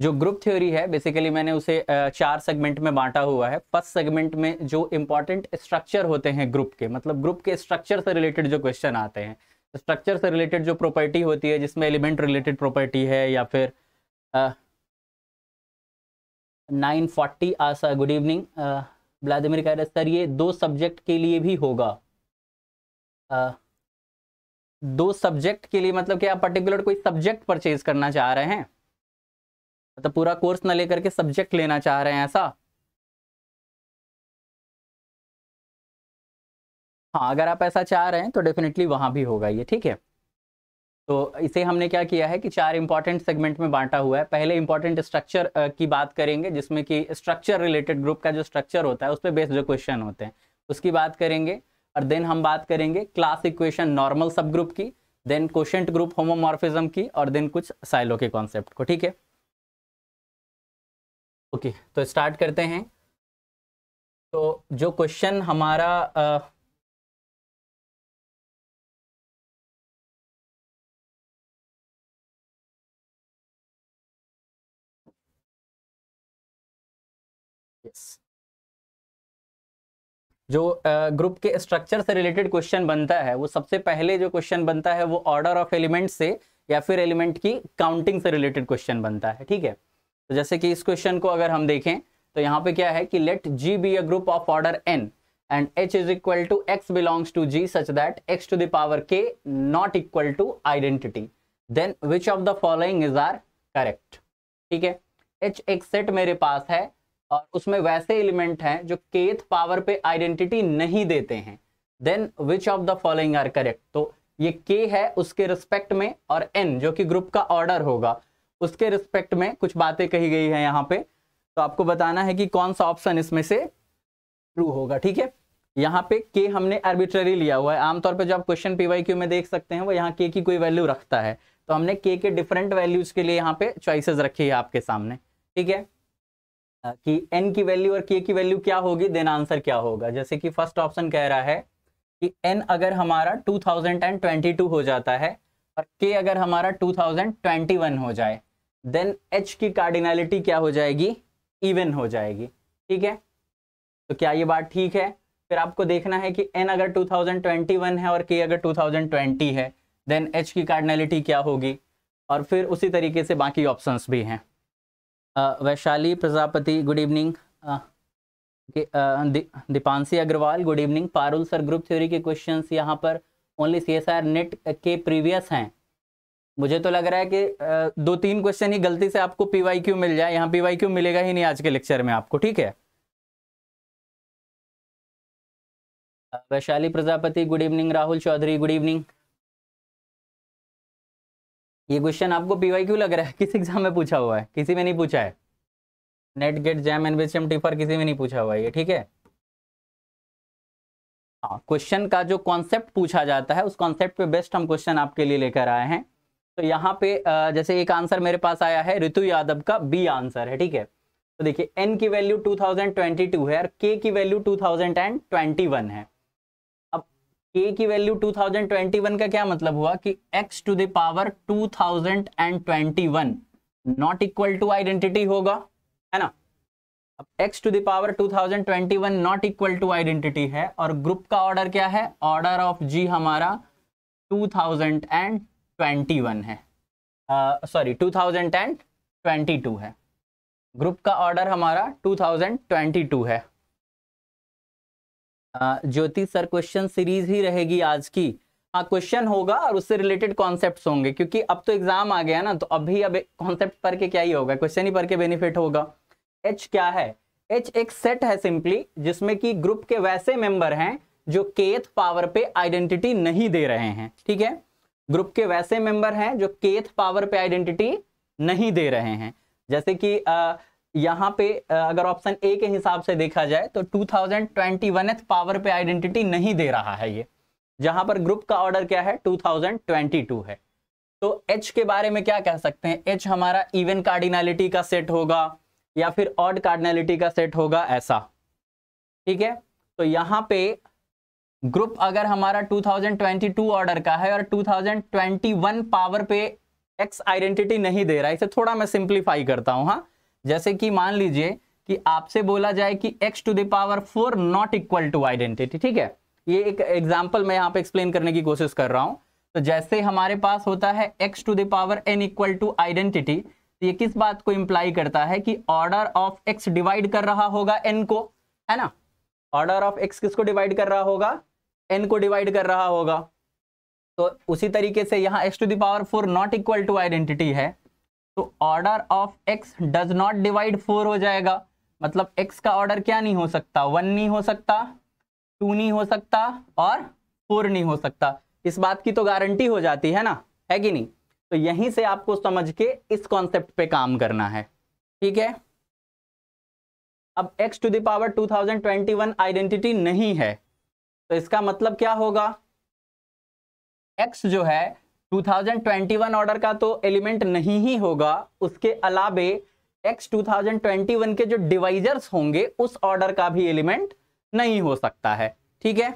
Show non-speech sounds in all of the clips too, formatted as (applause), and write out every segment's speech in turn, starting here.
जो group theory है basically मैंने उसे चार सेगमेंट में बांटा हुआ है। फ़र्स्ट सेगमेंट में जो इंपॉर्टेंट स्ट्रक्चर होते हैं ग्रुप के मतलब ग्रुप के स्ट्रक्चर से रिलेटेड जो क्वेश्चन आते हैं स्ट्रक्चर से रिलेटेड जो प्रॉपर्टी होती है जिसमें एलिमेंट रिलेटेड प्रॉपर्टी है या फिर nine forty Asha good evening Vladimir कह रहे सर ये दो सब्जेक्ट के लिए भी होगा। आ, दो सब्जेक्ट के लिए मतलब कि आप पर्टिकुलर कोई सब्जेक्ट परचेज करना चाह रहे हैं? मतलब पूरा कोर्स ना लेकर के सब्जेक्ट लेना चाह रहे हैं ऐसा? हाँ अगर आप ऐसा चाह रहे हैं तो डेफिनेटली वहाँ भी होगा ये, ठीक है? तो इसे हमने क्या किया है कि चार इंपॉर्टेंट सेगमेंट में बांटा हुआ है। पहले इंपॉर्टेंट स्ट्रक्चर की बात करेंगे, जिसमें कि स्ट्रक्चर रिलेटेड ग्रुप का जो स्ट्रक्चर होता है, उस पर बेस्ड जो क्वेश्चन होते हैं, उसकी बात करेंगे। और देन हम बात करेंगे क्लास इक्वेशन नॉर्मल सब ग्रुप की देन क्वेश्चन ग्रुप होमोमॉर्फिज्म की, और देन कुछ साइलो के कॉन्सेप्ट को, ठीक है? ओके okay, तो स्टार्ट करते हैं। तो जो क्वेश्चन हमारा आ, जो ग्रुप के स्ट्रक्चर से रिलेटेड क्वेश्चन बनता है वो सबसे पहले जो क्वेश्चन बनता है वो ऑर्डर ऑफ़ एलिमेंट से या फिर एलिमेंट की काउंटिंग से रिलेटेड क्वेश्चन बनता है ठीक है? तो जैसे कि इस क्वेश्चन को अगर हम देखें तो यहाँ पे क्या है कि let G be a group of order n and H is equal to x belongs to G such that x to the power k not equal to identity then which of the following is are correct ठीक है? H एक set मेरे पास है और उसमें वैसे element हैं जो केथ पावर पे आइडेंटिटी नहीं देते हैं। Then which of the following are correct तो ये के है उसके रिस्पेक्ट में और एन जो कि ग्रुप का ऑर्डर होगा। उसके रिस्पेक्ट में कुछ बातें कही गई है यहाँ पे। तो आपको बताना है कि कौन सा ऑप्शन इसमें से ट्रू होगा, ठीक है? यहाँ पे के हमने आर्बिट्ररी लिया हुआ है। आमतौर पे जो आप क्वेश्चन पीवाई में देख सकते हैं, वो यहाँ के की कोई वैल्यू रखता है। तो हमने के के डिफरेंट वैल्यूज़ के लिए यहाँ पे चॉइसेस रखी है आपके सामने, ठीक है? कि एन की वैल्यू और के की वैल्यू क्या होगी देन आंसर क्या होगा? जैसे कि फ़र्स्ट ऑप्शन कह रहा है कि एन अगर हमारा 2022 हो जाता है और के अगर हमारा 2021 हो जाए देन एच की कार्डिनलिटी क्या हो जाएगी? इवन हो जाएगी। ठीक है? तो क्या ये बात ठीक है? फिर आपको देखना है कि एन अगर 2021 है और के अगर 2020 है देन एच की कार्डिनलिटी क्या होगी? और फिर उसी तरीके से बाकी ऑप्शंस भी हैं। Vaishali Prajapati good evening Deepanshi Agarwal good evening Parul sir group theory के क्वेश्चंस यहाँ पर. Only C S R NET के प्रीवियस हैं। मुझे तो लग रहा है कि दो तीन क्वेश्चन ही गलती से आपको पीवाई क्यू मिल जाए। यहाँ पीवाई क्यू मिलेगा ही नहीं आज के लेक्चर में आपको, ठीक है? Vaishali Prajapati good evening Rahul Chaudhary good evening ये क्वेश्चन आपको पीवाई क्यू लग रहा है? किस एग्ज़ाम में पूछा हुआ है? किसी में नहीं पूछा है। NET GATE JAM NBCM TIFR किसी में नहीं पूछा हुआ है ये, ठीक है? हाँ क्वेश्चन का जो कॉन्सेप्ट पूछा जाता है, उस कॉन्सेप्ट पे बेस्ट हम क्वेश्चन आपके लिए लेकर आए हैं। तो यहाँ पे जैसे एक आंसर मेरे पास आया है, ऋतु यादव का बी आंसर है, ठीक है? तो देखिए एन की वैल्यू 2022 है और के की वैल्यू 2021 है। अब के की वैल्यू 2021 का क्या मतलब हुआ कि x to the power 2021 not equal to identity होगा, है ना? अब x to the power 2021 not equal to identity है और ग्रुप का ऑर्डर क्या है? ऑर्डर ऑफ़ जी हमारा 2000 ट्वेंटी वन है। Sorry two thousand and twenty two है। ग्रुप का ऑर्डर हमारा टू थाउज़ेंड ट्वेंटी टू है। uh, Jyoti sir question series ही रहेगी आज की। हाँ क्वेश्चन होगा और उससे रिलेटेड कॉन्सेप्ट होंगे क्योंकि अब तो एग्ज़ाम आ गया ना तो अभी अब कॉन्सेप्ट पढ़ के क्या ही होगा क्वेश्चन ही पढ़ के बेनिफिट होगा। एच क्या है? एच एक सेट है सिंपली जिसमें कि ग्रुप के वैसे मेंबर हैं जो केथ पावर पे आइडेंटिटी नहीं दे रहे हैं ठीक है? ग्रुप के वैसे मेंबर हैं जो केथ पावर पे आइडेंटिटी नहीं दे रहे हैं। जैसे कि यहाँ पे अगर ऑप्शन ए के हिसाब से देखा जाए तो 2021 पावर पे आइडेंटिटी नहीं दे रहा है ये। जहाँ पर ग्रुप का ऑर्डर क्या है? 2022 है। तो एच के बारे में क्या कह सकते हैं? एच हमारा इवन कार्डिनलिटी का सेट होगा, या फिर ऑड कार्डिनलिटी का सेट होगा, ऐसा। ठीक है? तो यहाँ पे ग्रुप अगर हमारा 2022 ऑर्डर का है और 2021 पावर पे एक्स आइडेंटिटी नहीं दे रहा है, इसे थोड़ा मैं सिंप्लीफाई करता हूँ हाँ। जैसे कि मान लीजिए कि आपसे बोला जाए कि x to the power four not equal to identity ठीक है? ये एक एग्ज़ाम्पल मैं यहाँ पे एक्सप्लेन करने की कोशिश कर रहा हूँ। तो जैसे हमारे पास होता है x to the power n equal to identity ये किस बात को इंप्लाई करता है कि ऑर्डर ऑफ़ एक्स डिवाइड कर रहा होगा एन को, है ना? ऑर्डर ऑफ़ x किसको डिवाइड कर रहा होगा? एन को डिवाइड कर रहा होगा। तो उसी तरीके से यहाँ x to the power four not equal to identity है। तो order of x does not divide four हो जाएगा। मतलब एक्स का ऑर्डर क्या नहीं हो सकता? वन नहीं हो सकता टू नहीं हो सकता और फोर नहीं हो सकता। इस बात की तो गारंटी हो जाती है ना? है कि नहीं? तो यहीं से आपको समझ के इस कॉन्सेप्ट पे काम करना है। ठीक है? अब x टू दावर 2021 आइडेंटिटी नहीं है तो इसका मतलब क्या होगा? x जो है 2021 ऑर्डर का तो एलिमेंट नहीं ही होगा, उसके अलावे x 2021 के जो डिवाइजर्स होंगे, उस ऑर्डर का भी एलिमेंट नहीं हो सकता है, ठीक है?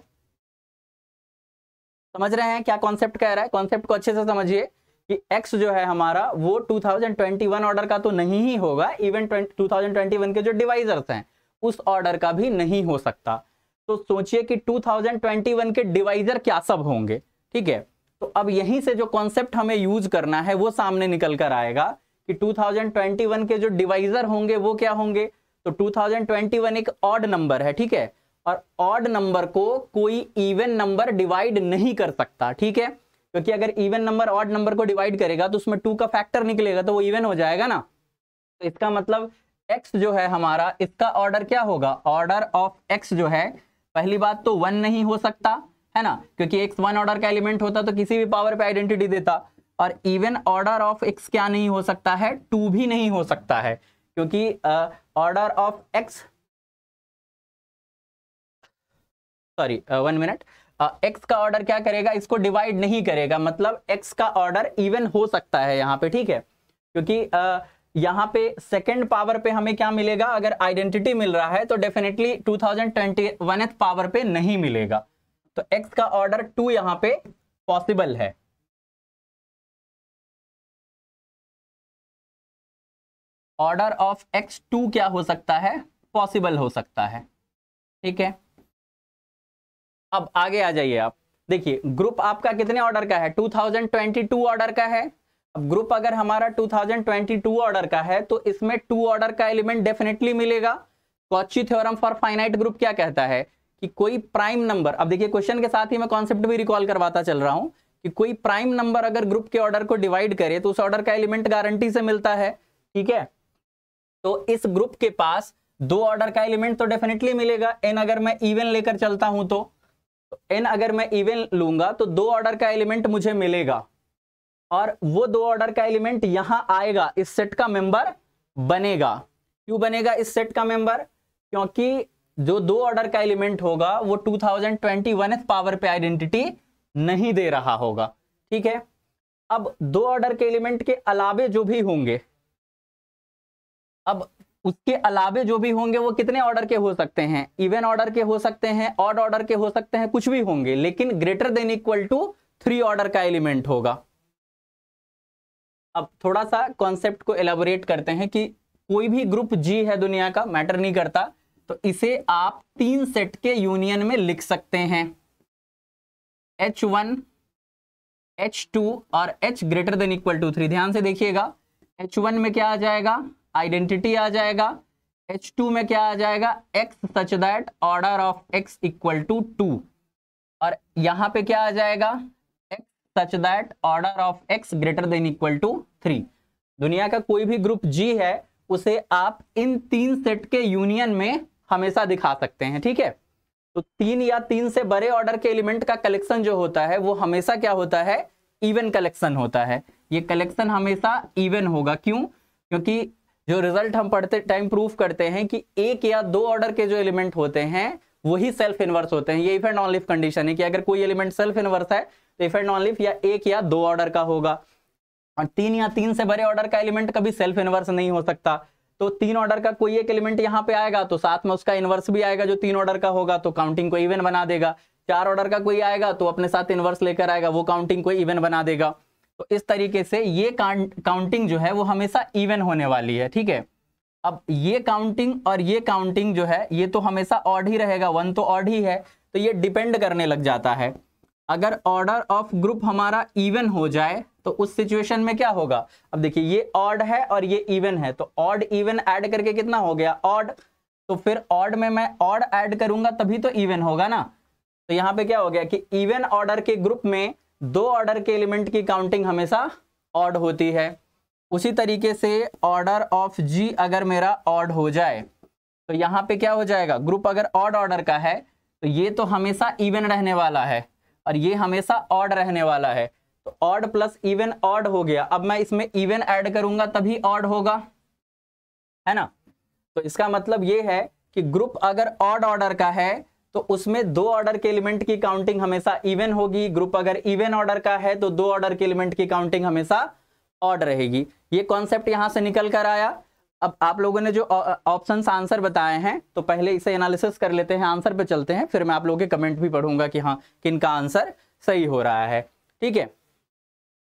समझ रहे हैं क्या कॉन्सेप्ट कह रहा है? कॉन्सेप्ट को अच्छे से समझिए। कि x जो है हमारा, वो 2021 ऑर्डर का तो नहीं ही होगा इवन 2021 के जो डिवाइजर्स हैं, उस ऑर्डर का भी नहीं हो सकता। तो सोचिए कि 2021 के डिवाइजर क्या सब होंगे, ठीक है? तो अब यहीं से जो कॉन्सेप्ट हमें यूज़ करना है, वो सामने निकल कर आएगा कि 2021 के जो डिवाइजर होंगे, वो क्या होंगे? तो 2021 एक ऑड नंबर है, ठीक है? और ऑड नंबर को कोई इवन नंबर डिवाइड नहीं कर सकता, ठीक है? क्योंकि अगर इवन नंबर ऑड नंबर को डिवाइड करेगा तो उसमें टू का फैक्टर निकलेगा तो वो इवन हो जाएगा ना। तो इसका मतलब एक्स जो है हमारा, इसका ऑर्डर क्या होगा? ऑर्डर ऑफ़ एक्स जो है, पहली बात तो वन नहीं हो सकता, है ना? क्योंकि एक्स वन ऑर्डर का एलिमेंट होता तो किसी भी पावर पे आइडेंटिटी देता। और इवन ऑर्डर ऑफ़ एक्स क्या नहीं हो सकता है? टू भी नहीं हो सकता है। क्योंकि order of x sorry one minute x का ऑर्डर क्या करेगा? इसको डिवाइड नहीं करेगा। मतलब एक्स का ऑर्डर इवन हो सकता है यहाँ पे, ठीक है? क्योंकि यहाँ पे सेकंड पावर पे हमें क्या मिलेगा? अगर आइडेंटिटी मिल रहा है तो डेफिनेटली 2021 पावर पे नहीं मिलेगा। तो x का ऑर्डर टू यहाँ पे पॉसिबल है। ऑर्डर ऑफ़ एक्स टू क्या हो सकता है? पॉसिबल हो सकता है। ठीक है? अब आगे आ जाइए आप। देखिए, ग्रुप आपका कितने ऑर्डर का है? 2022 ऑर्डर का है। अब ग्रुप अगर हमारा 2022 ऑर्डर का है तो इसमें टू ऑर्डर का एलिमेंट डेफिनेटली मिलेगा। Cauchy theorem for finite group क्या कहता है? कि कोई प्राइम नंबर अब देखिए क्वेश्चन के साथ ही मैं कॉन्सेप्ट भी रिकॉल करवाता चल रहा हूँ, कि कोई प्राइम नंबर अगर ग्रुप के ऑर्डर को डिवाइड करे तो उस ऑर्डर का एलिमेंट गारंटी से मिलता है, ठीक है? तो इस ग्रुप के पास दो ऑर्डर का एलिमेंट तो डेफिनेटली मिलेगा। एन अगर मैं इवन लेकर चलता हूँ तो। एन अगर मैं इवन लूँगा तो दो ऑर्डर का एलिमेंट मुझे मिलेगा। और वो दो ऑर्डर का एलिमेंट यहाँ आएगा, इस सेट का मेंबर बनेगा। क्यों बनेगा इस सेट का मेंबर क्योंकि जो दो ऑर्डर का एलिमेंट होगा, वो 2021 पावर पे आइडेंटिटी नहीं दे रहा होगा। ठीक है? अब दो ऑर्डर के एलिमेंट के अलावे जो भी होंगे, अब उसके अलावे जो भी होंगे वो कितने ऑर्डर के हो सकते हैं? इवन ऑर्डर के हो सकते हैं ऑड ऑर्डर के हो सकते हैं, कुछ भी होंगे, लेकिन greater than equal to three order का एलिमेंट होगा। अब थोड़ा सा कॉन्सेप्ट को एलाबोरेट करते हैं कि कोई भी ग्रुप जी है दुनिया का मैटर नहीं करता तो इसे आप तीन सेट के यूनियन में लिख सकते हैं। एच वन एच टू और H greater than equal to three ध्यान से देखिएगा एच वन में क्या आ जाएगा? आइडेंटिटी आ जाएगा। एच टू में क्या आ जाएगा? X such that order of x equal to two और यहाँ पे क्या आ जाएगा? X such that order of x greater than equal to three दुनिया का कोई भी ग्रुप जी है, उसे आप इन तीन सेट के यूनियन में हमेशा दिखा सकते हैं, ठीक है? तो तीन या तीन से बड़े ऑर्डर के एलिमेंट का कलेक्शन जो होता है, वो हमेशा क्या होता है? इवन कलेक्शन होता है। ये कलेक्शन हमेशा इवन होगा। क्यों? क्योंकि जो रिज़ल्ट हम पढ़ते टाइम प्रूफ करते हैं कि एक या दो ऑर्डर के जो एलिमेंट होते हैं, वही सेल्फ इनवर्स होते हैं। ये if and only if condition है कि अगर कोई एलिमेंट सेल्फ इनवर्स है तो इफ़ एंड ऑन लिफ या एक या दो ऑर्डर का होगा। और तीन या तीन से बड़े ऑर्डर का एलिमेंट कभी सेल्फ इनवर्स नहीं हो सकता। तो तीन ऑर्डर का कोई एक एलिमेंट यहाँ पे आएगा तो साथ में उसका इनवर्स भी आएगा जो तीन ऑर्डर का होगा तो काउंटिंग को इवन बना देगा। चार ऑर्डर का कोई आएगा तो अपने साथ इनवर्स लेकर आएगा, वो काउंटिंग को इवन बना देगा। तो इस तरीके से ये काउंटिंग जो है वो हमेशा इवन होने वाली है, ठीक है? अब ये काउंटिंग और ये काउंटिंग जो है, ये तो हमेशा ऑड ही रहेगा, वन तो ऑड ही है तो ये डिपेंड करने लग जाता है। अगर ऑर्डर ऑफ़ ग्रुप हमारा इवन हो जाए तो उस सिचुएशन में क्या होगा? अब देखिए, ये ऑड है और ये इवन है तो ऑड इवन ऐड करके कितना हो गया? ऑड। तो फिर ऑड में मैं ऑड ऐड करूँगा, तभी तो इवन होगा ना? तो यहाँ पे क्या हो गया कि इवन ऑर्डर के ग्रुप में दो ऑर्डर के एलिमेंट की काउंटिंग हमेशा ऑड होती है। उसी तरीके से ऑर्डर ऑफ़ जी अगर मेरा ऑड हो जाए तो यहाँ पे क्या हो जाएगा? ग्रुप अगर ऑड ऑर्डर का है तो ये तो हमेशा इवन रहने वाला है और ये हमेशा ऑड रहने वाला है। तो ऑड प्लस इवन ऑड हो गया। अब मैं इसमें इवन ऐड करूँगा तभी ऑड होगा, है ना? तो इसका मतलब ये है कि ग्रुप अगर ऑड ऑर्डर का है तो उसमें दो ऑर्डर के एलिमेंट की काउंटिंग हमेशा इवन होगी। ग्रुप अगर इवन ऑर्डर का है तो दो ऑर्डर के एलिमेंट की काउंटिंग हमेशा ऑड रहेगी। ये कॉन्सेप्ट यहाँ से निकल कर आया। अब आप लोगों ने जो ऑप्शंस आंसर बताए हैं तो पहले इसे एनालिसिस कर लेते हैं आंसर पे चलते हैं, फिर मैं आप लोगों के कमेंट भी पढ़ूँगा कि हाँ किन का आंसर सही हो रहा है। ठीक है?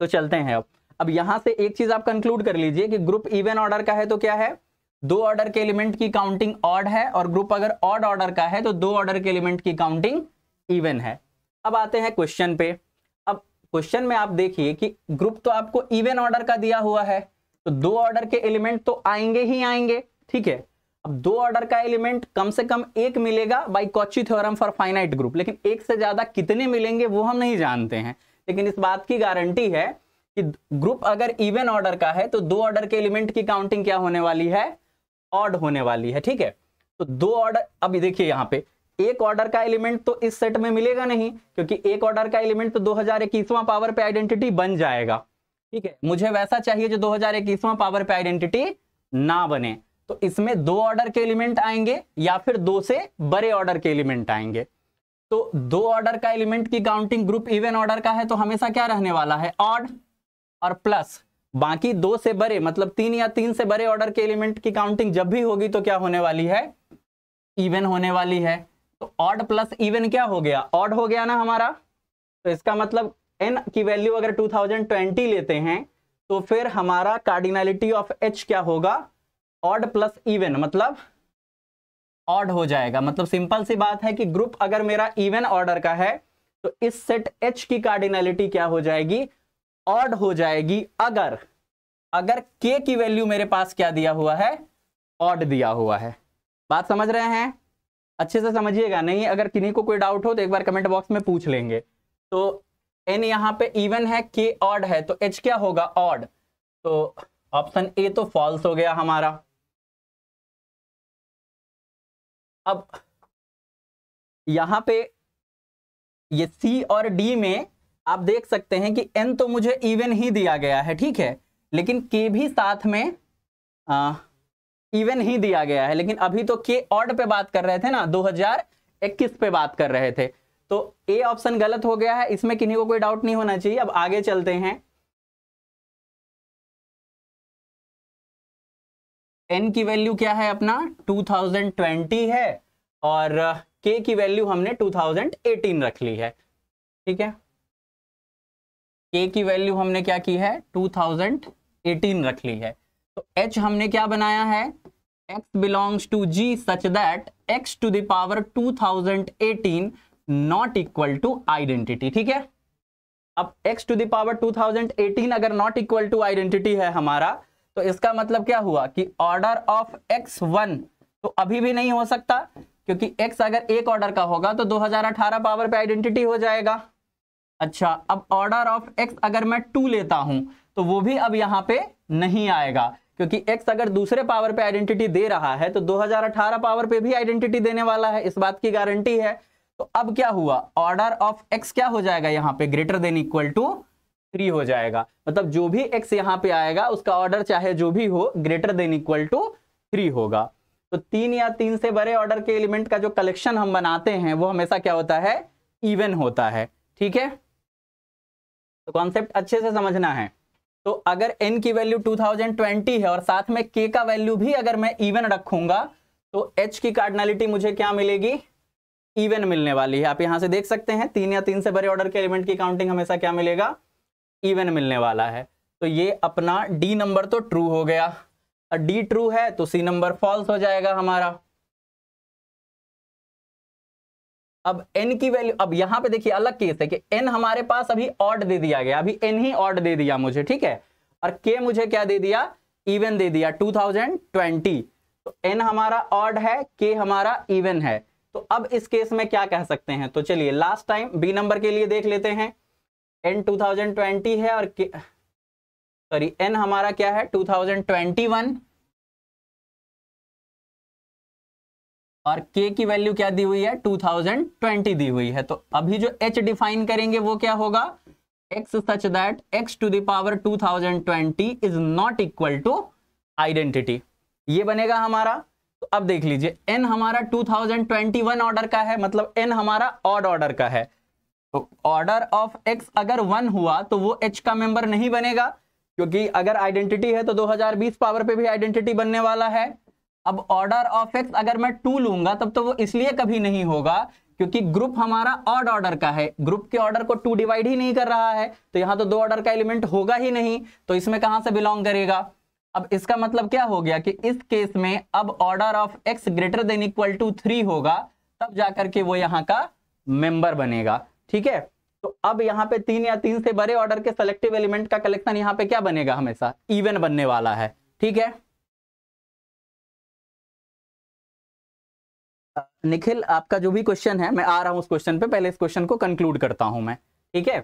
तो चलते हैं अब। अब यहाँ से एक चीज़ आप कंक्लूड कर लीजिए कि ग्रुप इवन ऑर्डर का है तो क्या है? दो ऑर्डर के एलिमेंट की काउंटिंग ऑड है और ग्रुप अगर ऑड ऑर्डर का है तो दो ऑर्डर के एलिमेंट की काउंटिंग इवन है। अब आते हैं क्वेश्चन पे। अब क्वेश्चन में आप देखिए कि ग्रुप तो आपको इवन ऑर्डर का दिया हुआ है तो दो ऑर्डर के एलिमेंट तो आएँगे ही आएँगे, ठीक है? अब दो ऑर्डर का एलिमेंट कम से कम एक मिलेगा by Cauchy theorem for finite group लेकिन एक से ज़्यादा कितने मिलेंगे वो हम नहीं जानते हैं। लेकिन इस बात की गारंटी है कि ग्रुप अगर इवन ऑर्डर का है तो दो ऑर्डर के एलिमेंट की काउंटिंग क्या होने वाली है? ऑड होने वाली है, ठीक है? तो दो ऑर्डर अभी देखिए यहाँ पे, एक ऑर्डर का एलिमेंट तो इस सेट में मिलेगा नहीं, क्योंकि एक ऑर्डर का एलिमेंट तो दो हज़ार पावर पे आइडेंटिटी बन जाएगा, ठीक है? मुझे वैसा चाहिए जो 2021वां पावर पे आइडेंटिटी ना बने। तो इसमें दो ऑर्डर के एलिमेंट आएँगे या फिर दो से बड़े ऑर्डर के एलिमेंट आएँगे। तो दो ऑर्डर का एलिमेंट की काउंटिंग ग्रुप इवन ऑर्डर का है तो हमेशा क्या रहने वाला है? ऑड और प्लस बाकी दो से बड़े मतलब तीन या तीन से बड़े ऑर्डर के एलिमेंट की काउंटिंग जब भी होगी तो क्या होने वाली है? इवन होने वाली है। तो ऑड प्लस इवन क्या हो गया? ऑड हो गया ना हमारा? तो इसका मतलब एन की वैल्यू अगर 2020 लेते हैं तो फिर हमारा कार्डिनलिटी ऑफ़ एच क्या होगा? ऑड प्लस इवन मतलब ऑड हो जाएगा। मतलब सिंपल सी बात है कि ग्रुप अगर मेरा इवन ऑर्डर का है तो इस सेट एच की कार्डिनलिटी क्या हो जाएगी? ऑड हो जाएगी अगर अगर के की वैल्यू मेरे पास क्या दिया हुआ है? ऑड दिया हुआ है। बात समझ रहे हैं? अच्छे से समझिएगा, नहीं, अगर किन्हीं को कोई डाउट हो तो एक बार कमेंट बॉक्स में पूछ लेंगे। तो एन यहाँ पे इवन है के ऑड है तो एच क्या होगा? ऑड तो ऑप्शन ए तो फॉल्स हो गया हमारा। अब यहाँ पे ये सी और डी में आप देख सकते हैं कि एन तो मुझे इवन ही दिया गया है, ठीक है? लेकिन के भी साथ में इवन ही दिया गया है। लेकिन अभी तो के ऑड पे बात कर रहे थे ना 2021 पे बात कर रहे थे। तो ए ऑप्शन गलत हो गया है, इसमें किन्हीं को कोई डाउट नहीं होना चाहिए। अब आगे चलते हैं। एन की वैल्यू क्या है अपना? 2020 है। और के की वैल्यू हमने 2018 रख ली है। ठीक है? के की वैल्यू हमने क्या की है? 2018 रख ली है। तो एच हमने क्या बनाया है? X belongs to g such that x to the power 2018 not equal to identity ठीक है? अब x टू दावर 2018 अगर नॉट इक्वल टू आइडेंटिटी है हमारा तो इसका मतलब क्या हुआ कि ऑर्डर ऑफ़ x1 तो अभी भी नहीं हो सकता, क्योंकि x अगर एक ऑर्डर का होगा तो 2018 पावर पे आइडेंटिटी हो जाएगा। अच्छा अब ऑर्डर ऑफ़ एक्स अगर मैं टू लेता हूँ तो वो भी अब यहाँ पे नहीं आएगा, क्योंकि एक्स अगर दूसरे पावर पे आइडेंटिटी दे रहा है तो 2018 पावर पे भी आइडेंटिटी देने वाला है, इस बात की गारंटी है। तो अब क्या हुआ? ऑर्डर ऑफ़ एक्स क्या हो जाएगा यहाँ पे? Greater than equal to three हो जाएगा। मतलब जो भी एक्स यहाँ पे आएगा, उसका ऑर्डर चाहे जो भी हो greater than equal to three होगा। तो तीन या तीन से बड़े ऑर्डर के एलिमेंट का जो कलेक्शन हम बनाते हैं, वो हमेशा क्या होता है? इवन होता है। ठीक है? तो कॉन्सेप्ट अच्छे से समझना है। तो अगर n की वैल्यू 2020 है और साथ में k का वैल्यू भी अगर मैं इवन रखूँगा तो h की कार्डनलिटी मुझे क्या मिलेगी? इवन मिलने वाली है। आप यहाँ से देख सकते हैं, तीन या तीन से बड़े ऑर्डर के एलिमेंट की काउंटिंग हमेशा क्या मिलेगा? इवन मिलने वाला है। तो ये अपना डी नंबर तो ट्रू हो गया। डी ट्रू है तो सी नंबर फॉल्स हो जाएगा हमारा। अब n की वैल्यू अब यहाँ पे देखिए अलग केस है कि n हमारे पास अभी ऑड दे दिया गया, अभी n ही ऑड दे दिया मुझे, ठीक है? और k मुझे क्या दे दिया? इवन दे दिया 2020 तो n हमारा ऑड है, k हमारा इवन है। तो अब इस केस में क्या कह सकते हैं? तो चलिए लास्ट टाइम बी नंबर के लिए देख लेते हैं। n 2020 है और सॉरी n हमारा क्या है? 2021 और k की वैल्यू क्या दी हुई है? 2020 दी हुई है। तो अभी जो h डिफाइन करेंगे, वो क्या होगा? x such that x to the power 2020 is not equal to identity ये बनेगा हमारा। तो अब देख लीजिए, n हमारा 2021 ऑर्डर का है मतलब n हमारा ऑड ऑर्डर का है। तो ऑर्डर ऑफ़ x अगर वन हुआ तो वो h का मेंबर नहीं बनेगा, क्योंकि अगर आइडेंटिटी है तो 2020 पावर पे भी आइडेंटिटी बनने वाला है। अब ऑर्डर ऑफ़ एक्स अगर मैं टू लूँगा, तब तो वो इसलिए कभी नहीं होगा, क्योंकि ग्रुप हमारा ऑड ऑर्डर का है। ग्रुप के ऑर्डर को टू डिवाइड ही नहीं कर रहा है तो यहाँ तो दो ऑर्डर का एलिमेंट होगा ही नहीं तो इसमें कहाँ से बिलोंग करेगा? अब इसका मतलब क्या हो गया कि इस केस में अब order of x greater than equal to three होगा, तब जाकर के वो यहाँ का मेंबर बनेगा, ठीक है? तो अब यहाँ पे तीन या तीन से बड़े ऑर्डर के सेलेक्टिव एलिमेंट का कलेक्शन यहाँ पे क्या बनेगा हमेशा? इवन बनने वाला है, ठीक है? निखिल, आपका जो भी क्वेश्चन है, मैं आ रहा हूँ उस क्वेश्चन पे। पहले इस क्वेश्चन को कंक्लूड करता हूँ मैं, ठीक है?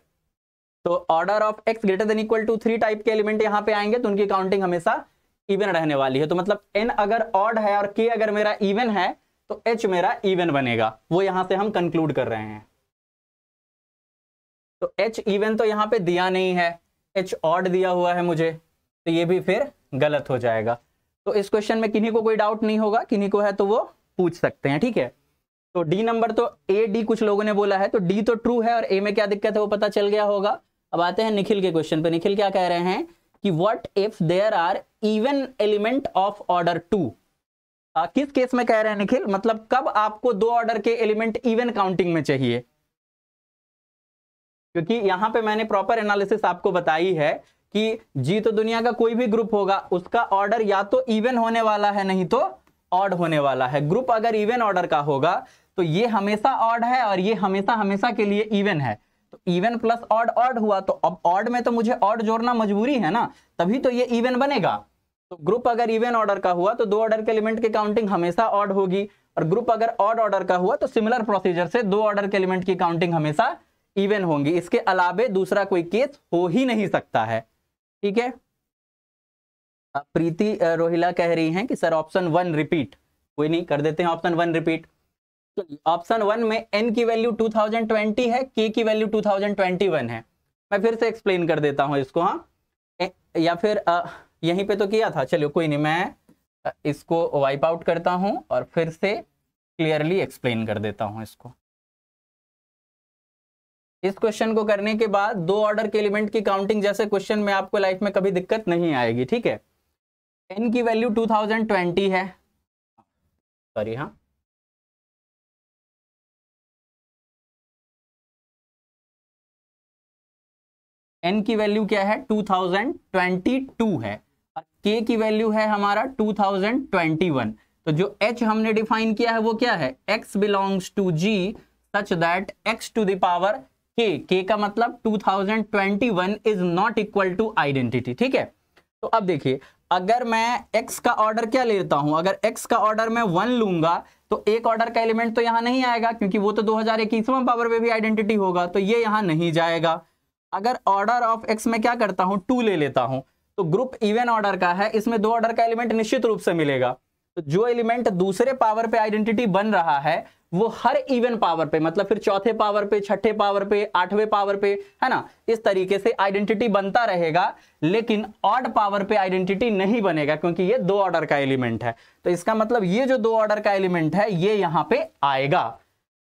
तो order of x greater than equal to three type के एलिमेंट यहाँ पे आएँगे तो उनकी काउंटिंग हमेशा इवन रहने वाली है। तो मतलब एन अगर ऑड है और के अगर मेरा इवन है तो एच मेरा इवन बनेगा। वो यहाँ से हम कंक्लूड कर रहे हैं। तो एच इवन तो यहाँ पे दिया नहीं है। एच ऑड दिया हुआ है मुझे तो ये भी फिर गलत हो जाएगा। तो इस क्वेश्चन में किन्हीं को कोई डाउट नहीं होगा, किन्हीं को है तो वो पूछ सकते हैं, ठीक है? तो डी नंबर तो ए डी कुछ लोगों ने बोला है तो डी तो ट्रू है और ए में क्या दिक्कत है वो पता चल गया होगा। अब आते हैं निखिल के क्वेश्चन पे। निखिल क्या कह रहे हैं कि what if there are even element of order two किस केस में कह रहे हैं निखिल? मतलब कब आपको दो ऑर्डर के एलिमेंट इवन काउंटिंग में चाहिए? क्योंकि यहाँ पे मैंने प्रॉपर एनालिसिस आपको बताई है कि जी तो दुनिया का कोई भी ग्रुप होगा, उसका ऑर्डर या तो इवन होने वाला है, नहीं तो ऑड होने वाला है। ग्रुप अगर इवन ऑर्डर का होगा तो ये हमेशा ऑड है और ये हमेशा हमेशा के लिए इवन है। तो इवन प्लस ऑड ऑड हुआ तो अब ऑड में तो मुझे ऑड जोड़ना मजबूरी है ना, तभी तो ये इवन बनेगा। तो ग्रुप अगर इवन ऑर्डर का हुआ तो दो ऑर्डर के एलिमेंट की काउंटिंग हमेशा ऑड होगी और ग्रुप अगर ऑड ऑर्डर का हुआ तो सिमिलर प्रोसीजर से दो ऑर्डर के एलिमेंट की काउंटिंग हमेशा इवन होंगी। इसके अलावे दूसरा कोई केस हो ही नहीं सकता है। ठीक है? प्रीति रोहिला कह रही हैं कि सर ऑप्शन वन रिपीट कोई नहीं कर देते हैं option one repeat option one में एन की वैल्यू 2020 है के की वैल्यू 2021 है। मैं फिर से एक्सप्लेन कर देता हूँ इसको हाँ। या फिर आ, यहीं पे तो किया था। चलो कोई नहीं मैं इसको वाइप आउट करता हूँ और फिर से क्लियरली एक्सप्लेन कर देता हूँ इसको। इस क्वेश्चन को करने के बाद दो ऑर्डर के एलिमेंट की काउंटिंग जैसे क्वेश्चन में आपको लाइफ में कभी दिक्कत नहीं आएगी ठीक है? एन की वैल्यू 2020 है। सॉरी हाँ। एन की वैल्यू क्या है? 2022 है। और के की वैल्यू है हमारा 2021 तो जो एच हमने डिफाइन किया है वो क्या है? X belongs to G such that x to the power के के का मतलब 2021 is not equal to identity ठीक है? तो अब देखिए अगर मैं x का ऑर्डर क्या लेता हूँ? अगर x का ऑर्डर मैं वन लूँगा तो एक ऑर्डर का एलिमेंट तो यहाँ नहीं आएगा, क्योंकि वो तो दो हज़ार पावर में भी आइडेंटिटी होगा तो ये यहाँ नहीं जाएगा। अगर ऑर्डर ऑफ़ x में क्या करता हूँ? टू ले लेता हूँ। तो ग्रुप इवन ऑर्डर का है, इसमें दो ऑर्डर का एलिमेंट निश्चित रूप से मिलेगा। तो जो एलिमेंट दूसरे पावर पे आइडेंटिटी बन रहा है, वो हर इवन पावर पे मतलब फिर चौथे पावर पे, छठे पावर पे, आठवें पावर पे, है ना, इस तरीके से आइडेंटिटी बनता रहेगा, लेकिन ऑड पावर पे आइडेंटिटी नहीं बनेगा, क्योंकि ये दो ऑर्डर का एलिमेंट है। तो इसका मतलब ये जो दो ऑर्डर का एलिमेंट है, ये यहाँ पे आएगा।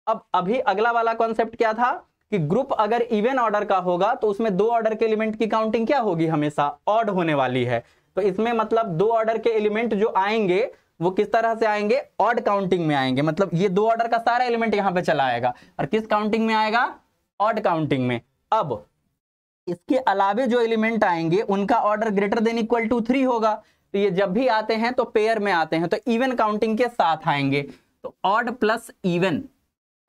अब अभी अगला वाला कॉन्सेप्ट क्या था? कि ग्रुप अगर इवन ऑर्डर का होगा तो उसमें दो ऑर्डर के एलिमेंट की काउंटिंग क्या होगी हमेशा? ऑड होने वाली है। तो इसमें मतलब दो ऑर्डर के एलिमेंट जो आएँगे वो किस तरह से आएँगे? ऑड काउंटिंग में आएँगे। मतलब ये दो ऑर्डर का सारा एलिमेंट यहाँ पे चला आएगा। और किस काउंटिंग में आएगा? ऑड काउंटिंग में। अब इसके अलावे जो एलिमेंट आएँगे, उनका order greater than equal to three होगा। तो ये जब भी आते हैं तो पेयर में आते हैं। तो इवन काउंटिंग के साथ आएँगे। तो ऑड प्लस इवन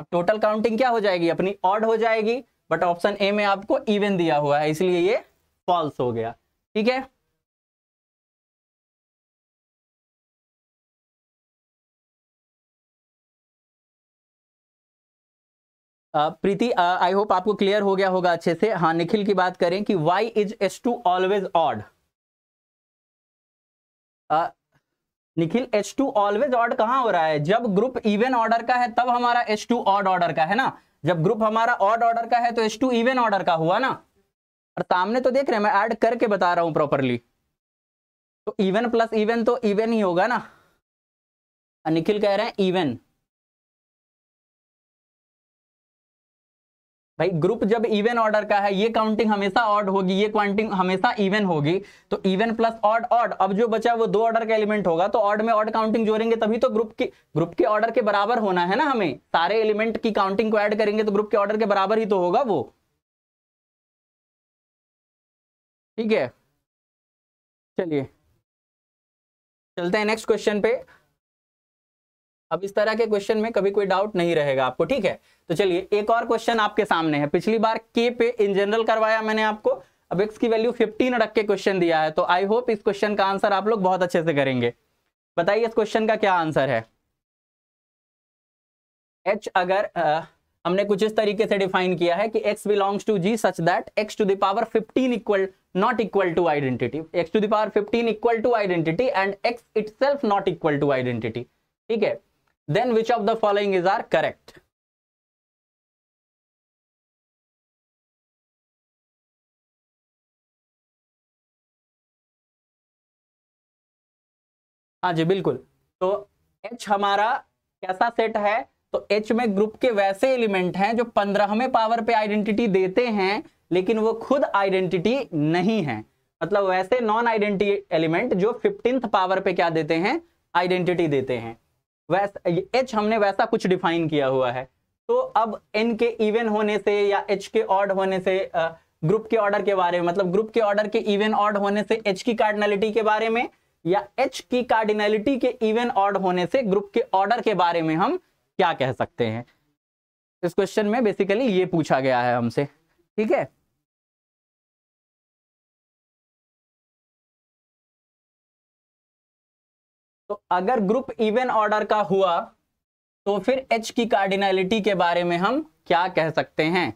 अब टोटल काउंटिंग क्या हो जाएगी? अपनी ऑड हो जाएगी। बट ऑप्शन ए में आपको इवन दिया हुआ है। इसलिए ये फॉल्स हो गया। ठीक है? प्रीति आई होप आपको क्लियर हो गया होगा अच्छे से। हाँ निखिल की बात करें कि y is s two always odd Nikhil H two always odd कहाँ हो रहा है? जब ग्रुप इवन ऑर्डर का है, तब हमारा एच टू ऑड ऑर्डर का है ना? जब ग्रुप हमारा ऑड ऑर्डर का है तो एच टू इवन ऑर्डर का हुआ ना? और सामने तो देख रहे हैं, मैं ऐड करके बता रहा हूँ प्रॉपरली तो इवन प्लस इवन तो इवन ही होगा ना? निखिल कह रहे हैं इवन भाई ग्रुप जब इवन ऑर्डर का है, ये काउंटिंग हमेशा ऑड होगी, ये काउंटिंग हमेशा इवन होगी तो इवन प्लस ऑड ऑड अब जो बचा वो दो ऑर्डर का एलिमेंट होगा तो ऑड में ऑड काउंटिंग जोड़ेंगे, तभी तो ग्रुप की ग्रुप के ऑर्डर के बराबर होना है ना हमें। सारे एलिमेंट की काउंटिंग को ऐड करेंगे तो ग्रुप के ऑर्डर के बराबर ही तो होगा वो। ठीक है? चलिए। चलते हैं नेक्स्ट क्वेश्चन पे। अब इस तरह के क्वेश्चन में कभी कोई डाउट नहीं रहेगा आपको ठीक है? तो चलिए एक और क्वेश्चन आपके सामने है। पिछली बार के पे इन जनरल करवाया मैंने आपको अब एक्स की वैल्यू 15 रख के क्वेश्चन दिया है तो आई होप इस क्वेश्चन का आंसर आप लोग बहुत अच्छे से करेंगे। बताइए इस क्वेश्चन का क्या आंसर है? एच अगर आ, हमने कुछ इस तरीके से डिफाइन किया है कि x belongs to g such that x to the power 15 equal not equal to identity x to the power 15 equal to identity and x itself not equal to identity ठीक है? Then which of the following is are correct? हाँ जी, बिल्कुल। तो H हमारा कैसा set है? तो H में ग्रुप के वैसे एलिमेंट हैं जो पंद्रहवें पावर पे आइडेंटिटी देते हैं, लेकिन वो खुद आइडेंटिटी नहीं है। मतलब वैसे नॉन आइडेंटिटी एलिमेंट जो फिफ्टींथ पावर पे क्या देते हैं? आइडेंटिटी देते हैं। वैसा एच हमने वैसा कुछ डिफाइन किया हुआ है। तो अब एन के इवन होने से या एच के ऑड होने से ग्रुप के ऑर्डर के बारे में मतलब ग्रुप के ऑर्डर के इवन ऑड होने से एच की कार्डिनलिटी के बारे में या एच की कार्डिनलिटी के इवन ऑड होने से ग्रुप के ऑर्डर के बारे में हम क्या कह सकते हैं? इस क्वेश्चन में बेसिकली ये पूछा गया है हमसे। ठीक है? तो अगर ग्रुप इवन ऑर्डर का हुआ तो फिर एच की कार्डिनलिटी के बारे में हम क्या कह सकते हैं?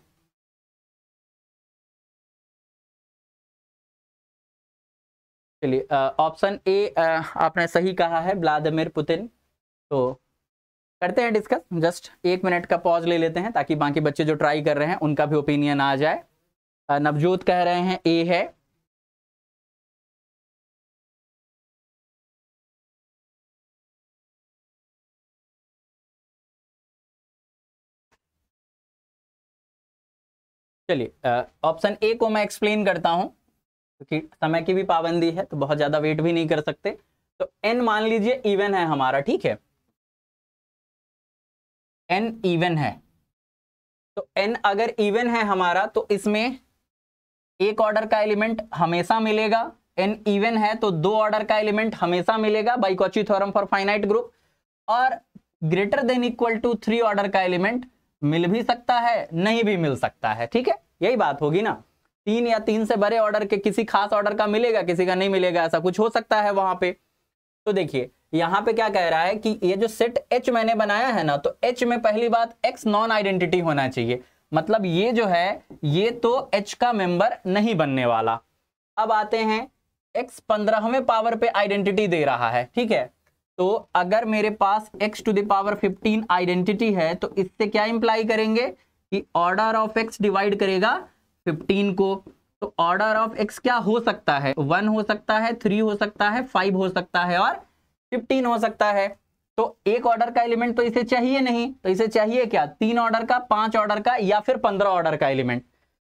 चलिए ऑप्शन ए आपने सही कहा है व्लादिमिर पुतिन तो करते हैं डिस्कस जस्ट एक मिनट का पॉज ले लेते हैं, ताकि बाकी बच्चे जो ट्राई कर रहे हैं, उनका भी ओपिनियन आ जाए। नवजोत कह रहे हैं ए है। चलिए ऑप्शन ए को मैं एक्सप्लेन करता हूँ, क्योंकि तो समय की भी पाबंदी है तो बहुत ज़्यादा वेट भी नहीं कर सकते। तो एन मान लीजिए इवन है हमारा, ठीक है? एन इवन है। तो एन अगर इवन है हमारा तो इसमें एक ऑर्डर का एलिमेंट हमेशा मिलेगा। एन इवन है तो दो ऑर्डर का एलिमेंट हमेशा मिलेगा by Cauchy theorem for finite group और greater than equal to three order का एलिमेंट मिल भी सकता है, नहीं भी मिल सकता है। ठीक है? यही बात होगी ना। तीन या तीन से बड़े ऑर्डर के किसी खास ऑर्डर का मिलेगा, किसी का नहीं मिलेगा, ऐसा कुछ हो सकता है वहाँ पे। तो देखिए, यहाँ पे क्या कह रहा है कि ये जो सेट एच मैंने बनाया है ना तो एच में पहली बात एक्स नॉन आइडेंटिटी होना चाहिए। मतलब ये जो है, ये तो एच का मेंबर नहीं बनने वाला। अब आते हैं एक्स पंद्रहवें पावर पे आइडेंटिटी दे रहा है। ठीक है? तो अगर मेरे पास x to the power fifteen identity है तो इससे क्या इंप्लाई करेंगे कि ऑर्डर ऑफ़ x डिवाइड करेगा 15 को। तो ऑर्डर ऑफ़ x क्या हो सकता है? वन हो सकता है थ्री हो सकता है फाइव हो सकता है और फिफ्टीन हो सकता है। तो एक ऑर्डर का एलिमेंट तो इसे चाहिए नहीं। तो इसे चाहिए क्या? तीन ऑर्डर का, पाँच ऑर्डर का या फिर पंद्रह ऑर्डर का एलिमेंट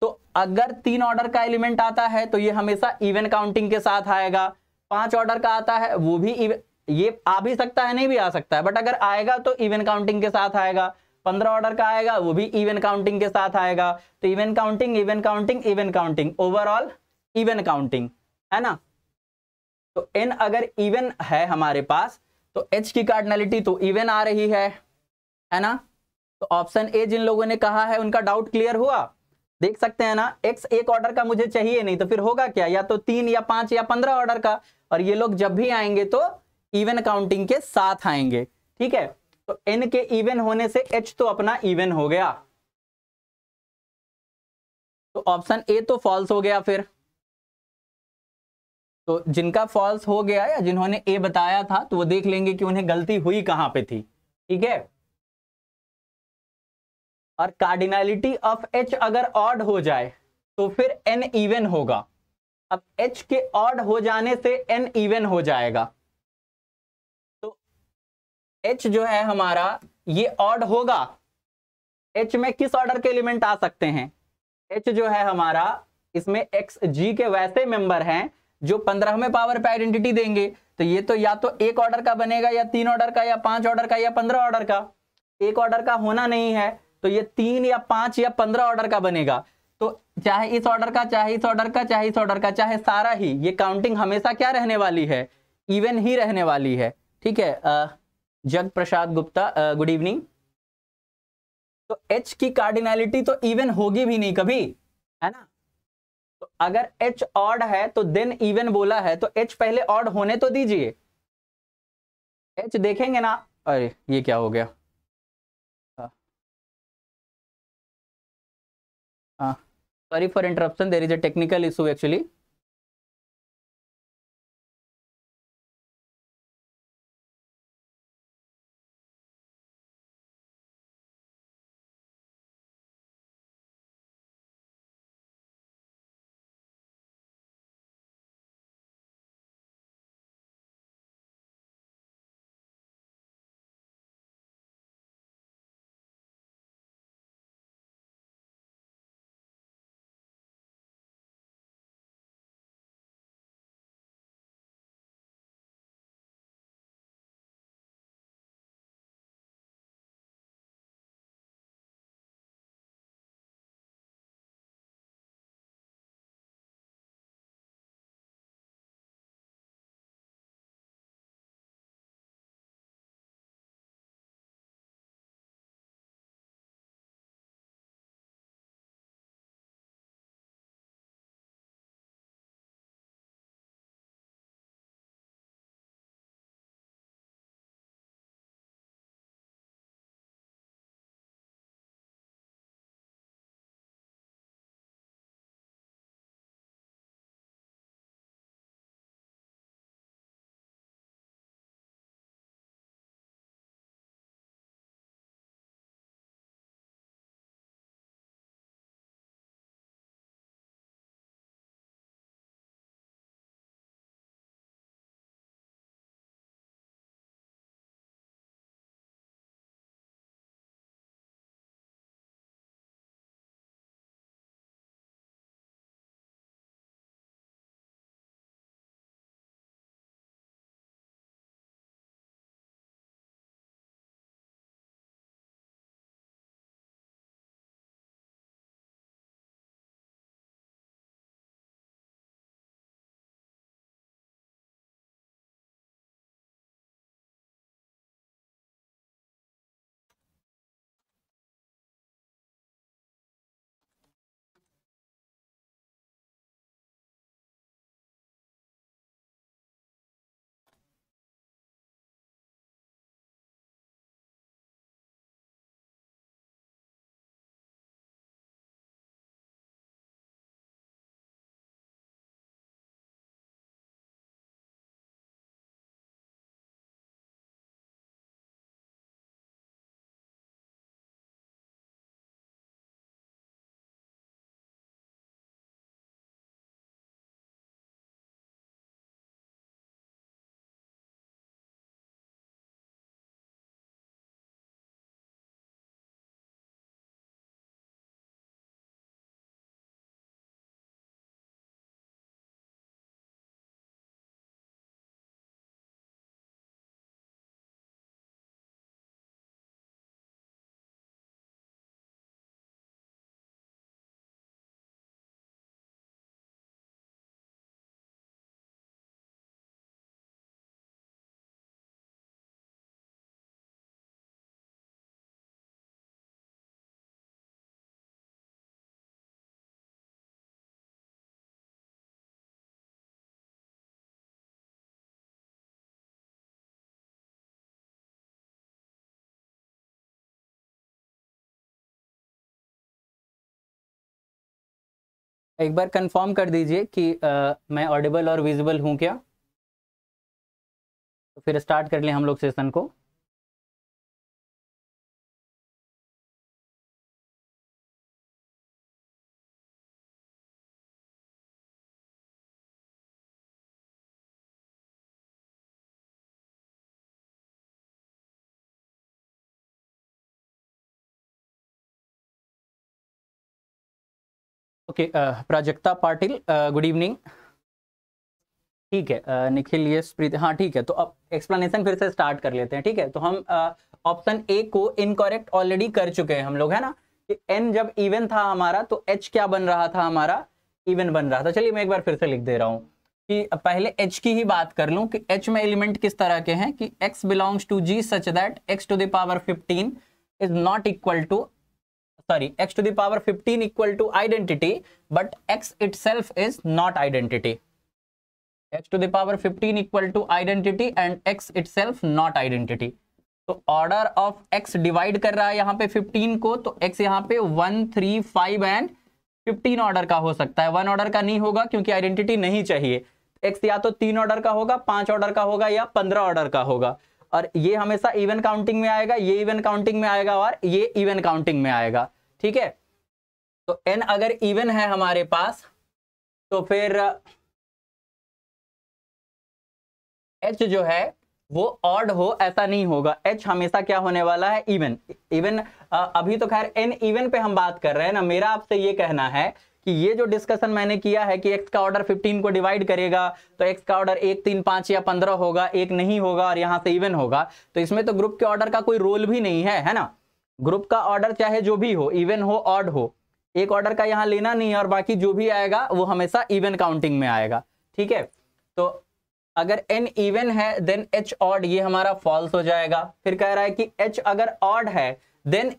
तो अगर तीन ऑर्डर का एलिमेंट आता है तो ये हमेशा इवन काउंटिंग के साथ आएगा। पाँच ऑर्डर का आता है, वो भी ये आ भी सकता है, नहीं भी आ सकता है बट अगर आएगा तो इवन काउंटिंग के साथ आएगा। पंद्रह ऑर्डर का आएगा, वो भी इवन काउंटिंग के साथ आएगा। तो even counting even counting even counting overall even counting है ना? तो एन अगर इवन है हमारे पास तो एच की कार्डनलिटी तो इवन आ रही है है ना? तो ऑप्शन ए जिन लोगों ने कहा है, उनका डाउट क्लियर हुआ? देख सकते हैं ना एक्स एक ऑर्डर का मुझे चाहिए नहीं तो फिर होगा क्या? या तो तीन या पाँच या पंद्रह ऑर्डर का, और ये लोग जब भी आएँगे तो इवन काउंटिंग के साथ आएँगे, ठीक है? तो एन के इवन होने से एच तो अपना इवन हो गया। तो ऑप्शन ए तो फॉल्स हो गया फिर। तो जिनका फॉल्स हो गया या जिन्होंने ए बताया था तो वो देख लेंगे कि उन्हें गलती हुई कहाँ पे थी, ठीक है? और कार्डिनलिटी ऑफ़ एच अगर ऑड हो जाए तो फिर एन इवन होगा। अब एच के ऑड हो जाने से एन इवन हो जाएगा। एच जो है हमारा, ये ऑड होगा। एच में किस ऑर्डर के एलिमेंट आ सकते हैं? एच जो है हमारा, इसमें एक्स जी के वैसे मेंबर हैं, जो पंद्रहवें पावर पे आइडेंटिटी देंगे। तो ये तो या तो एक ऑर्डर का बनेगा, या तीन ऑर्डर का, या पाँच ऑर्डर का, या पंद्रह ऑर्डर का। एक ऑर्डर का होना नहीं है तो ये तीन या पाँच या पंद्रह ऑर्डर का बनेगा। तो चाहे इस ऑर्डर का, चाहे इस ऑर्डर का, चाहे इस ऑर्डर का, चाहे सारा ही, ये काउंटिंग हमेशा क्या रहने वाली है? इवन ही रहने वाली है। ठीक है जग प्रसाद गुप्ता गुड इवनिंग तो एच की कार्डिनलिटी तो इवन होगी भी नहीं कभी, है ना? तो अगर एच ऑड है तो देन इवन बोला है तो एच पहले ऑड होने तो दीजिए। एच देखेंगे ना, अरे, ये क्या हो गया? Sorry for interruption there is is technical issue issue एक बार कंफर्म कर दीजिए कि आ, मैं ऑडिबल और विजिबल हूँ क्या? तो फिर स्टार्ट कर लें हम लोग सेशन को। Okay Prajakta Patil good evening. ठीक है निखिल यस प्रीति हाँ ठीक है तो अब एक्सप्लेनेशन फिर से स्टार्ट कर लेते हैं, ठीक है? तो हम ऑप्शन ए को इनकरेक्ट ऑलरेडी कर चुके हैं हम लोग, है ना? कि एन जब इवन था हमारा तो एच क्या बन रहा था हमारा? इवन बन रहा था। चलिए, मैं एक बार फिर से लिख दे रहा हूँ कि पहले एच की ही बात कर लूँ कि एच में एलिमेंट किस तरह के हैं? कि x belongs to G such that x to the power fifteen is not equal to sorry, x to the power 15 equal to identity, but x itself is not identity. X to the power 15 equal to identity and x itself not identity. तो order of x divide कर रहा है यहाँ पे 15 को तो x यहाँ पे 1 3 5 एंड 15 ऑर्डर का हो सकता है। वन ऑर्डर का नहीं होगा क्योंकि आइडेंटिटी नहीं चाहिए। X या तो तीन ऑर्डर का होगा, पाँच ऑर्डर का होगा या पंद्रह ऑर्डर का होगा। और ये हमेशा इवन काउंटिंग में आएगा, ये इवन काउंटिंग में आएगा और ये इवन काउंटिंग में आएगा। ठीक है? तो एन अगर इवन है हमारे पास तो फिर एच जो है, वो ऑड हो, ऐसा नहीं होगा। एच हमेशा क्या होने वाला है? इवन इवन अभी तो खैर एन इवन पे हम बात कर रहे हैं ना। मेरा आपसे ये कहना है कि ये जो डिस्कशन मैंने किया है कि एक्स का ऑर्डर 15 को डिवाइड करेगा तो एक्स का ऑर्डर एक, तीन, पाँच या पंद्रह होगा, एक नहीं होगा और यहाँ से इवन होगा तो इसमें तो ग्रुप के ऑर्डर का कोई रोल भी नहीं है है ना? ग्रुप का ऑर्डर चाहे जो भी हो इवन हो ऑड हो, एक ऑर्डर का यहाँ लेना नहीं है और बाकी जो भी आएगा, वो हमेशा इवन काउंटिंग में आएगा, ठीक है? तो अगर एन इवन है देन एच ऑड ये हमारा फॉल्स हो जाएगा। फिर कह रहा है कि एच अगर ऑड है देन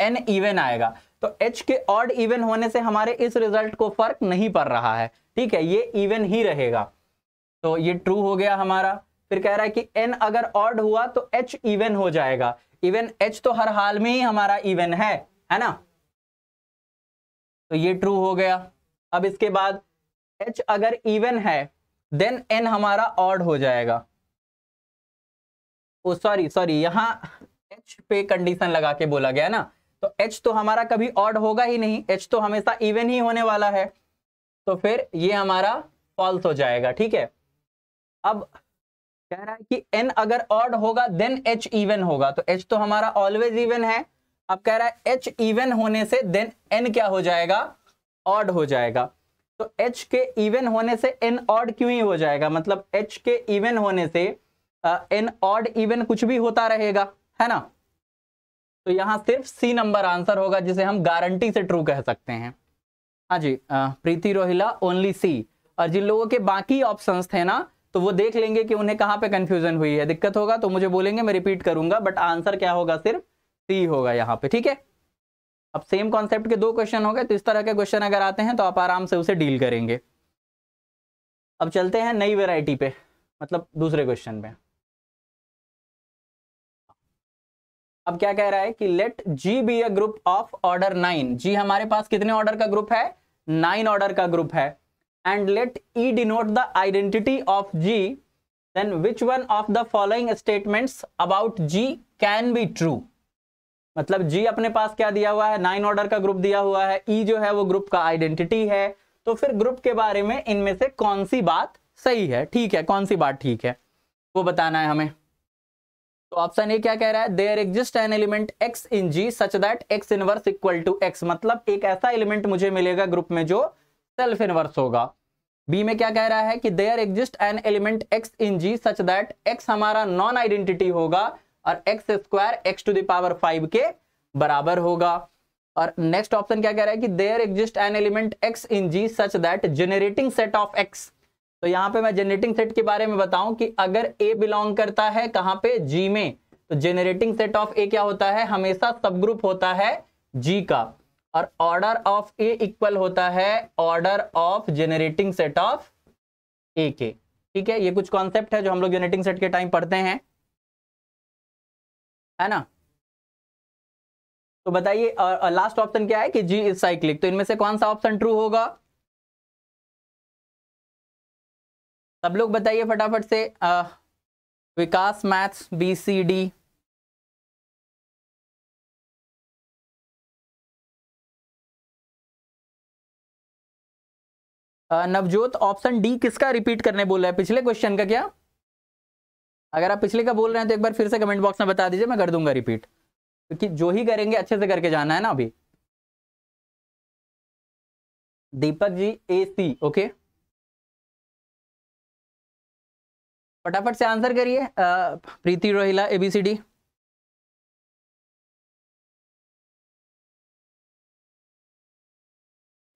एन इवन आएगा। तो एच के ऑड इवन होने से हमारे इस रिज़ल्ट को फ़र्क नहीं पड़ रहा है, ठीक है? ये इवन ही रहेगा। तो ये ट्रू हो गया हमारा। फिर कह रहा है कि एन अगर ऑड हुआ तो एच इवन हो जाएगा। इवन एच तो हर हाल में ही हमारा इवन है है ना? तो ये ट्रू हो गया। अब इसके बाद एच अगर इवन है देन एन हमारा ऑड हो जाएगा। ओ सॉरी सॉरी यहाँ एच पे कंडीशन लगा के बोला गया ना? तो एच तो हमारा कभी ऑड होगा ही नहीं। एच तो हमेशा इवन ही होने वाला है। तो फिर ये हमारा फॉल्स हो जाएगा, ठीक है? अब कह रहा है कि एन अगर ऑड होगा देन एच इवन होगा। तो एच तो हमारा ऑलवेज इवन है। अब कह रहा है एच इवन होने से देन एन क्या हो जाएगा? ऑड हो जाएगा। तो एच के इवन होने से एन ऑड क्यों ही हो जाएगा? मतलब एच के इवन होने से एन ऑड इवन कुछ भी होता रहेगा, है ना? तो यहाँ सिर्फ़ सी नंबर आंसर होगा, जिसे हम गारंटी से ट्रू कह सकते हैं। हाँ जी प्रीति रोहिला ओनली सी और जिन लोगों के बाकी ऑप्शंस थे ना तो वो देख लेंगे कि उन्हें कहाँ पे कंफ्यूजन हुई है। दिक्कत होगा तो मुझे बोलेंगे, मैं रिपीट करूँगा बट आंसर क्या होगा? सिर्फ़ सी होगा यहाँ पे, ठीक है? अब सेम कॉन्सेप्ट के दो क्वेश्चन हो गए तो इस तरह के क्वेश्चन अगर आते हैं तो आप आराम से उसे डील करेंगे। अब चलते हैं नई वेराइटी पे मतलब दूसरे क्वेश्चन पे। अब क्या कह रहा है कि let G be a group of order nine G हमारे पास कितने ऑर्डर का ग्रुप है? नाइन ऑर्डर का ग्रुप है। And let E denote the identity of G, then which one of the following statements about G can be true? मतलब G अपने पास क्या दिया हुआ है? नाइन ऑर्डर का ग्रुप दिया हुआ है। E जो है वो ग्रुप का आइडेंटिटी है। तो फिर ग्रुप के बारे में इनमें से कौन सी बात सही है? ठीक है कौन सी बात ठीक है? वो बताना है हमें। तो ऑप्शन ए क्या कह रहा है? There exist an element x in G such that x inverse equal to x मतलब एक ऐसा एलिमेंट मुझे मिलेगा ग्रुप में जो सेल्फ इनवर्स होगा। बी में क्या कह रहा है कि there exist an element x in G such that x हमारा नॉन आइडेंटिटी होगा और x square x to the power five के बराबर होगा। और नेक्स्ट ऑप्शन क्या कह रहा है कि there exist an element x in G such that generating set of x तो यहाँ पे मैं जनरेटिंग सेट के बारे में बताऊँ कि अगर ए बिलोंग करता है कहाँ पे? जी में। तो जेनरेटिंग सेट ऑफ़ ए क्या होता है? हमेशा सब ग्रुप होता है जी का। और ऑर्डर ऑफ़ ए इक्वल होता है order of generating set of A के ठीक है? ये कुछ कॉन्सेप्ट है जो हम लोग जेनरेटिंग सेट के टाइम पढ़ते हैं। है ना? तो बताइए लास्ट ऑप्शन क्या है कि जी इज़ साइक्लिक तो इनमें से कौन सा ऑप्शन ट्रू होगा? सब लोग बताइए फटाफट से। आ, Vikas maths B C D Navjot option D किसका रिपीट करने बोल रहा है? पिछले क्वेश्चन का क्या? अगर आप पिछले का बोल रहे हैं तो एक बार फिर से कमेंट बॉक्स में बता दीजिए, मैं कर दूँगा रिपीट क्योंकि जो ही करेंगे, अच्छे से करके जाना है ना अभी। दीपक जी ए सी ओके फटाफट से आंसर करिए प्रीति रोहिला एबीसीडी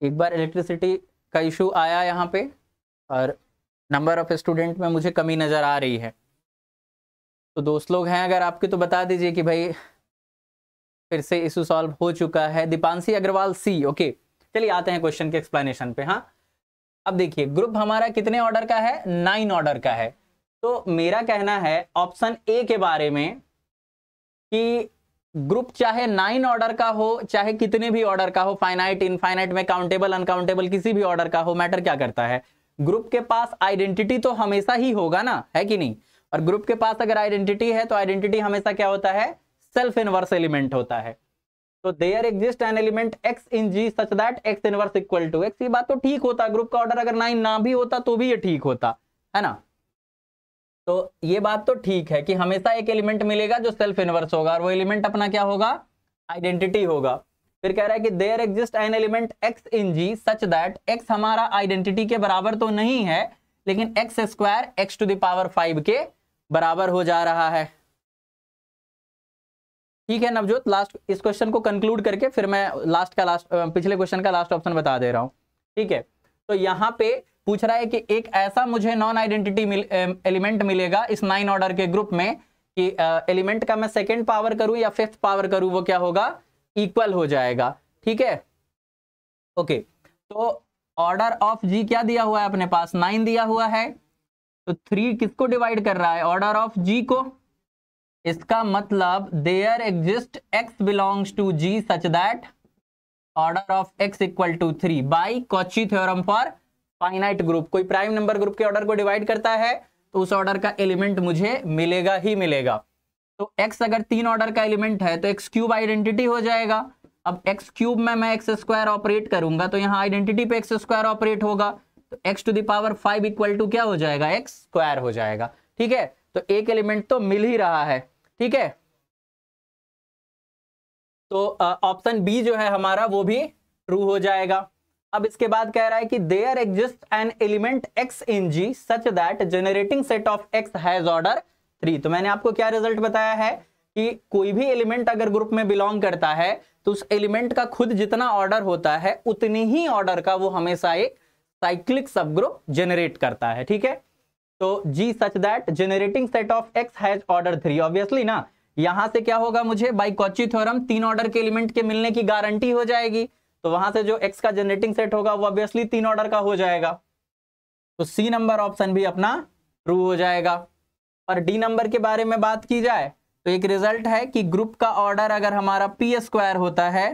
एक बार इलेक्ट्रिसिटी का इशू आया यहाँ पे और नंबर ऑफ़ स्टूडेंट में मुझे कमी नज़र आ रही है। तो दोस्त लोग हैं, अगर आपके तो बता दीजिए कि भाई फिर से इशू सॉल्व हो चुका है। Deepanshi Agarwal C, okay. चलिए आते हैं क्वेश्चन के एक्सप्लेनेशन पे हाँ। अब देखिए, ग्रुप हमारा कितने ऑर्डर का है? नाइन ऑर्डर का है। तो मेरा कहना है ऑप्शन ए के बारे में कि ग्रुप चाहे नाइन ऑर्डर का हो, चाहे कितने भी ऑर्डर का हो फाइनाइट इनफाइनाइट में काउंटेबल अनकाउंटेबल किसी भी ऑर्डर का हो मैटर क्या करता है? ग्रुप के पास आइडेंटिटी तो हमेशा ही होगा ना, है कि नहीं? और ग्रुप के पास अगर आइडेंटिटी है तो आइडेंटिटी हमेशा क्या होता है? सेल्फ इनवर्स एलिमेंट होता है। तो there exist an element x in G such that x inverse equal to x ये बात तो ठीक होता। ग्रुप का ऑर्डर अगर नाइन ना भी होता तो भी ये ठीक होता, है ना? तो ये बात तो ठीक है कि हमेशा एक एलिमेंट मिलेगा जो सेल्फ इनवर्स होगा, और वो एलिमेंट अपना क्या होगा? आइडेंटिटी होगा। फिर कह रहा है कि there exist an element x in G such that x हमारा आइडेंटिटी के बराबर तो नहीं है, लेकिन x square x to the power five के बराबर हो जा रहा है। ठीक है नवजोत लास्ट इस क्वेश्चन को कंक्लूड करके फिर मैं लास्ट का लास्ट पिछले क्वेश्चन का लास्ट ऑप्शन बता दे रहा हूँ। ठीक है तो यहाँ पे पूछ रहा है कि एक ऐसा मुझे नॉन आइडेंटिटी मिल, एलिमेंट मिलेगा इस नाइन ऑर्डर के ग्रुप में कि एलिमेंट का मैं सेकेंड पावर करूँ या फिफ्थ पावर करूँ वो क्या होगा? इक्वल हो जाएगा। ठीक है? ओके तो ऑर्डर ऑफ़ जी क्या दिया हुआ है अपने पास? नाइन दिया हुआ है। तो थ्री किसको डिवाइड कर रहा है? ऑर्डर ऑफ़ जी को। इसका मतलब there exist x belongs to G such that order of x equal to three by Cauchy theorem for finite group कोई प्राइम नंबर ग्रुप के ऑर्डर को डिवाइड करता है तो उस ऑर्डर का एलिमेंट मुझे मिलेगा ही मिलेगा। तो x अगर तीन ऑर्डर का एलिमेंट है तो एक्स क्यूब आइडेंटिटी हो जाएगा। अब एक्स क्यूब में मैं एक्स स्क्वायर ऑपरेट करूँगा तो यहाँ आइडेंटिटी पे एक्स स्क्वायर ऑपरेट होगा। तो x to the power five equal to क्या हो जाएगा? एक्स स्क्वायर हो जाएगा। ठीक है? तो एक एलिमेंट तो मिल ही रहा है। ठीक है? तो ऑप्शन बी जो है हमारा, वो भी ट्रू हो जाएगा। अब इसके बाद कह रहा है कि there exist an element x in G such that generating set of x has order three तो मैंने आपको क्या रिज़ल्ट बताया है कि कोई भी एलिमेंट अगर ग्रुप में बिलोंग करता है तो उस एलिमेंट का खुद जितना ऑर्डर होता है, उतनी ही ऑर्डर का वो हमेशा एक साइक्लिक सब ग्रुप जेनरेट करता है, ठीक है? तो G such that generating set of x has order three obviously ना, यहाँ से क्या होगा मुझे? बाई कॉची थ्योरम तीन ऑर्डर के एलिमेंट के मिलने की गारंटी हो जाएगी। तो वहाँ से जो एक्स का जनरेटिंग सेट होगा, वो ऑब्वियसली तीन ऑर्डर का हो जाएगा। तो सी नंबर ऑप्शन भी अपना ट्रू हो जाएगा। और डी नंबर के बारे में बात की जाए तो एक रिज़ल्ट है कि ग्रुप का ऑर्डर अगर हमारा पी स्क्वायर होता है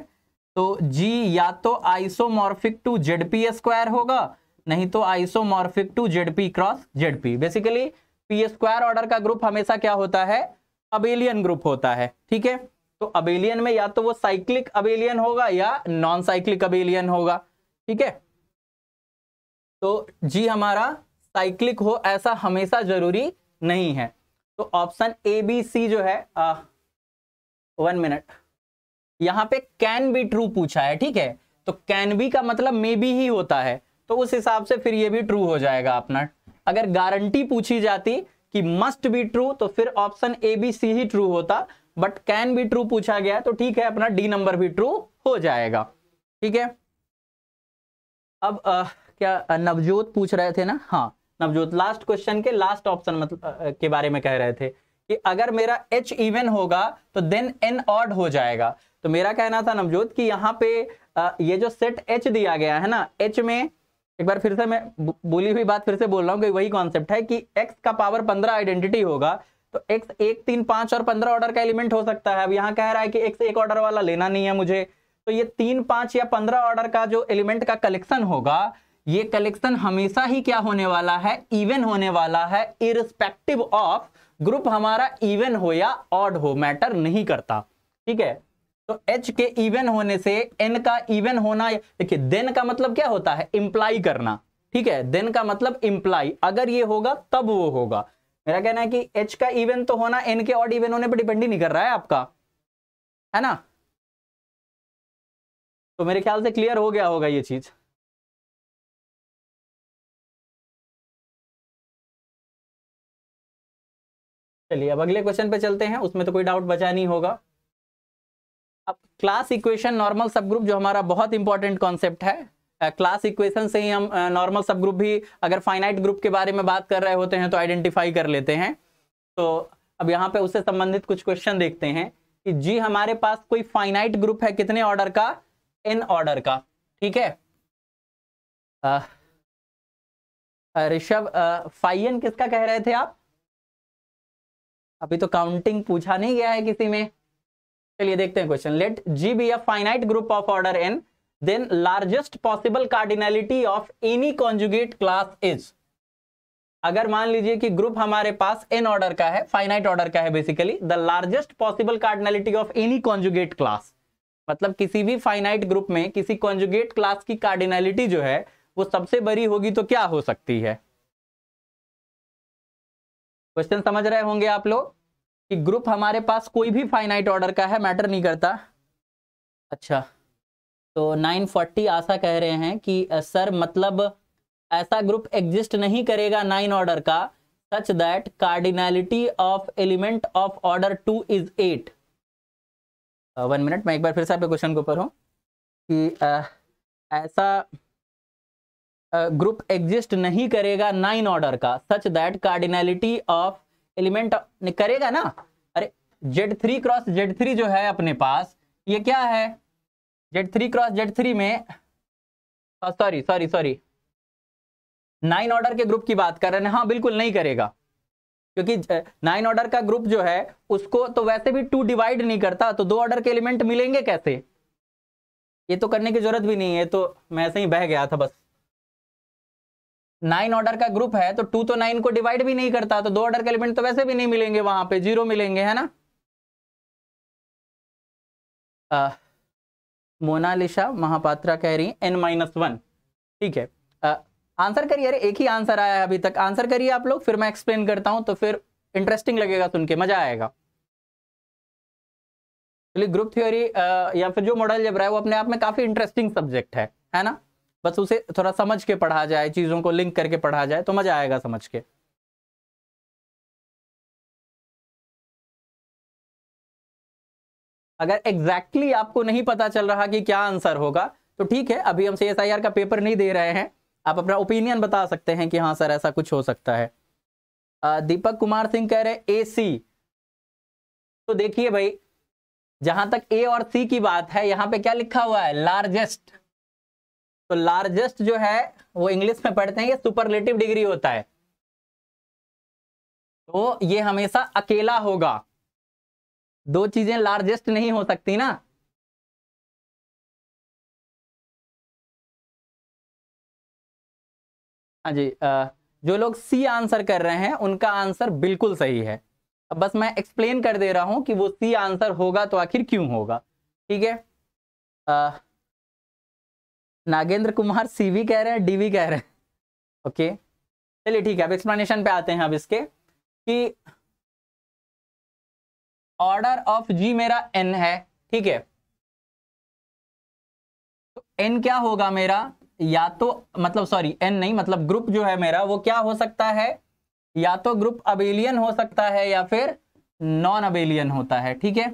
तो जी या तो isomorphic to Z p square होगा, नहीं तो isomorphic to Z p cross Z p basically p square order का ग्रुप हमेशा क्या होता है? अबेलियन ग्रुप होता है, ठीक है? तो अबेलियन में या तो वो साइक्लिक अबेलियन होगा या नॉन साइक्लिक अबेलियन होगा ठीक है? तो जी हमारा साइक्लिक हो ऐसा हमेशा ज़रूरी नहीं है। तो ऑप्शन ए बी सी जो है आ, वन मिनट यहाँ पे कैन बी ट्रू पूछा है ठीक है? तो कैन बी का मतलब मे बी ही होता है तो उस हिसाब से फिर ये भी ट्रू हो जाएगा अपना। अगर गारंटी पूछी जाती कि मस्ट बी ट्रू तो फिर ऑप्शन ए बी सी ही ट्रू होता। बट कैन भी ट्रू पूछा गया तो ठीक है अपना डी नंबर भी ट्रू हो जाएगा। ठीक है? अब आ, क्या नवजोत पूछ रहे थे ना? हाँ नवजोत लास्ट क्वेश्चन के लास्ट ऑप्शन मतलब के बारे में कह रहे थे कि अगर मेरा एच इवन होगा तो देन एन ऑड हो जाएगा। तो मेरा कहना था नवजोत कि यहाँ पे आ, ये जो सेट एच दिया गया है ना एच में एक बार फिर से मैं बोली हुई बात फिर से बोल रहा हूँ कि वही कॉन्सेप्ट है कि एक्स का पावर पंद्रह आइडेंटिटी होगा तो एक्स एक, तीन, पाँच और पंद्रह ऑर्डर का एलिमेंट हो सकता है। अब यहाँ कह रहा है कि एक ऑर्डर वाला लेना नहीं है मुझे। तो ये तीन, पाँच या पंद्रह ऑर्डर का जो एलिमेंट का कलेक्शन होगा, ये कलेक्शन हमेशा ही क्या होने वाला है? इवन होने वाला है इरिस्पेक्टिव ऑफ़ ग्रुप हमारा इवन हो या ऑड हो मैटर नहीं करता। ठीक है? तो एच के इवन होने से एन का इवन होना, देखिए देन का मतलब क्या होता है? इंप्लाई करना। ठीक है? देन का मतलब इंप्लाई अगर ये होगा, तब वो होगा। मेरा कहना है कि एच का इवन तो होना एन के ऑड इवन होने पर डिपेंड ही नहीं कर रहा है आपका। है ना? तो मेरे ख्याल से क्लियर हो गया होगा ये चीज़। चलिए, अब अगले क्वेश्चन पे चलते हैं। उसमें तो कोई डाउट बचा नहीं होगा। अब क्लास इक्वेशन नॉर्मल सब ग्रुप जो हमारा बहुत इंपॉर्टेंट कॉन्सेप्ट है क्लास इक्वेशन से ही हम नॉर्मल सब ग्रुप भी अगर फाइनाइट ग्रुप के बारे में बात कर रहे होते हैं तो आइडेंटिफाई कर लेते हैं। तो अब यहाँ पे उससे संबंधित कुछ क्वेश्चन देखते हैं कि जी हमारे पास कोई फाइनाइट ग्रुप है कितने ऑर्डर का? एन ऑर्डर का। ठीक है? ऋषभ फाइयन किसका कह रहे थे आप? अभी तो काउंटिंग पूछा नहीं गया है किसी में। चलिए देखते हैं question let G be a finite group of order n then largest possible cardinality of any conjugate class is अगर मान लीजिए कि ग्रुप हमारे पास एन ऑर्डर का है फाइनाइट ऑर्डर का है basically the largest possible cardinality of any conjugate class मतलब किसी भी फाइनाइट ग्रुप में किसी कॉन्जुगेट क्लास की कार्डिनलिटी जो है, वो सबसे बड़ी होगी तो क्या हो सकती है? क्वेश्चन समझ रहे होंगे आप लोग कि ग्रुप हमारे पास कोई भी फाइनाइट ऑर्डर का है मैटर नहीं करता। अच्छा। तो 940 आशा कह रहे हैं कि सर मतलब ऐसा ग्रुप एग्जिस्ट नहीं करेगा नाइन ऑर्डर का such that cardinality of element of order two is eight one minute मैं एक बार फिर से आपके क्वेश्चन को पढ़ूं कि uh, ऐसा ग्रुप uh, एग्जिस्ट नहीं करेगा नाइन ऑर्डर का such that cardinality of element करेगा ना? अरे Z three cross Z three जो है अपने पास ये क्या है? Z three cross Z three में sorry sorry sorry nine order के ग्रुप की बात कर रहे हैं। हाँ बिल्कुल नहीं करेगा। क्योंकि नाइन ऑर्डर का ग्रुप जो है, उसको तो वैसे भी टू डिवाइड नहीं करता तो दो ऑर्डर के एलिमेंट मिलेंगे कैसे? ये तो करने की ज़रूरत भी नहीं है तो मैं ऐसे ही बह गया था बस। नाइन ऑर्डर का ग्रुप है तो टू तो नाइन को डिवाइड भी नहीं करता तो दो ऑर्डर के एलिमेंट तो वैसे भी नहीं मिलेंगे, वहाँ पे ज़ीरो मिलेंगे, है ना? मोनालिशा महापात्रा कह रही है एन माइनस वन ठीक है। आंसर करिए, अरे एक ही आंसर आया है अभी तक। आंसर करिए आप लोग, फिर मैं एक्सप्लेन करता हूँ तो फिर इंटरेस्टिंग लगेगा सुन के, मज़ा आएगा। चलिए ग्रुप थ्योरी या फिर जो मॉडल जब रहा है, वो अपने आप में काफ़ी इंटरेस्टिंग सब्जेक्ट है है ना? बस उसे थोड़ा समझ के पढ़ा जाए, चीज़ों को लिंक करके पढ़ा जाए तो मज़ा आएगा समझ के। अगर एग्जैक्टली exactly आपको नहीं पता चल रहा कि क्या आंसर होगा तो ठीक है, अभी हम सी का पेपर नहीं दे रहे हैं। आप अपना ओपिनियन बता सकते हैं कि हाँ सर ऐसा कुछ हो सकता है। दीपक कुमार सिंह कह रहे ए सी तो देखिए भाई, जहाँ तक ए और सी की बात है, यहाँ पे क्या लिखा हुआ है? लार्जेस्ट तो लार्जेस्ट जो है, वो इंग्लिश में पढ़ते हैं, ये सुपरलेटिव डिग्री होता है। तो ये हमेशा अकेला होगा। दो चीज़ें लार्जेस्ट नहीं हो सकती ना। हाँ जी जो लोग सी आंसर कर रहे हैं, उनका आंसर बिल्कुल सही है। अब बस मैं एक्सप्लेन कर दे रहा हूँ कि वो सी आंसर होगा तो आखिर क्यों होगा। ठीक है? नागेंद्र कुमार सी भी कह रहे हैं डी भी कह रहे हैं। ओके? चलिए ठीक है, अब एक्सप्लेनेशन पे आते हैं अब इसके कि ऑर्डर ऑफ़ जी मेरा एन है, ठीक है? तो एन क्या होगा मेरा? या तो मतलब सॉरी एन नहीं मतलब ग्रुप जो है मेरा, वो क्या हो सकता है? या तो ग्रुप अबेलियन हो सकता है या फिर नॉन अबेलियन होता है, ठीक है?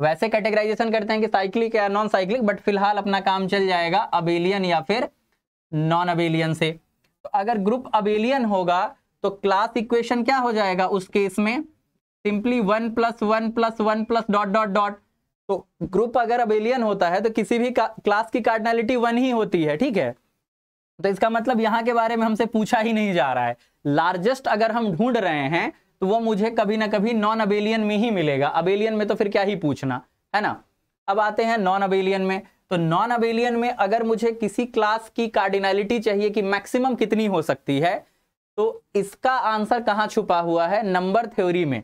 वैसे कैटेगराइजेशन करते हैं कि साइक्लिक या नॉन साइक्लिक बट फ़िलहाल अपना काम चल जाएगा अबेलियन या फिर नॉन अबेलियन से। तो अगर ग्रुप अबेलियन होगा तो क्लास इक्वेशन क्या हो जाएगा उस केस में? Simply one plus one plus one plus dot dot dot तो ग्रुप अगर अबेलियन होता है तो किसी भी क्लास की कार्डनैलिटी वन ही होती है, ठीक है? तो इसका मतलब यहाँ के बारे में हमसे पूछा ही नहीं जा रहा है। लार्जेस्ट अगर हम ढूंढ रहे हैं तो वो मुझे कभी ना कभी नॉन अबेलियन में ही मिलेगा। अबेलियन में तो फिर क्या ही पूछना, है ना? अब आते हैं नॉन अबेलियन में। तो नॉन अबेलियन में अगर मुझे किसी क्लास की कार्डिनलिटी चाहिए कि मैक्सिमम कितनी हो सकती है तो इसका आंसर कहाँ छुपा हुआ है? नंबर थ्योरी में।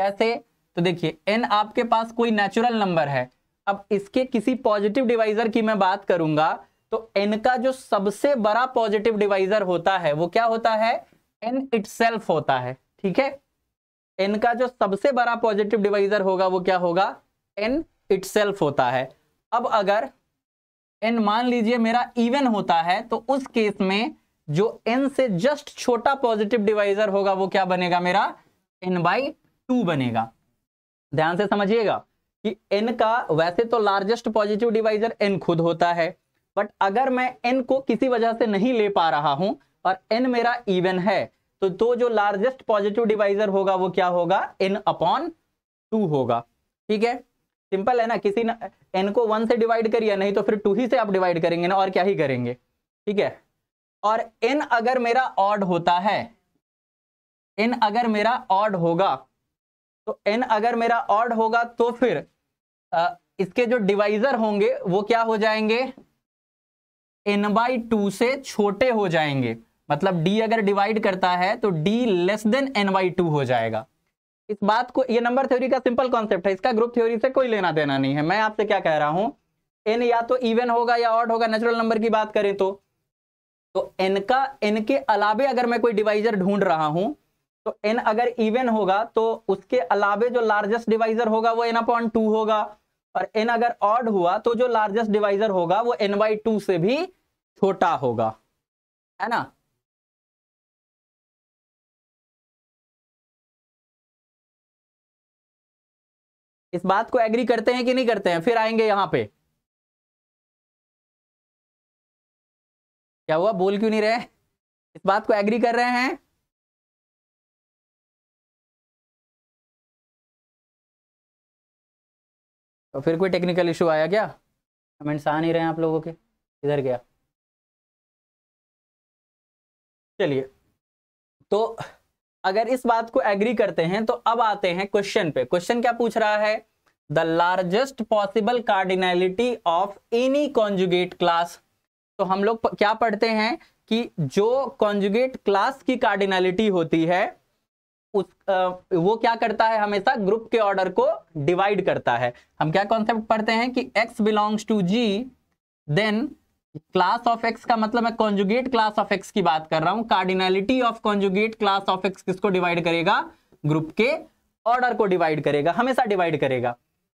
कैसे? तो देखिए एन आपके पास कोई नेचुरल नंबर है। अब इसके किसी पॉजिटिव डिवाइजर की मैं बात करूँगा तो एन का जो सबसे बड़ा पॉजिटिव डिवाइजर होता है, वो क्या होता है? एन इट होता है, ठीक है? एन का जो सबसे बड़ा पॉजिटिव डिवाइजर होगा, वो क्या होगा? एन इट होता है। अब अगर एन मान लीजिए मेरा इवन होता है तो उस केस में जो एन से जस्ट छोटा पॉजिटिव डिवाइजर होगा, वो क्या बनेगा मेरा? एन बाई टू बनेगा। ध्यान से समझिएगा कि एन का वैसे तो लार्जेस्ट पॉजिटिव डिवाइजर एन खुद होता है बट अगर मैं एन को किसी वजह से नहीं ले पा रहा हूँ और एन मेरा इवन है तो तो जो लार्जेस्ट पॉजिटिव डिवाइजर होगा, वो क्या होगा? एन अपॉन टू होगा। ठीक है? सिंपल है ना? किसी न एन को वन से डिवाइड करिए, नहीं तो फिर टू ही से आप डिवाइड करेंगे ना, और क्या ही करेंगे? ठीक है? और एन अगर मेरा ऑड होता है एन अगर मेरा ऑड होगा तो एन अगर मेरा ऑड होगा तो फिर आ, इसके जो डिवाइजर होंगे वो क्या हो जाएँगे? एन बाई टू से छोटे हो जाएँगे। मतलब डी अगर डिवाइड करता है तो d less than n by two हो जाएगा। इस बात को ये नंबर थ्योरी का सिंपल कॉन्सेप्ट है। इसका ग्रुप थ्योरी से कोई लेना देना नहीं है। मैं आपसे क्या कह रहा हूँ? एन या तो इवन होगा या ऑड होगा नेचुरल नंबर की बात करें तो। तो एन का एन के अलावे अगर मैं कोई डिवाइजर ढूंढ रहा हूँ तो एन अगर इवन होगा तो उसके अलावे जो लार्जेस्ट डिवाइजर होगा, वो एन अपॉन टू होगा। और एन अगर ऑड हुआ तो जो लार्जेस्ट डिवाइजर होगा, वो एन बाई टू से भी छोटा होगा। है ना? इस बात को एग्री करते हैं कि नहीं करते हैं? फिर आएँगे यहाँ पे। क्या हुआ? बोल क्यों नहीं रहे? इस बात को एग्री कर रहे हैं? तो फिर कोई टेक्निकल इशू आया क्या? कमेंट्स आ नहीं रहे हैं आप लोगों के? इधर गया। चलिए। तो अगर इस बात को एग्री करते हैं तो अब आते हैं क्वेश्चन पे। क्वेश्चन क्या पूछ रहा है? The largest possible cardinality of any conjugate class तो हम लोग क्या पढ़ते हैं कि जो कॉन्जुगेट क्लास की कार्डिनलिटी होती है उस आ, वो क्या करता है हमेशा ग्रुप के ऑर्डर को डिवाइड करता है। हम क्या कॉन्सेप्ट पढ़ते हैं कि x belongs to G then class of x का मतलब मैं कॉन्जुगेट क्लास ऑफ़ x की बात कर रहा हूँ। Cardinality of conjugate class of x किसको डिवाइड करेगा? ग्रुप के ऑर्डर को डिवाइड करेगा हमेशा डिवाइड करेगा।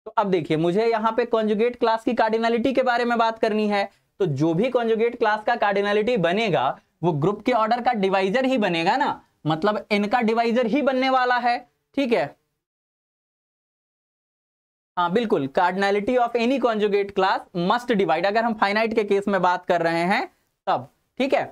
तो अब देखिए मुझे यहाँ पे कॉन्जुगेट क्लास की कार्डिनलिटी के बारे में बात करनी है। तो जो भी कॉन्जुगेट क्लास का कार्डिनलिटी बनेगा वो ग्रुप के ऑर्डर का डिवाइजर ही बनेगा ना। मतलब इनका डिवाइजर ही बनने वाला है, ठीक है? हाँ बिल्कुल cardinality of any conjugate class must divide अगर हम फाइनाइट के केस में बात कर रहे हैं, तब, ठीक है?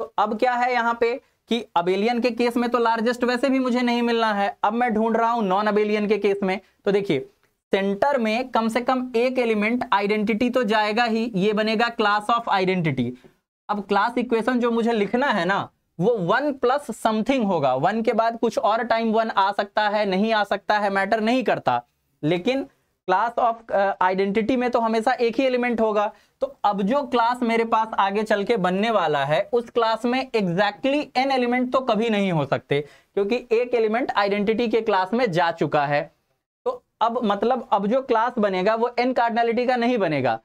तो अब क्या है यहाँ पे कि अबेलियन के केस में तो लार्जेस्ट वैसे भी मुझे नहीं मिलना है। अब मैं ढूंढ रहा हूँ नॉन अबेलियन के केस में। तो देखिए सेंटर में कम से कम एक एलिमेंट आइडेंटिटी तो जाएगा ही, ये बनेगा क्लास ऑफ़ आइडेंटिटी अब क्लास इक्वेशन जो मुझे लिखना है ना वो वन प्लस समथिंग होगा। वन के बाद कुछ और टाइम वन आ सकता है, नहीं आ सकता है मैटर नहीं करता। लेकिन क्लास ऑफ़ आइडेंटिटी में तो हमेशा एक ही एलिमेंट होगा। तो अब जो क्लास मेरे पास आगे चल के बनने वाला है, उस क्लास में एग्जैक्टली एन एलिमेंट तो कभी नहीं हो सकते, क्योंकि एक एलिमेंट आइडेंटिटी के क्लास में जा चुका है। तो अब मतलब अब जो क्लास बनेगा, वो एन कार्डनलिटी का नहीं बनेगा।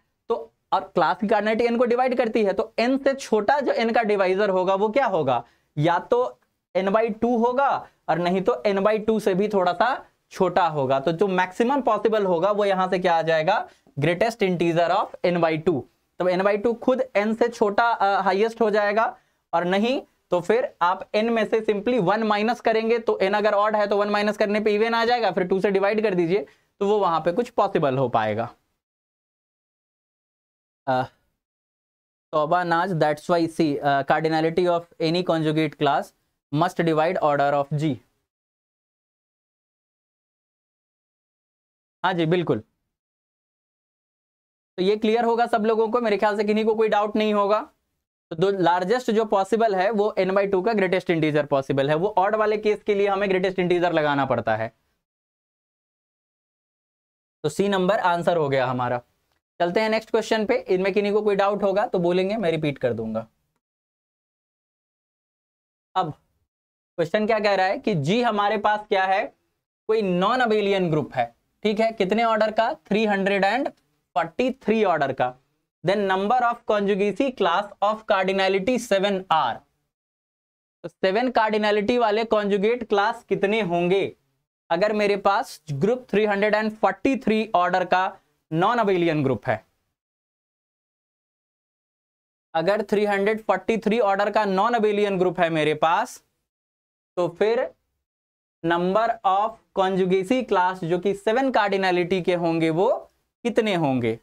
और क्लास की कार्डिनेटी एन को डिवाइड करती है तो एन से छोटा जो एन का डिवाइजर होगा, वो क्या होगा? या तो एन बाई टू होगा, और नहीं तो एन बाई टू से भी थोड़ा सा छोटा होगा। तो जो मैक्सिमम पॉसिबल होगा, वो यहाँ से क्या आ जाएगा? Greatest integer of n by two तो एन बाई टू खुद एन से छोटा हाइएस्ट हो जाएगा, और नहीं तो फिर आप एन में से सिंपली वन माइनस करेंगे तो एन अगर ऑड है तो वन माइनस करने पे इवन आ जाएगा, फिर टू से डिवाइड कर दीजिए तो वो वहाँ पे कुछ पॉसिबल हो पाएगा। Toba Naj, that's why see uh, cardinality of any conjugate class must divide order of G. हाँ जी बिल्कुल। तो ये क्लियर होगा सब लोगों को? मेरे ख्याल से किन्हीं को कोई डाउट नहीं होगा? तो दो लार्जेस्ट जो पॉसिबल है वो एन बाई टू का ग्रेटेस्ट इंटीजर पॉसिबल है। वो ऑड वाले केस के लिए हमें ग्रेटेस्ट इंटीजर लगाना पड़ता है। तो सी नंबर आंसर हो गया हमारा। चलते हैं नेक्स्ट क्वेश्चन पे। इनमें किन्हीं को कोई डाउट होगा तो बोलेंगे, मैं रिपीट कर दूँगा। अब क्वेश्चन क्या कह रहा है कि जी हमारे पास क्या है? कोई नॉन अबेलियन ग्रुप है, ठीक है? कितने ऑर्डर का? 343 ऑर्डर का। Then number of conjugacy class of cardinality seven are तो सेवन कार्डिनलिटी वाले कॉन्जुगेट क्लास कितने होंगे? अगर मेरे पास ग्रुप 343 ऑर्डर का नॉन अबेलियन ग्रुप है। अगर 343 ऑर्डर का नॉन अबेलियन ग्रुप है मेरे पास तो फिर नंबर ऑफ़ कॉन्जुगेसी क्लास जो कि सेवन कार्डिनलिटी के होंगे वो कितने होंगे?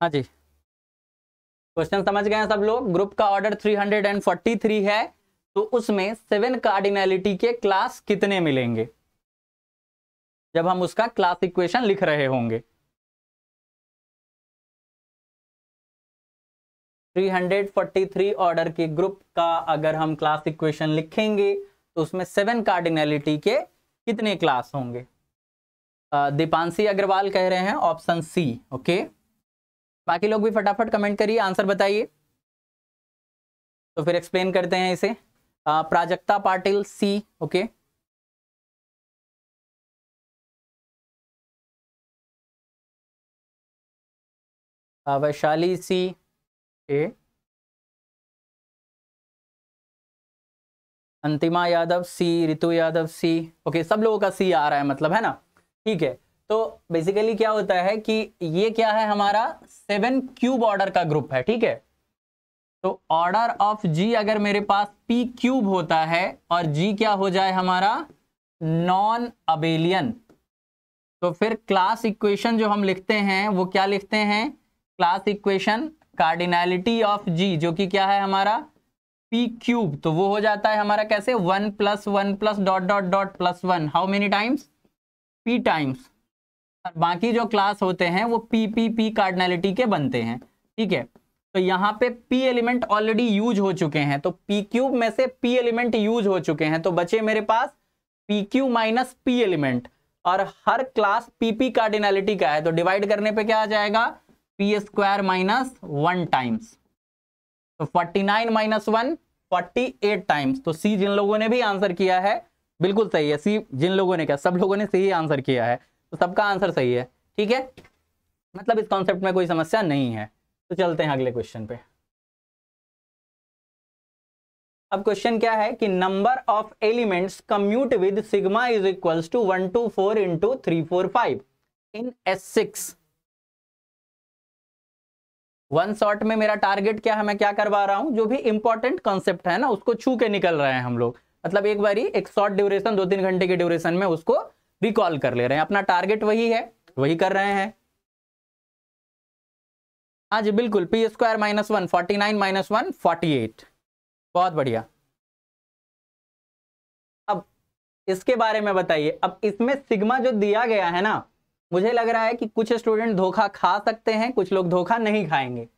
हाँ जी। क्वेश्चन समझ गए हैं सब लोग? ग्रुप का ऑर्डर 343 है। तो उसमें सेवन कार्डिनलिटी के क्लास कितने मिलेंगे? जब हम उसका क्लास इक्वेशन लिख रहे होंगे। 343 ऑर्डर के ग्रुप का अगर हम क्लास इक्वेशन लिखेंगे तो उसमें सेवन कार्डिनलिटी के कितने क्लास होंगे? दीपांशी अग्रवाल कह रहे हैं ऑप्शन सी ओके बाकी लोग भी फटाफट कमेंट करिए आंसर बताइए। तो फिर एक्सप्लेन करते हैं इसे। Prajakta Patil C okay Vaishali C A Antima Yadav C, Ritu Yadav C okay सब लोगों का सी आ रहा है मतलब है ना? ठीक है। तो बेसिकली क्या होता है कि ये क्या है हमारा सेवन क्यूब ऑर्डर का ग्रुप है, ठीक है? तो ऑर्डर ऑफ़ जी अगर मेरे पास पी क्यूब होता है और जी क्या हो जाए हमारा नॉन अबेलियन तो फिर क्लास इक्वेशन जो हम लिखते हैं, वो क्या लिखते हैं? Class equation cardinality of G जो कि क्या है हमारा पी क्यूब तो वो हो जाता है हमारा कैसे? One plus one plus dot dot dot plus one how many times p times बाकी जो क्लास होते हैं, वो पी पी पी कार्डनैलिटी के बनते हैं। ठीक है? तो यहाँ पे पी एलिमेंट ऑलरेडी यूज़ हो चुके हैं। तो पी क्यूब में से पी एलिमेंट यूज़ हो चुके हैं। तो बचे मेरे पास P Q minus P element और हर क्लास पी पी कार्डिनलिटी का है। तो डिवाइड करने पे क्या आ जाएगा? P square minus one times तो forty nine minus one forty eight times तो सी जिन लोगों ने भी आंसर किया है, बिल्कुल सही है। सी जिन लोगों ने क्या, सब लोगों ने सही आंसर किया है। तो सबका आंसर सही है, ठीक है? मतलब इस कॉन्सेप्ट में कोई समस्या नहीं है। तो चलते हैं अगले क्वेश्चन पे। अब क्वेश्चन क्या है कि number of elements commute with sigma is equals to one two four into three four five in S six one shot में मेरा टारगेट क्या है? मैं क्या करवा रहा हूँ? जो भी इंपॉर्टेंट कॉन्सेप्ट है ना, उसको छू के निकल रहे हैं हम लोग। मतलब एक बारी एक शॉर्ट ड्यूरेशन दो तीन घंटे के ड्यूरेशन में उसको रिकॉल कर ले रहे हैं। अपना टारगेट वही है, वही कर रहे हैं। हाँ जी, बिल्कुल P square minus one forty nine minus one forty eight बहुत बढ़िया। अब इसके बारे में बताइए। अब इसमें सिग्मा जो दिया गया है ना, मुझे लग रहा है कि कुछ स्टूडेंट धोखा खा सकते हैं, कुछ लोग धोखा नहीं खाएँगे।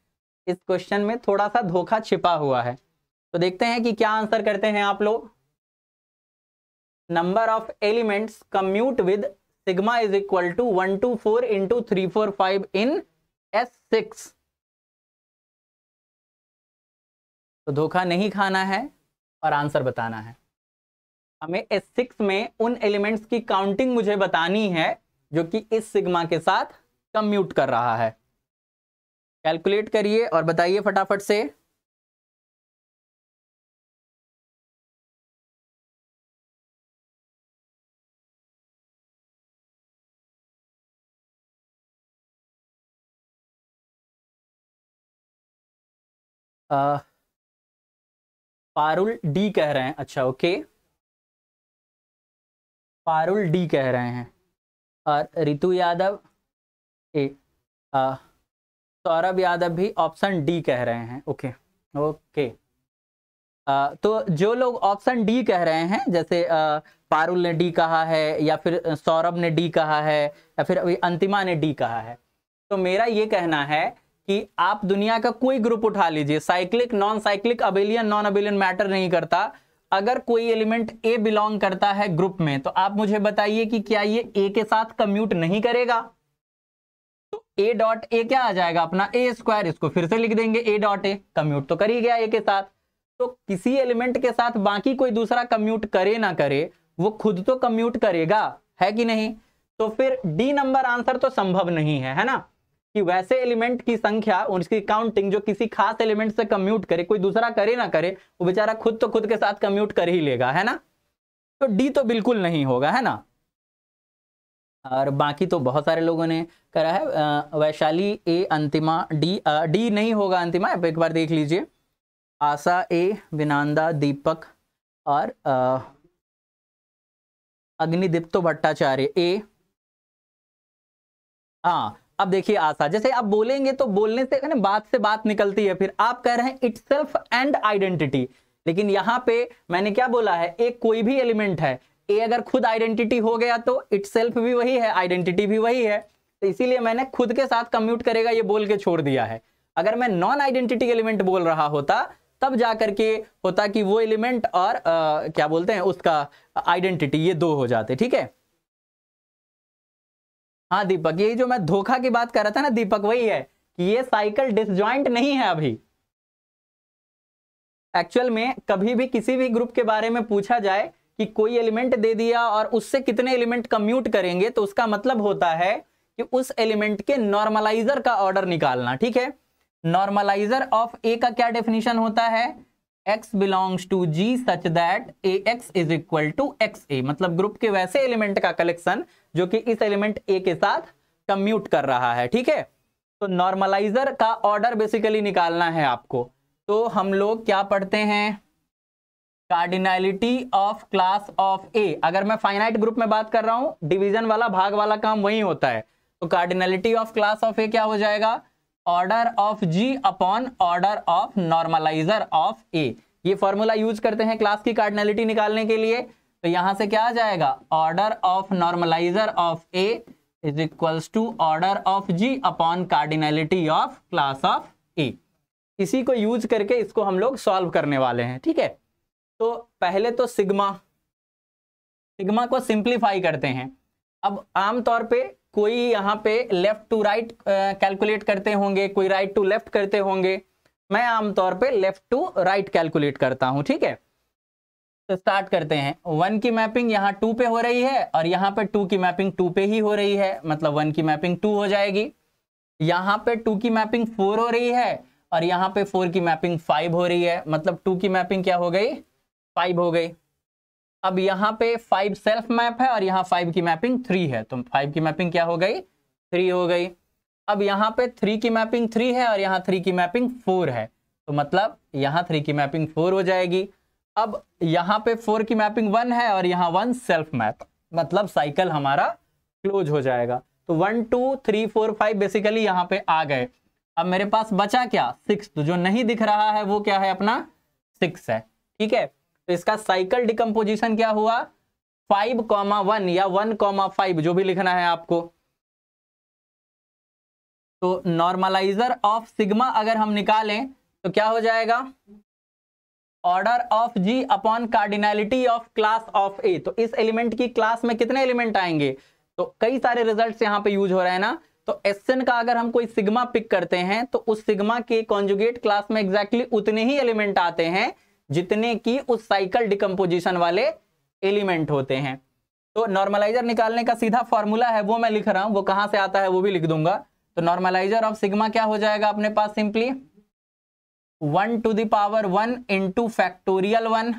इस क्वेश्चन में थोड़ा सा धोखा छिपा हुआ है। तो देखते हैं कि क्या आंसर करते हैं आप लोग। Number of elements commute with sigma is equal to 124 into 345 in S6 तो धोखा नहीं खाना है और आंसर बताना है। हमें S6 में उन एलिमेंट्स की काउंटिंग मुझे बतानी है जो कि इस सिग्मा के साथ कम्यूट कर रहा है। कैलकुलेट करिए और बताइए फटाफट से। पारुल डी कह रहे हैं। अच्छा ओके। पारुल डी कह रहे हैं। और रितु यादव। ए सौरभ यादव भी ऑप्शन डी कह रहे हैं। Okay okay. आ, तो जो लोग ऑप्शन डी कह रहे हैं जैसे आ, पारुल ने डी कहा है या फिर सौरभ ने डी कहा है या फिर अभी अंतिमा ने डी कहा है। तो मेरा ये कहना है कि आप दुनिया का कोई ग्रुप उठा लीजिए। Cyclic non cyclic abelian non abelian matter नहीं करता। अगर कोई एलिमेंट ए बिलोंग करता है ग्रुप में तो आप मुझे बताइए कि क्या ये ए के साथ कम्यूट नहीं करेगा? तो ए डॉट ए क्या आ जाएगा? अपना ए स्क्वायर इसको फिर से लिख देंगे ए डॉट ए कम्यूट तो कर ही गया ए के साथ। तो किसी एलिमेंट के साथ बाकी कोई दूसरा कम्यूट करे ना करे, वो खुद तो कम्यूट करेगा, है कि नहीं? तो फिर डी नंबर आंसर तो संभव नहीं है है ना? कि वैसे एलिमेंट की संख्या उसकी काउंटिंग जो किसी खास एलिमेंट से कम्यूट करे, कोई दूसरा करे ना करे, वो बेचारा खुद तो खुद के साथ कम्यूट कर ही लेगा, है ना? तो डी तो बिल्कुल नहीं होगा, है ना? और बाकी तो बहुत सारे लोगों ने करा है Vaishali A Antima D D नहीं होगा अंतिमा एक बार देख लीजिए। आशा ए विनांदा, दीपक और अग्निदीप्तो भट्टाचार्य ए हाँ अब देखिए आशा जैसे आप बोलेंगे तो बोलने से ना बात से बात निकलती है। फिर आप कह रहे हैं इट सेल्फ एंड आइडेंटिटी लेकिन यहाँ पे मैंने क्या बोला है एक कोई भी एलिमेंट है ए अगर खुद आइडेंटिटी हो गया तो इट सेल्फ भी वही है आइडेंटिटी भी वही है। तो इसीलिए मैंने खुद के साथ कम्यूट करेगा ये बोल के छोड़ दिया है। अगर मैं नॉन आइडेंटिटी एलिमेंट बोल रहा होता तब जाकर के होता कि वो एलिमेंट और आ, क्या बोलते हैं उसका आइडेंटिटी ये दो हो जाते ठीक है? हाँ दीपक यही जो मैं धोखा की बात कर रहा था ना, दीपक, वही है कि ये साइकिल डिसजॉइंट नहीं है अभी। एक्चुअल में कभी भी किसी भी ग्रुप के बारे में पूछा जाए कि कोई एलिमेंट दे दिया और उससे कितने एलिमेंट कम्यूट करेंगे तो उसका मतलब होता है कि उस एलिमेंट के नॉर्मलाइजर का ऑर्डर निकालना, ठीक है? नॉर्मलाइजर ऑफ़ ए का क्या डेफिनेशन होता है? X belongs to g such that a x is equal to x a मतलब ग्रुप के वैसे एलिमेंट का कलेक्शन जो कि इस एलिमेंट ए के साथ कम्यूट कर रहा है, ठीक है? तो नॉर्मलाइजर का ऑर्डर बेसिकली निकालना है आपको। तो हम लोग क्या पढ़ते हैं? Cardinality of class of a अगर मैं फाइनाइट ग्रुप में बात कर रहा हूँ डिवीज़न वाला, भाग वाला काम वही होता है। तो cardinality of class of a क्या हो जाएगा? Order of G upon order of normalizer of a ये फॉर्मूला यूज़ करते हैं क्लास की कार्डिनलिटी निकालने के लिए। तो यहाँ से क्या आ जाएगा? Order of normalizer of a is equals to order of G upon cardinality of class of a इसी को यूज़ करके इसको हम लोग सॉल्व करने वाले हैं, ठीक है? तो पहले तो सिग्मा सिग्मा को सिंप्लीफाई करते हैं। अब आमतौर पे कोई यहाँ पे लेफ़्ट टू राइट कैलकुलेट करते होंगे, कोई राइट टू लेफ़्ट करते होंगे। मैं आमतौर पे लेफ़्ट टू राइट कैलकुलेट करता हूँ, ठीक है? तो स्टार्ट करते हैं वन की मैपिंग यहाँ टू पे हो रही है और यहाँ पे टू की मैपिंग टू पे ही हो रही है मतलब वन की मैपिंग टू हो जाएगी यहाँ पे टू की मैपिंग फोर हो रही है और यहाँ पे फोर की मैपिंग फाइव हो रही है मतलब टू की मैपिंग क्या हो गई फाइव हो गई अब यहाँ पे फाइव सेल्फ मैप है और यहाँ फाइव की मैपिंग थ्री है तो फाइव की मैपिंग क्या हो गई थ्री हो गई अब यहाँ पे थ्री की मैपिंग थ्री है और यहाँ थ्री की मैपिंग फोर है तो मतलब यहाँ थ्री की मैपिंग फोर हो जाएगी अब यहाँ पे फोर की मैपिंग वन है और यहाँ वन सेल्फ मैप मतलब साइकिल हमारा क्लोज हो जाएगा। तो one two three four five basically यहाँ पे आ गए। अब मेरे पास बचा क्या? सिक्स तो जो नहीं दिख रहा है वो क्या है अपना? सिक्स है। ठीक है? तो इसका साइकिल डिकम्पोजिशन क्या हुआ? फाइव कॉमा वन या वन कॉमा फाइव जो भी लिखना है आपको। तो नॉर्मलाइजर ऑफ़ सिग्मा अगर हम निकालें तो क्या हो जाएगा? Order of G upon cardinality of class of a तो इस एलिमेंट की क्लास में कितने एलिमेंट आएँगे? तो कई सारे रिजल्ट्स यहाँ पे यूज़ हो रहे हैं ना? तो एन का अगर हम कोई सिग्मा पिक करते हैं तो उस सिग्मा के कॉन्जुगेट क्लास में एग्जैक्टली exactly उतने ही एलिमेंट आते हैं, जितने की उस साइकिल डिकम्पोजिशन वाले एलिमेंट होते हैं। तो नॉर्मलाइजर निकालने का सीधा फॉर्मूला है, वो मैं लिख रहा हूँ, वो कहाँ से आता है वो भी लिख दूँगा। तो नॉर्मलाइजर ऑफ़ सिग्मा क्या हो जाएगा अपने पास simply one to the power one into factorial one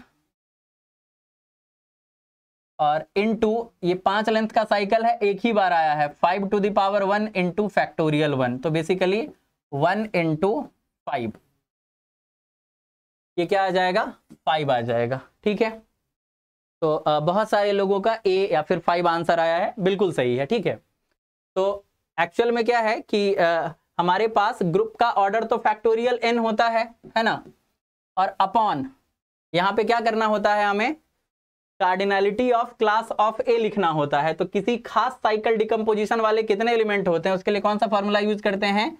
और इनटू ये पाँच लेंथ का साइकिल है, एक ही बार आया है। Five to the power one into factorial one. तो बेसिकली वन इंटू फाइव। ये क्या आ जाएगा? फाइव आ जाएगा। ठीक है? तो बहुत सारे लोगों का ए या फिर फाइव आंसर आया है। बिल्कुल सही है। ठीक है? तो एक्चुअल में क्या है कि हमारे पास ग्रुप का ऑर्डर तो फैक्टोरियल एन होता है है ना? और अपॉन यहाँ पे क्या करना होता है हमें? Cardinality of class of a लिखना होता है। तो किसी खास साइकिल डिकम्पोजिशन वाले कितने एलिमेंट होते हैं, उसके लिए कौन सा फॉर्मूला यूज़ करते हैं?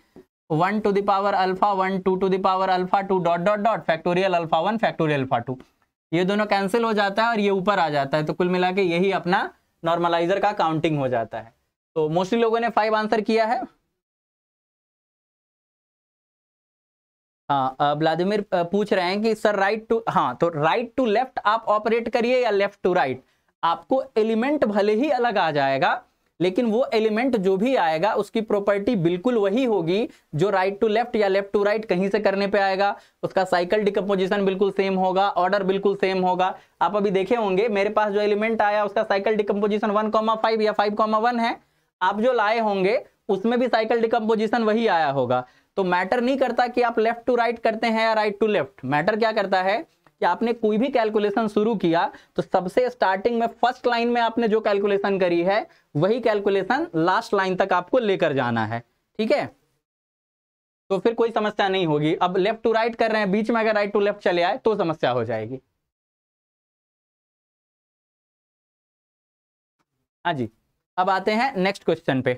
One to the power alpha one two to the power alpha two dot dot dot factorial alpha one factorial alpha two ये दोनों कैंसिल हो जाता है और ये ऊपर आ जाता है। तो कुल मिला के यही अपना नॉर्मलाइजर का काउंटिंग हो जाता है। तो मोस्टली लोगों ने फाइव आंसर किया है। हाँ व्लादिमिर पूछ रहे हैं कि, सर राइट टू हाँ तो राइट टू लेफ़्ट आप ऑपरेट करिए या लेफ़्ट टू राइट आपको एलिमेंट भले ही अलग आ जाएगा, लेकिन वो एलिमेंट जो भी आएगा, उसकी प्रॉपर्टी बिल्कुल वही होगी जो राइट टू लेफ़्ट या लेफ़्ट टू राइट कहीं से करने पे आएगा। उसका साइकिल डिकम्पोजिशन बिल्कुल सेम होगा ऑर्डर बिल्कुल सेम होगा। आप अभी देखे होंगे, मेरे पास जो एलिमेंट आया, उसका cycle decomposition one comma five या फाइव कॉमा वन है। आप जो लाए होंगे, उसमें भी साइकिल डिकम्पोजिशन वही आया होगा। तो मैटर नहीं करता कि आप लेफ़्ट टू राइट करते हैं या राइट टू लेफ़्ट मैटर क्या करता है कि आपने कोई भी कैलकुलेशन शुरू किया तो सबसे स्टार्टिंग में फ़र्स्ट लाइन में आपने जो कैलकुलेशन करी है, वही कैलकुलेशन लास्ट लाइन तक आपको लेकर जाना है। ठीक है? तो फिर कोई समस्या नहीं होगी। अब लेफ़्ट टू राइट कर रहे हैं, बीच में अगर राइट टू लेफ़्ट चले आए तो समस्या हो जाएगी। हाँ जी। अब आते हैं नेक्स्ट क्वेश्चन पे।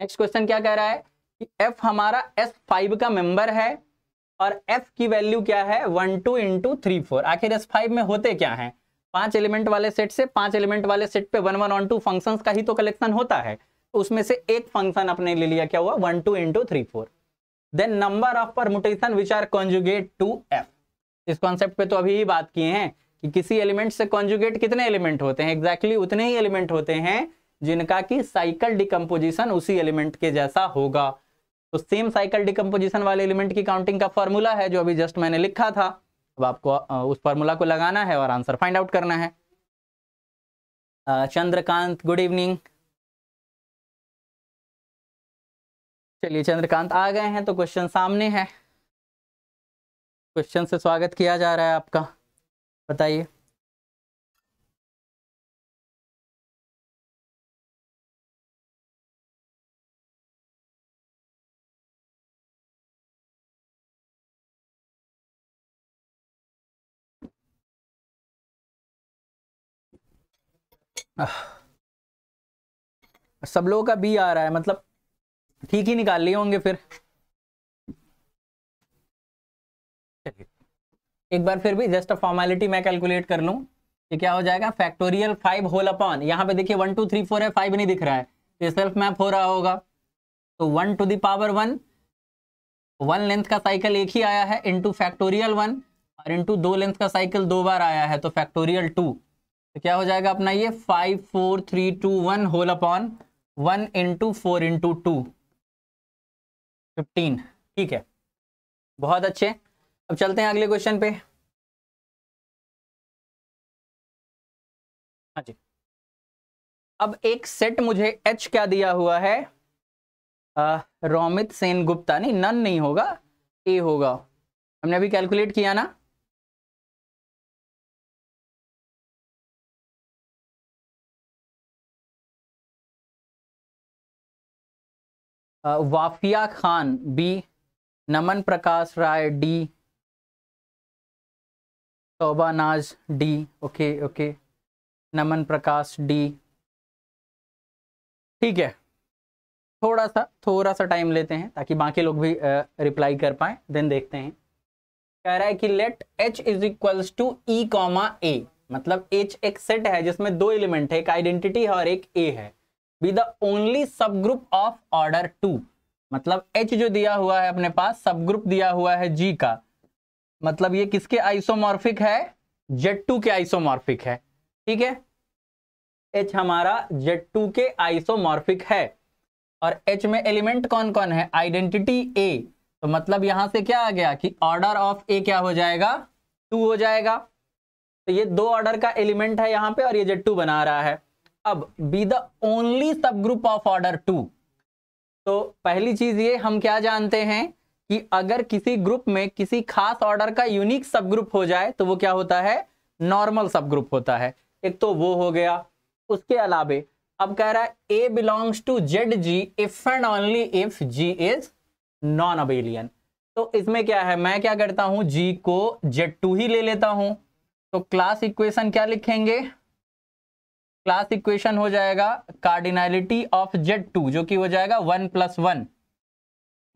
नेक्स्ट क्वेश्चन क्या कह रहा है? कि एफ़ हमारा एस फाइव का मेंबर है और एफ़ की वैल्यू क्या है? One two into three four आखिर एस फाइव में होते क्या है? पाँच एलिमेंट वाले सेट से पाँच एलिमेंट वाले सेट पे one one onto function का ही तो कलेक्शन होता है। तो उसमें से एक फ़ंक्शन अपने ले लिया क्या हुआ? One two into three four then number of permutation which are conjugate to F इस कॉन्सेप्ट पे तो अभी ही बात किए हैं कि किसी एलिमेंट से कॉन्जुगेट कितने एलिमेंट होते हैं? एग्जैक्टली exactly उतने ही एलिमेंट होते हैं जिनका की साइकिल डिकम्पोजिशन उसी एलिमेंट के जैसा होगा। तो सेम साइकिल डिकम्पोजिशन वाले एलिमेंट की काउंटिंग का फॉर्मूला है, जो अभी जस्ट मैंने लिखा था। अब आपको उस फॉर्मूला को लगाना है और आंसर फाइंड आउट करना है। चंद्रकांत गुड इवनिंग चलिए, चंद्रकांत आ गए हैं तो क्वेश्चन सामने है। क्वेश्चन से स्वागत किया जा रहा है आपका। बताइए। सब लोगों का बी आ रहा है मतलब ठीक ही निकाल लिए होंगे फिर। एक बार फिर भी जस्ट अ फॉर्मेलिटी मैं कैलकुलेट कर लूँ कि क्या हो जाएगा? फैक्टोरियल फाइव होल अपॉन यहाँ पे देखिए वन टू थ्री फोर है फाइव नहीं दिख रहा है। ये सेल्फ मैप हो रहा होगा। तो one to the power one one length का साइकिल एक ही आया है इंटू फैक्टोरियल वन और इंटू दो लेंथ का साइकिल दो बार आया है तो फैक्टोरियल टू तो क्या हो जाएगा अपना ये? Five four three two one whole upon one into four into two fifteen ठीक है। बहुत अच्छे। अब चलते हैं अगले क्वेश्चन पे। हाँ जी। अब एक सेट मुझे एच क्या दिया हुआ है? रोमित सेन गुप्ता नहीं नन नहीं होगा। ए होगा। हमने अभी कैलकुलेट किया ना? Wafia Khan, B, Naman Prakash Rai, D Toba Naaz, D, okay okay, Naman Prakash, D. ठीक है। थोड़ा सा थोड़ा सा टाइम लेते हैं ताकि बाकी लोग भी रिप्लाई कर पाए देन देखते हैं। कह रहा है कि let H is equals to E comma A मतलब एच एक सेट है जिसमें दो एलिमेंट है, एक आइडेंटिटी है और एक ए है। Be the only subgroup of order two मतलब एच जो दिया हुआ है अपने पास सब ग्रुप दिया हुआ है जी का। मतलब ये किसके आइसोमॉर्फिक है? जेड टू के आइसोमॉर्फिक है। ठीक है? एच हमारा जेड टू के आइसोमॉर्फिक है। और एच में एलिमेंट कौन कौन है? आइडेंटिटी ए तो मतलब यहाँ से क्या आ गया कि ऑर्डर ऑफ़ ए क्या हो जाएगा? टू हो जाएगा। तो ये दो ऑर्डर का एलिमेंट है यहाँ पे और ये जेड टू बना रहा है। अब be the only subgroup of order two तो पहली चीज़ ये, हम क्या जानते हैं कि अगर किसी ग्रुप में किसी खास ऑर्डर का यूनिक सब ग्रुप हो जाए तो वो क्या होता है? नॉर्मल सब ग्रुप होता है। एक तो वो हो गया। उसके अलावे, अब कह रहा है A belongs to Z G if and only if G is non abelian तो इसमें क्या है? मैं क्या करता हूँ? जी को जेड टू ही ले लेता हूँ। तो क्लास इक्वेशन क्या लिखेंगे? क्लास इक्वेशन हो जाएगा कार्डिनलिटी ऑफ़ जेड टू जो कि हो जाएगा वन प्लस वन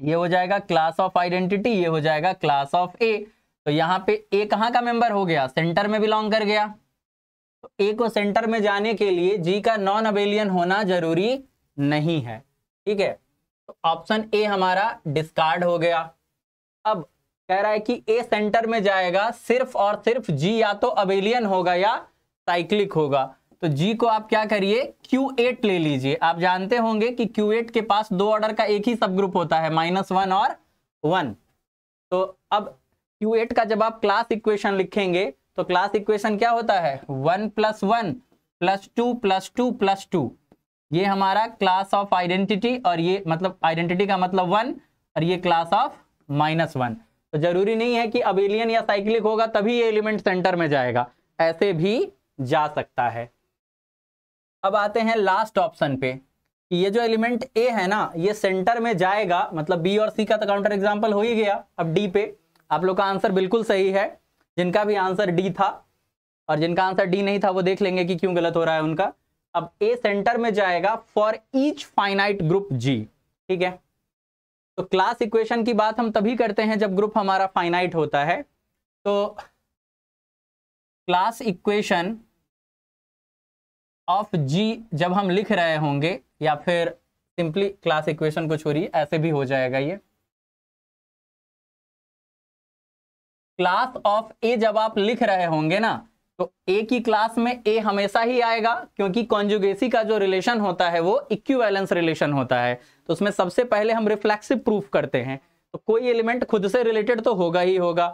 ये हो जाएगा क्लास ऑफ़ आइडेंटिटी ये हो जाएगा क्लास ऑफ़ ए तो यहाँ पे ए कहाँ का मेंबर हो गया? सेंटर में बिलोंग कर गया। तो ए को सेंटर में जाने के लिए जी का नॉन अबेलियन होना ज़रूरी नहीं है। ठीक है? तो ऑप्शन ए हमारा डिस्कार्ड हो गया। अब कह रहा है कि ए सेंटर में जाएगा, सिर्फ़ और सिर्फ़ जी या तो अबेलियन होगा या साइक्लिक होगा। तो जी को आप क्या करिए? Q8 ले लीजिए। आप जानते होंगे कि Q8 के पास दो ऑर्डर का एक ही सब ग्रुप होता है माइनस वन और वन तो अब Q8 का जब आप क्लास इक्वेशन लिखेंगे तो क्लास इक्वेशन क्या होता है? One plus one plus two plus two plus two ये हमारा क्लास ऑफ़ आइडेंटिटी और ये मतलब आइडेंटिटी का मतलब वन और ये क्लास ऑफ़ माइनस वन तो ज़रूरी नहीं है कि अबेलियन या साइक्लिक होगा, तभी ये एलिमेंट सेंटर में जाएगा। ऐसे भी जा सकता है। अब आते हैं लास्ट ऑप्शन पे ये जो एलिमेंट ए है ना, ये सेंटर में जाएगा मतलब बी और सी का तो काउंटर एग्ज़ाम्पल हो ही गया। अब डी पे, आप लोग का आंसर बिल्कुल सही है। जिनका भी आंसर डी था, और जिनका आंसर डी नहीं था, वो देख लेंगे कि क्यों गलत हो रहा है उनका। अब ए सेंटर में जाएगा for each finite group G ठीक है? तो क्लास इक्वेशन की बात हम तभी करते हैं जब ग्रुप हमारा फाइनाइट होता है। तो क्लास इक्वेशन ऑफ़ जी जब हम लिख रहे होंगे या फिर सिंपली क्लास इक्वेशन को छोड़िए, ऐसे भी हो जाएगा ये। क्लास ऑफ़ ए जब आप लिख रहे होंगे ना तो ए की क्लास में ए हमेशा ही आएगा, क्योंकि कॉन्जुगेसी का जो रिलेशन होता है, वो इक्विवेलेंस रिलेशन होता है। तो उसमें सबसे पहले हम रिफ्लेक्सिव प्रूफ करते हैं। तो कोई एलिमेंट खुद से रिलेटेड तो होगा ही होगा।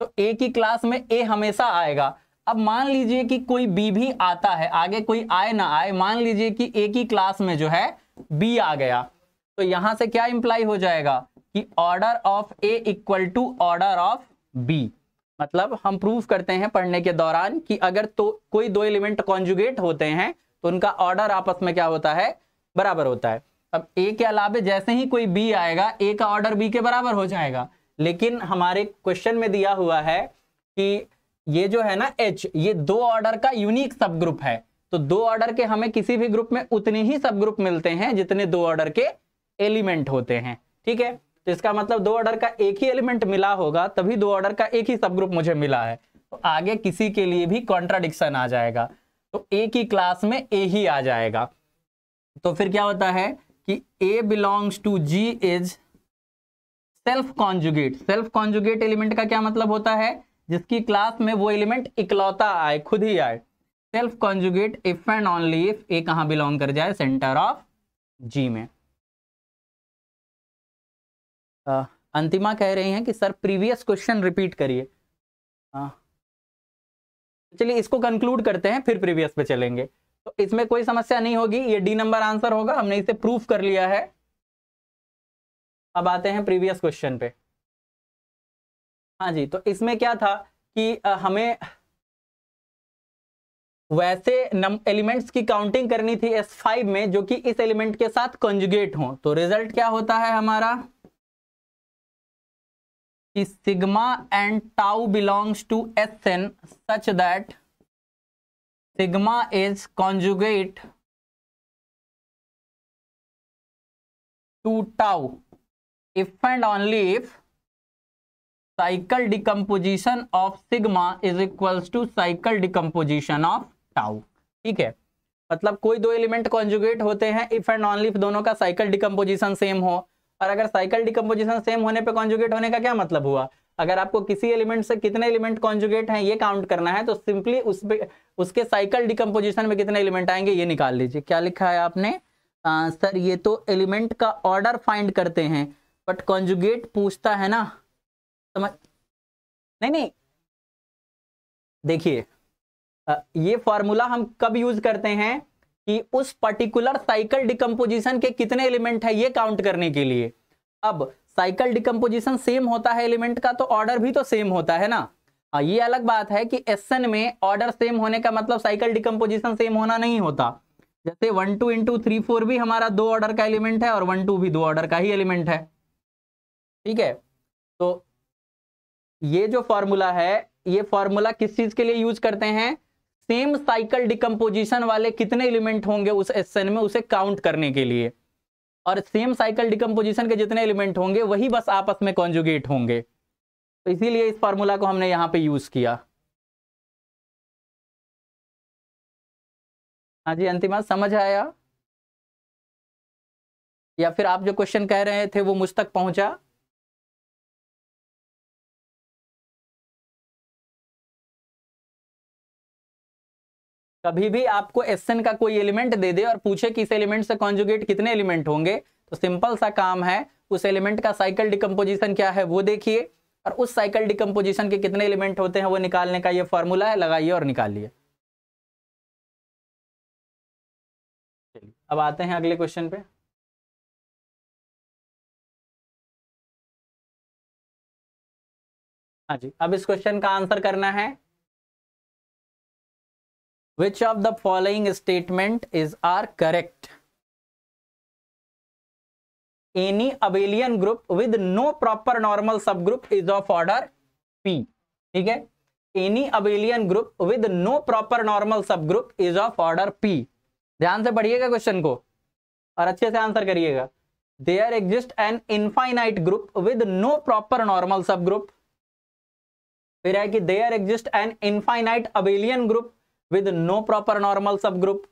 तो ए की क्लास में ए हमेशा आएगा। अब मान लीजिए कि कोई बी भी आता है, आगे कोई आए ना आए, मान लीजिए कि एक ही क्लास में जो है बी आ गया। तो यहाँ से क्या इंप्लाई हो जाएगा कि order of A equal to order of B मतलब हम प्रूफ करते हैं पढ़ने के दौरान कि अगर तो कोई दो एलिमेंट कॉन्जुगेट होते हैं तो उनका ऑर्डर आपस में क्या होता है? बराबर होता है। अब ए के अलावे जैसे ही कोई बी आएगा ए का ऑर्डर बी के बराबर हो जाएगा। लेकिन हमारे क्वेश्चन में दिया हुआ है कि ये जो है ना एच ये दो ऑर्डर का यूनिक सब ग्रुप है। तो दो ऑर्डर के हमें किसी भी ग्रुप में उतने ही सब ग्रुप मिलते हैं जितने दो ऑर्डर के एलिमेंट होते हैं। ठीक है? तो इसका मतलब दो ऑर्डर का एक ही एलिमेंट मिला होगा, तभी दो ऑर्डर का एक ही सब ग्रुप मुझे मिला है। तो आगे किसी के लिए भी कॉन्ट्राडिक्शन आ जाएगा। तो ए की क्लास में ए ही आ जाएगा। तो फिर क्या होता है कि A belongs to G is self conjugate self conjugate element का क्या मतलब होता है? जिसकी क्लास में वो एलिमेंट इकलौता आए खुद ही आए। Self conjugate if and only if A कहाँ बिलोंग कर जाए? सेंटर ऑफ़ जी में। आ, अंतिमा कह रही हैं कि सर प्रीवियस क्वेश्चन रिपीट करिए। चलिए इसको कंक्लूड करते हैं फिर प्रीवियस पे चलेंगे। तो इसमें कोई समस्या नहीं होगी ये डी नंबर आंसर होगा हमने इसे प्रूफ कर लिया है। अब आते हैं प्रीवियस क्वेश्चन पे। हाँ जी तो इसमें क्या था कि हमें वैसे एलिमेंट्स की काउंटिंग करनी थी एस फाइव में, जो कि इस एलिमेंट के साथ कंजुगेट हो। तो रिज़ल्ट क्या होता है हमारा? कि sigma and tau belongs to S N such that sigma is conjugate to tau. If and only if cycle decomposition of sigma is equals to cycle decomposition of tau ठीक है? मतलब कोई दो एलिमेंट कॉन्जुगेट होते हैं if and only दोनों का cycle decomposition same हो। और अगर साइकिल डिकम्पोजिशन सेम होने पे कॉन्जुगेट होने का क्या मतलब हुआ? अगर आपको किसी एलिमेंट से कितने एलिमेंट कॉन्जुगेट हैं ये काउंट करना है तो सिंपली उस पे उसके साइकिल डिकम्पोजिशन में कितने एलिमेंट आएँगे ये निकाल लीजिए। क्या लिखा है आपने? आ, सर ये तो एलिमेंट का ऑर्डर फाइंड करते हैं बट कॉन्जुगेट पूछता है ना समझ नहीं नहीं। देखिए ये फॉर्मूला हम कब यूज़ करते हैं कि उस पर्टिकुलर साइकिल डिकम्पोजिशन के कितने एलिमेंट है ये काउंट करने के लिए। अब साइकिल डिकम्पोजिशन सेम होता है एलिमेंट का तो ऑर्डर भी तो सेम होता है ना? ये अलग बात है कि एसएन में ऑर्डर सेम होने का मतलब साइकिल डिकम्पोजिशन सेम होना नहीं होता। जैसे one two into three four भी हमारा दो ऑर्डर का एलिमेंट है और वन टू भी दो ऑर्डर का ही एलिमेंट है। ठीक है? तो ये जो फॉर्मूला है, ये फॉर्मूला किस चीज़ के लिए यूज़ करते हैं? सेम साइकिल डिकम्पोजिशन वाले कितने एलिमेंट होंगे उस एसएन में, उसे काउंट करने के लिए। और सेम साइकिल डिकम्पोजिशन के जितने एलिमेंट होंगे, वही बस आपस में कॉन्जुगेट होंगे। तो इसीलिए इस फॉर्मूला को हमने यहाँ पे यूज़ किया। हाँ जी, अंतिमा समझ आया? या फिर आप जो क्वेश्चन कह रहे थे, वो मुझ तक पहुँचा? कभी भी आपको एन का कोई एलिमेंट दे दे और पूछे कि इस एलिमेंट से कॉन्जुगेट कितने एलिमेंट होंगे तो सिंपल सा काम है, उस एलिमेंट का साइकिल डिकम्पोजिशन क्या है वो देखिए, और उस साइकिल डिकम्पोजिशन के कितने एलिमेंट होते हैं वो निकालने का ये फॉर्मूला है, लगाइए और निकालिए। अब आते हैं अगले क्वेश्चन पे। हाँ जी, अब इस क्वेश्चन का आंसर करना है। Of the following statement is are correct any abelian group with no proper normal subgroup is of order P ठीक है? Any abelian group with no proper normal subgroup is of order P ध्यान से पढ़िएगा question को और अच्छे से answer करिएगा। There exist an infinite group with no proper normal subgroup फिर है कि there exist an infinite abelian group with no proper normal subgroup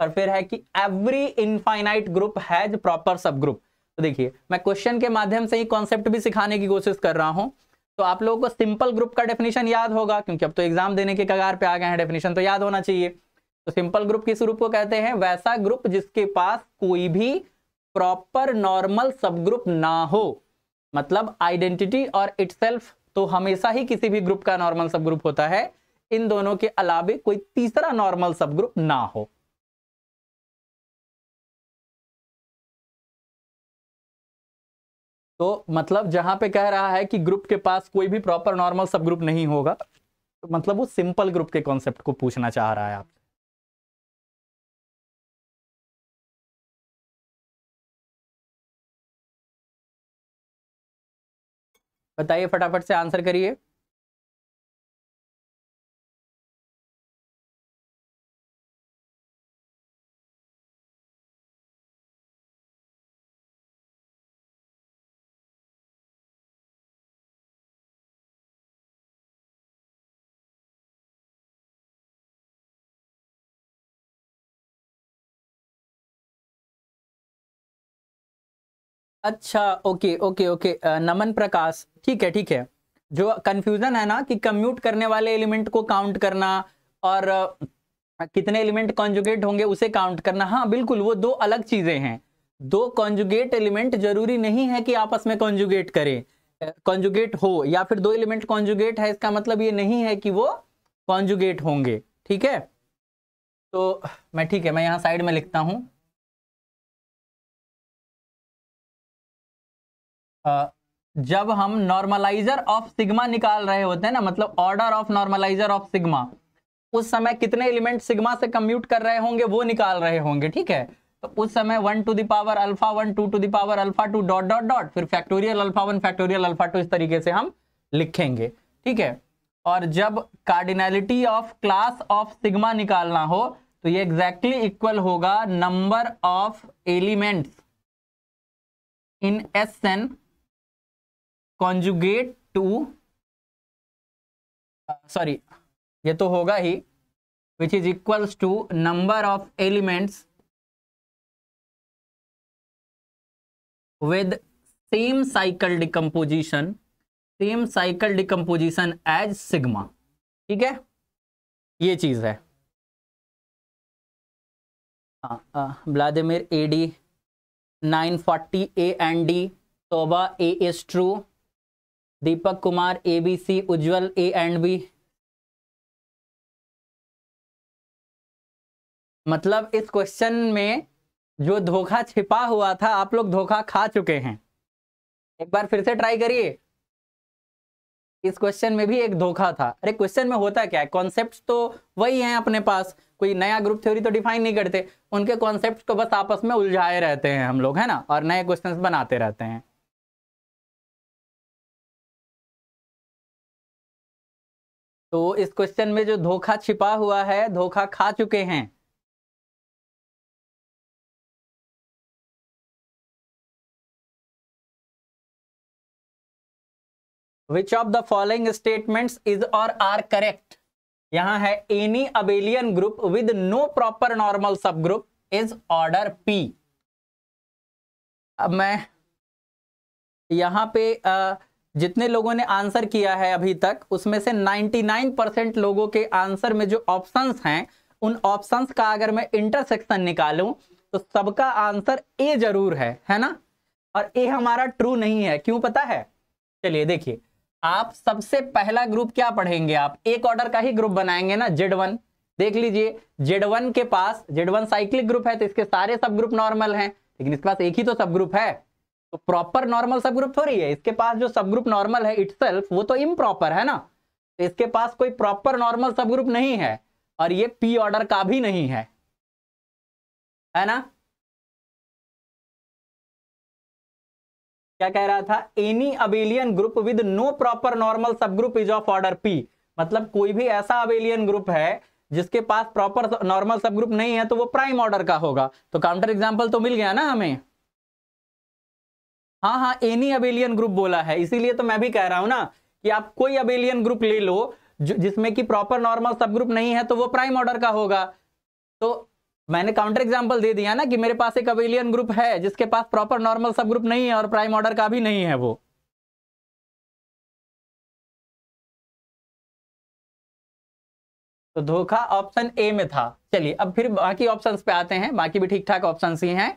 और फिर है कि every infinite group has proper subgroup तो देखिए, मैं क्वेश्चन के माध्यम से ही कॉन्सेप्ट भी सिखाने की कोशिश कर रहा हूँ। तो आप लोगों को सिंपल ग्रुप का डेफिनेशन याद होगा, क्योंकि अब तो एग्ज़ाम देने के कगार पे आ गए हैं डेफिनेशन तो याद होना चाहिए। तो सिंपल ग्रुप किस ग्रुप को कहते हैं, वैसा ग्रुप जिसके पास कोई भी प्रॉपर नॉर्मल सब ग्रुप ना हो। मतलब आइडेंटिटी और इटसेल्फ तो हमेशा ही किसी भी ग्रुप का नॉर्मल सब ग्रुप होता है। इन दोनों के अलावे कोई तीसरा नॉर्मल सब ग्रुप ना हो। तो मतलब जहाँ पे कह रहा है कि ग्रुप के पास कोई भी प्रॉपर नॉर्मल सब ग्रुप नहीं होगा तो मतलब वो सिंपल ग्रुप के कॉन्सेप्ट को पूछना चाह रहा है आप। बताइए फटाफट से आंसर करिए। अच्छा okay okay okay Naman Prakash. ठीक है ठीक है। जो कंफ्यूजन है ना कि कम्यूट करने वाले एलिमेंट को काउंट करना और कितने एलिमेंट कॉन्जुगेट होंगे उसे काउंट करना। हाँ बिल्कुल, वो दो अलग चीज़ें हैं। दो कॉन्जुगेट एलिमेंट ज़रूरी नहीं है कि आपस में कॉन्जुगेट करें। कॉन्जुगेट हो या फिर दो एलिमेंट कॉन्जुगेट है, इसका मतलब ये नहीं है कि वो कॉन्जुगेट होंगे। ठीक है? तो मैं, ठीक है, मैं यहाँ साइड में लिखता हूँ। जब हम नॉर्मलाइजर ऑफ़ सिग्मा निकाल रहे होते हैं ना मतलब order of normalizer of sigma उस समय कितने एलिमेंट सिग्मा से कम्यूट कर रहे होंगे, वो निकाल रहे होंगे, ठीक है? तो उस समय one to the power alpha one two to the power alpha two dot dot dot फिर factorial alpha one factorial alpha two इस तरीके से हम लिखेंगे, ठीक है? और जब cardinality of class of sigma निकालना हो तो ये एग्जैक्टली exactly इक्वल होगा number of elements in S N conjugate to sorry ये तो होगा ही which is equals to number of elements with same cycle decomposition same cycle decomposition as sigma ठीक है? ये चीज़ है। Vladimir A D nine forty A and D Toba A is true Deepak Kumar A B C Ujjwal A and B मतलब इस question में जो धोखा छिपा हुआ था, आप लोग धोखा खा चुके हैं। एक बार फिर से ट्राई करिए। इस क्वेश्चन में भी एक धोखा था। अरे क्वेश्चन में होता क्या है? कॉन्सेप्ट्स तो वही हैं अपने पास। कोई नया ग्रुप थ्योरी तो डिफाइन नहीं करते। उनके कॉन्सेप्ट को बस आपस में उलझाए रहते हैं हम लोग, है ना? और नए क्वेश्चन बनाते रहते हैं। तो इस क्वेश्चन में जो धोखा छिपा हुआ है धोखा खा चुके हैं। Which of the following statements is और आर करेक्ट यहाँ है any abelian group with no proper normal subgroup is order P अब मैं यहाँ पे आ, जितने लोगों ने आंसर किया है अभी तक, उसमें से 99 परसेंट लोगों के आंसर में जो ऑप्शंस हैं, उन ऑप्शंस का अगर मैं इंटरसेक्शन निकालूं तो सबका आंसर ए ज़रूर है है ना? और ए हमारा ट्रू नहीं है, क्यों पता है? चलिए देखिए, आप सबसे पहला ग्रुप क्या पढ़ेंगे आप? एक ऑर्डर का ही ग्रुप बनाएँगे ना जेड वन देख लीजिए जेड वन के पास जेड वन साइक्लिक ग्रुप है तो इसके सारे सब ग्रुप नॉर्मल हैं, लेकिन इसके पास एक ही तो सब ग्रुप है। तो प्रॉपर नॉर्मल सब ग्रुप थोड़ी है। इसके पास जो सब ग्रुप नॉर्मल है इटसेल्फ वो तो इम्प्रॉपर है ना? तो इसके पास कोई प्रॉपर नॉर्मल सब ग्रुप नहीं है और ये पी ऑर्डर का भी नहीं है। है ना? क्या कह रहा था? Any abelian group with no proper normal subgroup is of order P मतलब कोई भी ऐसा अबेलियन ग्रुप है जिसके पास प्रॉपर नॉर्मल सब ग्रुप नहीं है तो वो प्राइम ऑर्डर का होगा। तो काउंटर एग्जांपल तो मिल गया ना हमें। हाँ हाँ एनी अबेलियन ग्रुप बोला है। इसीलिए तो मैं भी कह रहा हूँ ना कि आप कोई अबेलियन ग्रुप ले लो जिसमें कि प्रॉपर नॉर्मल सब ग्रुप नहीं है तो वो प्राइम ऑर्डर का होगा। तो मैंने काउंटर एग्जांपल दे दिया ना कि मेरे पास एक अबेलियन ग्रुप है, जिसके पास प्रॉपर नॉर्मल सब ग्रुप नहीं है और प्राइम ऑर्डर का भी नहीं है वो। तो धोखा ऑप्शन ए में था। चलिए, अब फिर बाकी ऑप्शंस पे आते हैं। बाकी भी ठीक ठाक ऑप्शंस ही हैं।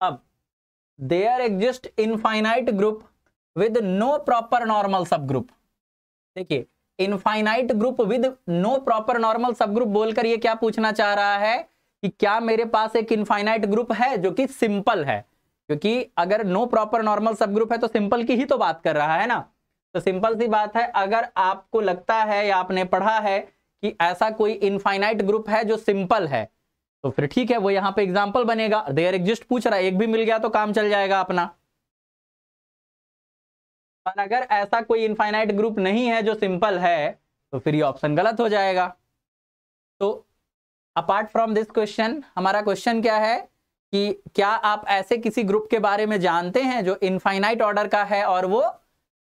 अब there exist infinite group with no proper normal subgroup देखिए infinite group with no proper normal subgroup बोलकर ये क्या पूछना चाह रहा है कि क्या मेरे पास एक इनफाइनाइट ग्रुप है जो कि सिंपल है? क्योंकि अगर नो प्रॉपर नॉर्मल सब ग्रुप है तो सिंपल की ही तो बात कर रहा है ना? तो सिंपल सी बात है, अगर आपको लगता है या आपने पढ़ा है कि ऐसा कोई इनफाइनाइट ग्रुप है जो सिंपल है तो फिर ठीक है, वो यहाँ पे एग्ज़ाम्पल बनेगा। देयर एग्जिस्ट पूछ रहा है, एक भी मिल गया तो काम चल जाएगा अपना। और अगर ऐसा कोई इनफाइनाइट ग्रुप नहीं है जो सिंपल है तो फिर ये ऑप्शन गलत हो जाएगा। तो अपार्ट फ्रॉम दिस क्वेश्चन हमारा क्वेश्चन क्या है कि क्या आप ऐसे किसी ग्रुप के बारे में जानते हैं जो इनफाइनाइट ऑर्डर का है और वो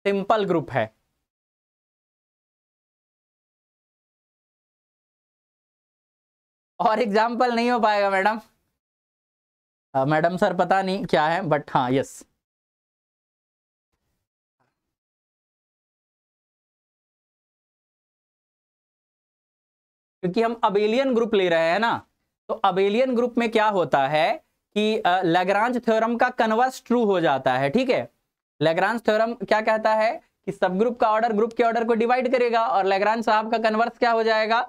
सिंपल ग्रुप है? और एग्ज़ाम्पल नहीं हो पाएगा, मैडम। मैडम सर पता नहीं क्या है बट हाँ यस क्योंकि हम अबेलियन ग्रुप ले रहे हैं ना तो अबेलियन ग्रुप में क्या होता है कि लेग्रांज थ्योरम का कन्वर्स ट्रू हो जाता है, ठीक है? लेग्रांज थ्योरम क्या कहता है कि सब ग्रुप का ऑर्डर ग्रुप के ऑर्डर को डिवाइड करेगा और लेग्रांज साहब का कन्वर्स क्या हो जाएगा?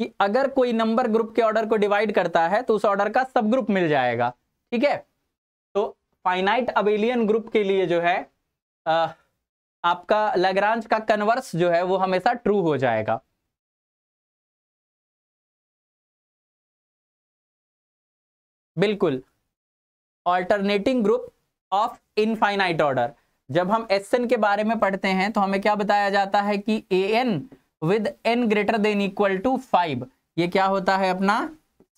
कि अगर कोई नंबर ग्रुप के ऑर्डर को डिवाइड करता है तो उस ऑर्डर का सब ग्रुप मिल जाएगा। ठीक है? तो फाइनाइट अबेलियन ग्रुप के लिए जो है आ, आपका लेग्रांज का कन्वर्स जो है वो हमेशा ट्रू हो जाएगा। बिल्कुल। Alternating group of infinite order जब हम एसएन के बारे में पढ़ते हैं तो हमें क्या बताया जाता है कि A N with N greater than equal to five ये क्या होता है अपना?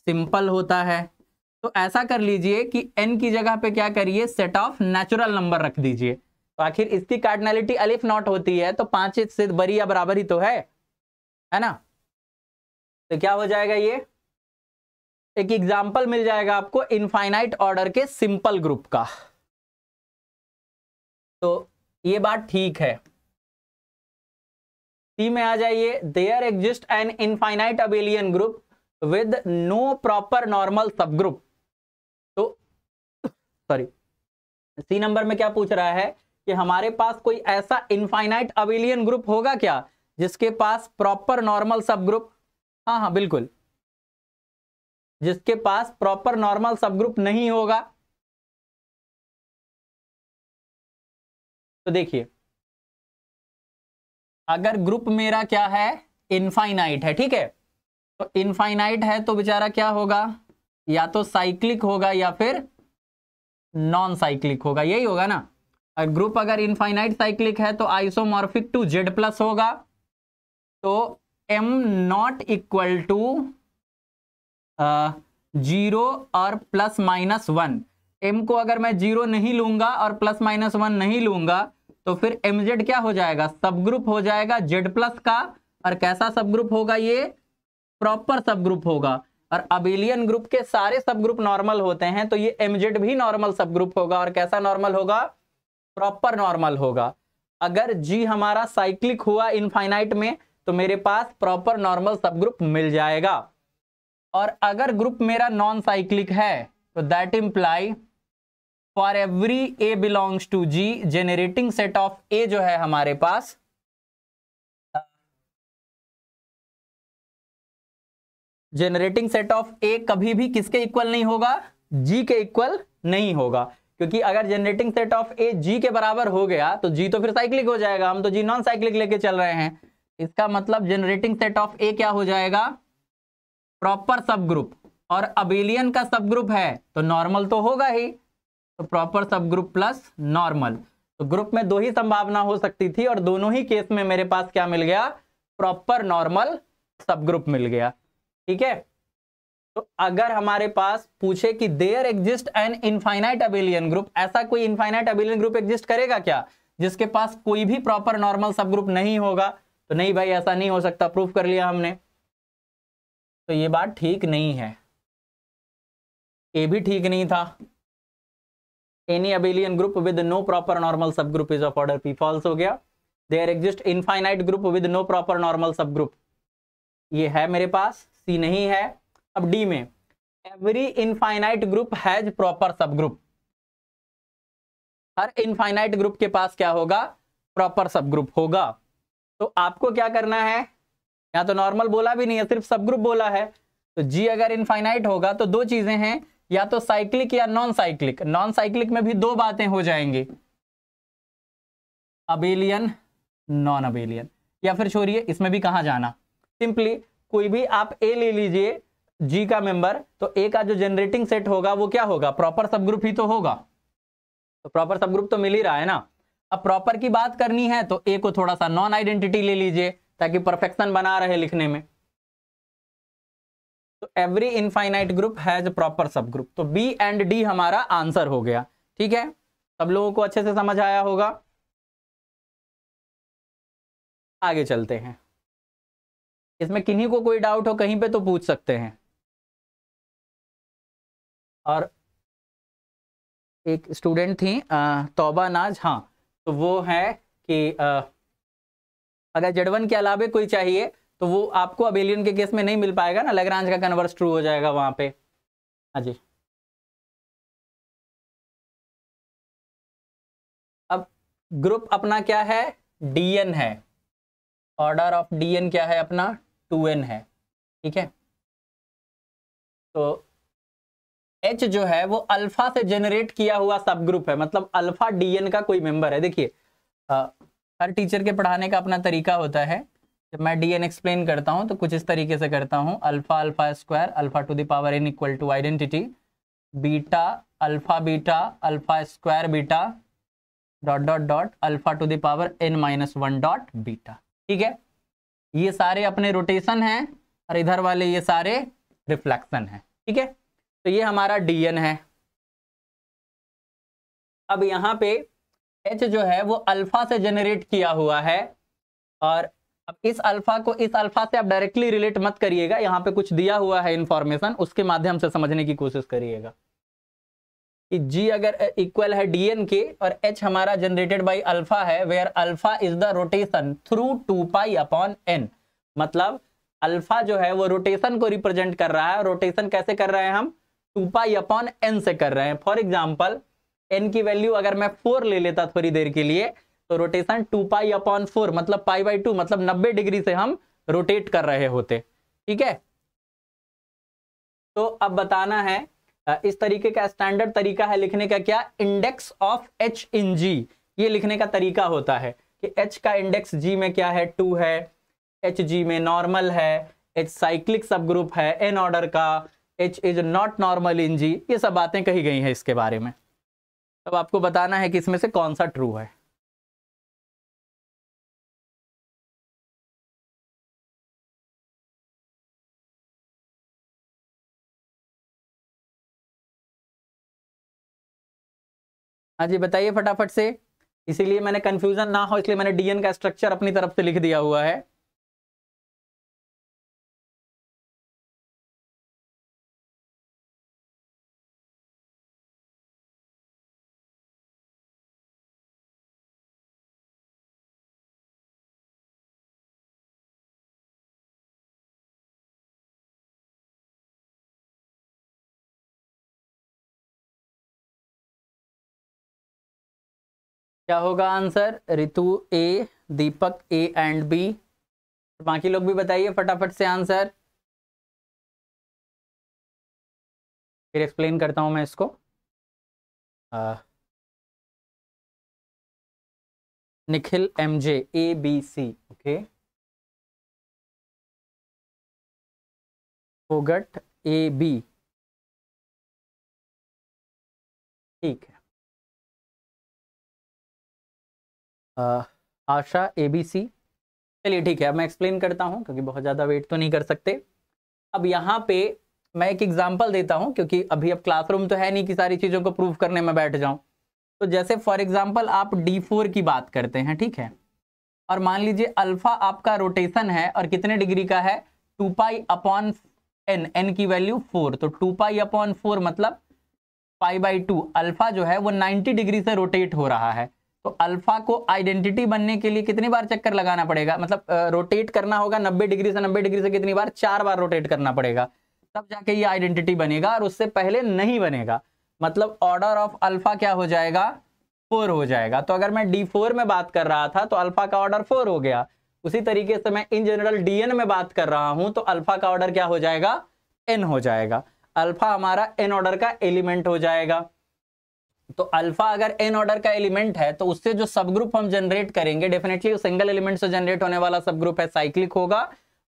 सिंपल होता है। तो ऐसा कर लीजिए कि एन की जगह पे क्या करिए? सेट ऑफ़ नेचुरल नंबर रख दीजिए। तो आखिर इसकी कार्डनैलिटी अलिफ नॉट होती है तो पाँच से बरी या बराबर ही तो है। है ना? तो क्या हो जाएगा ये? एक एग्ज़ाम्पल मिल जाएगा आपको इनफाइनाइट ऑर्डर के सिंपल ग्रुप का। तो ये बात ठीक है। सी में आ जाइए। There exist an infinite abelian group with no proper normal subgroup तो सॉरी सी नंबर में क्या पूछ रहा है कि हमारे पास कोई ऐसा इनफाइनाइट अबेलियन ग्रुप होगा क्या जिसके पास प्रॉपर नॉर्मल सब ग्रुप हाँ हाँ बिल्कुल। जिसके पास प्रॉपर नॉर्मल सब ग्रुप नहीं होगा। तो देखिए अगर ग्रुप मेरा क्या है? इनफाइनाइट है, ठीक है? तो इनफाइनाइट है तो बेचारा क्या होगा? या तो साइक्लिक होगा या फिर नॉन साइक्लिक होगा, यही होगा ना? और ग्रुप अगर इनफाइनाइट साइक्लिक है तो आइसोमॉर्फिक टू जेड प्लस होगा। तो M not equal to zero और प्लस माइनस वन एम को अगर मैं ज़ीरो नहीं लूँगा और प्लस माइनस वन नहीं लूँगा तो फिर एम जेड क्या हो जाएगा? सब ग्रुप हो जाएगा जेड प्लस का। और कैसा सब ग्रुप होगा ये? प्रॉपर सब ग्रुप होगा। और अबिलियन ग्रुप के सारे सब ग्रुप नॉर्मल होते हैं तो ये एमजेड भी नॉर्मल सब ग्रुप होगा। और कैसा नॉर्मल होगा? प्रॉपर नॉर्मल होगा। अगर जी हमारा साइक्लिक हुआ इनफाइनाइट में तो मेरे पास प्रॉपर नॉर्मल सब ग्रुप मिल जाएगा। और अगर ग्रुप मेरा नॉन साइक्लिक है तो that imply for every a belongs to G generating set of a जो है हमारे पास जेनरेटिंग सेट ऑफ़ ए कभी भी किसके इक्वल नहीं होगा? जी के इक्वल नहीं होगा। क्योंकि अगर generating set of A G के बराबर हो गया तो जी तो फिर साइक्लिक हो जाएगा। हम तो जी नॉन साइक्लिक लेके चल रहे हैं। इसका मतलब जनरेटिंग सेट ऑफ़ ए क्या हो जाएगा? प्रॉपर सब ग्रुप और अबेलियन का सब ग्रुप है तो नॉर्मल तो होगा ही। तो प्रॉपर सब ग्रुप प्लस नॉर्मल तो ग्रुप में दो ही संभावना हो सकती थी और दोनों ही केस में मेरे पास क्या मिल गया? प्रॉपर नॉर्मल सब ग्रुप मिल गया। ठीक है? तो अगर हमारे पास पूछे कि there exist an infinite abelian group ऐसा कोई इनफाइनाइट अबेलियन ग्रुप एग्जिस्ट करेगा क्या? जिसके पास कोई भी प्रॉपर नॉर्मल सब ग्रुप नहीं होगा। तो नहीं भाई, ऐसा नहीं हो सकता। प्रूफ कर लिया हमने। तो ये बात ठीक नहीं है। ये भी ठीक नहीं था। Any abelian group with no proper normal subgroup is of order P false हो गया. There exist infinite group with no proper normal subgroup ये है मेरे पास सी नहीं है. अब डी में every infinite group has proper subgroup her infinite group के पास क्या होगा? प्रॉपर सब ग्रुप होगा. तो आपको क्या करना है? यहाँ तो नॉर्मल बोला भी नहीं है, सिर्फ़ सब ग्रुप बोला है. तो जी अगर इनफाइनाइट होगा तो दो चीज़ें हैं. या तो साइक्लिक या नॉन साइक्लिक नॉन साइक्लिक में भी दो बातें हो जाएँगी। अबेलियन नॉन अबेलियन या फिर छोड़िए, इसमें भी कहा जाना? सिंपली कोई भी आप ए ले लीजिए जी का मेंबर तो ए का जो जनरेटिंग सेट होगा, वो क्या होगा? प्रॉपर सब ग्रुप ही तो होगा। तो प्रॉपर सब ग्रुप तो मिल ही रहा है ना? अब प्रॉपर की बात करनी है तो ए को थोड़ा सा नॉन आइडेंटिटी ले लीजिए, ताकि परफेक्शन बना रहे लिखने में। तो every infinite group has proper subgroup तो बी एंड डी हमारा आंसर हो गया ठीक है? सब लोगों को अच्छे से समझ आया होगा? आगे चलते हैं। इसमें किन्हीं को कोई डाउट हो कहीं पे तो पूछ सकते हैं। और एक स्टूडेंट थी तौबा नाज हाँ तो वो है कि आ, अगर जडवन के अलावे कोई चाहिए तो वो आपको अबेलियन के केस में नहीं मिल पाएगा ना? लगरांज का कन्वर्स ट्रू हो जाएगा वहाँ पे। हाँ जी। अब ग्रुप अपना क्या है? डीएन है। ऑर्डर ऑफ़ डीएन क्या है अपना? टू एन है। ठीक है? तो एच जो है, वो अल्फ़ा से जनरेट किया हुआ सब ग्रुप है। मतलब अल्फ़ा डीएन का कोई मेंबर है। देखिए हर टीचर के पढ़ाने का अपना तरीका होता है। जब मैं डी एन एक्सप्लेन करता हूँ तो कुछ इस तरीके से करता हूँ। Alpha alpha square alpha to the power N equal to identity beta alpha beta alpha square beta dot dot dot alpha to the power N minus one dot beta ठीक है? ये सारे अपने रोटेशन हैं, और इधर वाले ये सारे रिफ्लेक्शन हैं। ठीक है? तो ये हमारा डी एन है। अब यहाँ पे एच जो है, वो अल्फ़ा से जनरेट किया हुआ है, और अब इस अल्फ़ा को, इस अल्फ़ा से आप डायरेक्टली रिलेट मत करिएगा। यहाँ पे कुछ दिया हुआ है इंफॉर्मेशन उसके माध्यम से समझने की कोशिश करिएगा। कि जी अगर इक्वल है डीएन के और एच हमारा जनरेटेड बाय अल्फ़ा है where alpha is the rotation through two pi upon N मतलब अल्फ़ा जो है, वो रोटेशन को रिप्रेजेंट कर रहा है। रोटेशन कैसे कर रहे हैं हम? टू पाई अपॉन एन से कर रहे हैं। फॉर एग्ज़ाम्पल एन की वैल्यू अगर मैं फोर ले लेता थोड़ी देर के लिए तो rotation two pi upon four मतलब पाई बाई टू मतलब नब्बे डिग्री से हम रोटेट कर रहे होते। ठीक है? तो अब बताना है इस तरीके का स्टैंडर्ड तरीका है लिखने का क्या? Index of H in G ये लिखने का तरीका होता है कि एच का इंडेक्स जी में क्या है? टू है। एच जी में नॉर्मल है। एच साइक्लिक सब ग्रुप है। एन ऑर्डर का। H is not normal in G ये सब बातें कही गई हैं इसके बारे में। तब आपको बताना है कि इसमें से कौन सा ट्रू है। हाँ जी, बताइए फटाफट से। इसीलिए मैंने कंफ्यूजन ना हो, इसलिए मैंने डीएन का स्ट्रक्चर अपनी तरफ़ से लिख दिया हुआ है। क्या होगा answer? Ritu A Deepak A and B बाकी लोग भी बताइए फटाफट से आंसर। फिर एक्सप्लेन करता हूँ मैं इसको। आ, Nikhil M J A B C okay Phogat A B ठीक है। आशा ए बी सी चलिए ठीक है, अब मैं एक्सप्लेन करता हूँ, क्योंकि बहुत ज़्यादा वेट तो नहीं कर सकते। अब यहाँ पे मैं एक एग्जांपल देता हूँ, क्योंकि अभी अब क्लासरूम तो है नहीं कि सारी चीज़ों को प्रूव करने में बैठ जाऊँ। तो जैसे फॉर एग्ज़ाम्पल आप डी फोर की बात करते हैं, ठीक है? और मान लीजिए अल्फ़ा आपका रोटेशन है, और कितने डिग्री का है? Two pi upon N N की वैल्यू फोर तो टू पाई अपॉन फोर मतलब पाई बाई टू अल्फ़ा जो है वो नाइन्टी डिग्री से रोटेट हो रहा है। तो अल्फ़ा को आइडेंटिटी बनने के लिए कितनी बार चक्कर लगाना पड़ेगा? मतलब रोटेट करना होगा 90 डिग्री से 90 डिग्री से कितनी बार? चार बार रोटेट करना पड़ेगा। तब जाके ये आइडेंटिटी बनेगा और उससे पहले नहीं बनेगा। मतलब ऑर्डर ऑफ़ अल्फ़ा क्या हो जाएगा? फोर हो जाएगा। तो अगर मैं डी फोर में बात कर रहा था तो अल्फ़ा का ऑर्डर फोर हो गया। उसी तरीके से मैं इन जनरल डीएन में बात कर रहा हूँ तो अल्फ़ा का ऑर्डर क्या हो जाएगा? एन हो जाएगा। अल्फ़ा हमारा एन ऑर्डर का एलिमेंट हो जाएगा। तो अल्फ़ा अगर एन ऑर्डर का एलिमेंट है तो उससे जो सब ग्रुप हम जनरेट करेंगे डेफिनेटली सिंगल एलिमेंट से जनरेट होने वाला सब ग्रुप है साइक्लिक होगा,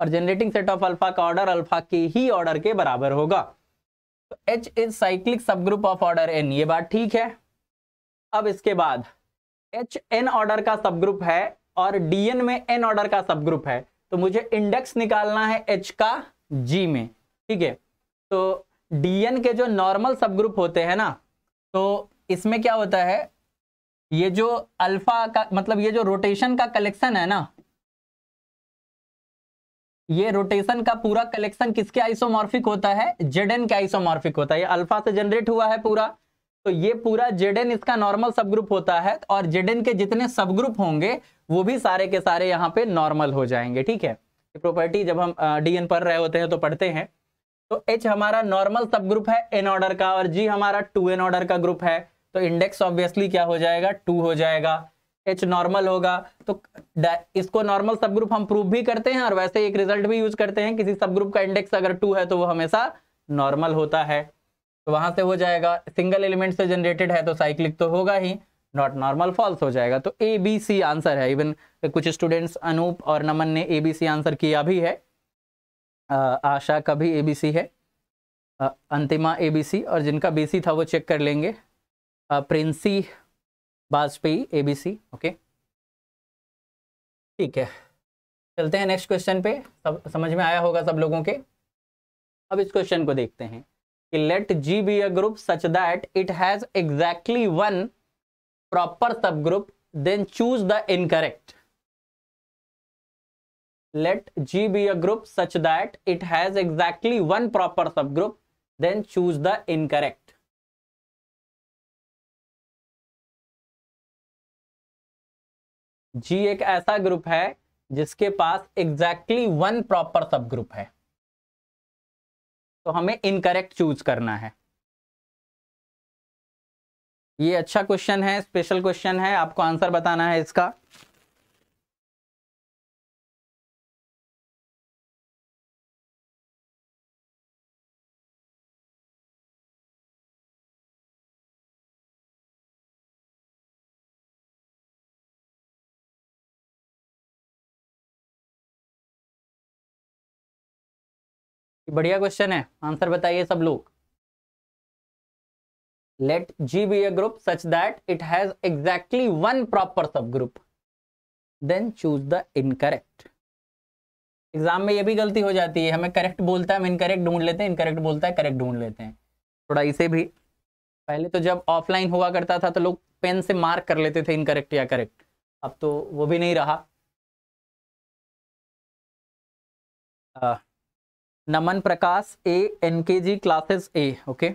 और जनरेटिंग सेट ऑफ़ अल्फ़ा का ऑर्डर अल्फ़ा के ही ऑर्डर के बराबर होगा। तो H is cyclic subgroup of order N ये बात ठीक है। अब इसके बाद एच एन ऑर्डर का सब ग्रुप है, और डीएन में एन ऑर्डर का सब ग्रुप है तो मुझे इंडेक्स निकालना है एच का जी में, ठीक है। तो डीएन के जो नॉर्मल सब ग्रुप होते हैं ना तो इसमें क्या होता है? ये जो अल्फ़ा का मतलब ये जो रोटेशन का कलेक्शन है ना, ये रोटेशन का पूरा कलेक्शन किसके आइसोमॉर्फिक होता है? जेडन के आइसोमॉर्फिक होता है। ये अल्फ़ा से जनरेट हुआ है पूरा। तो ये पूरा जेडन इसका नॉर्मल सब ग्रुप होता है और जेडन के जितने सब ग्रुप होंगे, वो भी सारे के सारे यहाँ पे नॉर्मल हो जाएँगे, ठीक है? प्रॉपर्टी जब हम डीएन पढ़ रहे होते हैं तो पढ़ते हैं। तो एच हमारा नॉर्मल सब ग्रुप है एन ऑर्डर का और जी हमारा टू एन ऑर्डर का ग्रुप है। तो इंडेक्स ऑब्वियसली क्या हो जाएगा? टू हो जाएगा। एच नॉर्मल होगा। तो इसको नॉर्मल सब ग्रुप हम प्रूव भी करते हैं और वैसे एक रिज़ल्ट भी यूज़ करते हैं। किसी सब ग्रुप का इंडेक्स अगर टू है तो वो हमेशा नॉर्मल होता है। तो वहाँ से हो जाएगा। सिंगल एलिमेंट से जनरेटेड है तो साइक्लिक तो होगा ही। नॉट नॉर्मल फॉल्स हो जाएगा। तो ए बी सी आंसर है। इवन कुछ स्टूडेंट्स अनूप और नमन ने ए बी सी आंसर किया भी है। आ, आशा का भी ए बी सी है। आ, अंतिमा ए बी सी और जिनका बी सी था वो चेक कर लेंगे। प्रिंसी बाजपेयी एबीसी ओके ठीक है। चलते हैं नेक्स्ट क्वेश्चन पे। सब, समझ में आया होगा सब लोगों के? अब इस क्वेश्चन को देखते हैं कि let G be a group such that it has exactly one proper subgroup then choose the incorrect let let g be a group such that it has exactly one proper subgroup, then choose the incorrect. G एक ऐसा group है जिसके पास exactly one proper सब group है। तो हमें incorrect choose करना है। ये अच्छा क्वेश्चन है स्पेशल क्वेश्चन है, आपको आंसर बताना है इसका। बढ़िया क्वेश्चन है। आंसर बताइए सब लोग। Let G be a group such that it has exactly one proper subgroup then choose the incorrect exam में ये भी गलती हो जाती है। हमें करेक्ट बोलता है, हम इनकरेक्ट ढूंढ लेते हैं। इनकरेक्ट बोलता है करेक्ट ढूंढ लेते हैं। थोड़ा इसे भी। पहले तो जब ऑफलाइन हुआ करता था तो लोग पेन से मार्क कर लेते थे इनकरेक्ट या करेक्ट अब तो वो भी नहीं रहा। नमन प्रकाश ए एन के जी क्लासेस ए ओके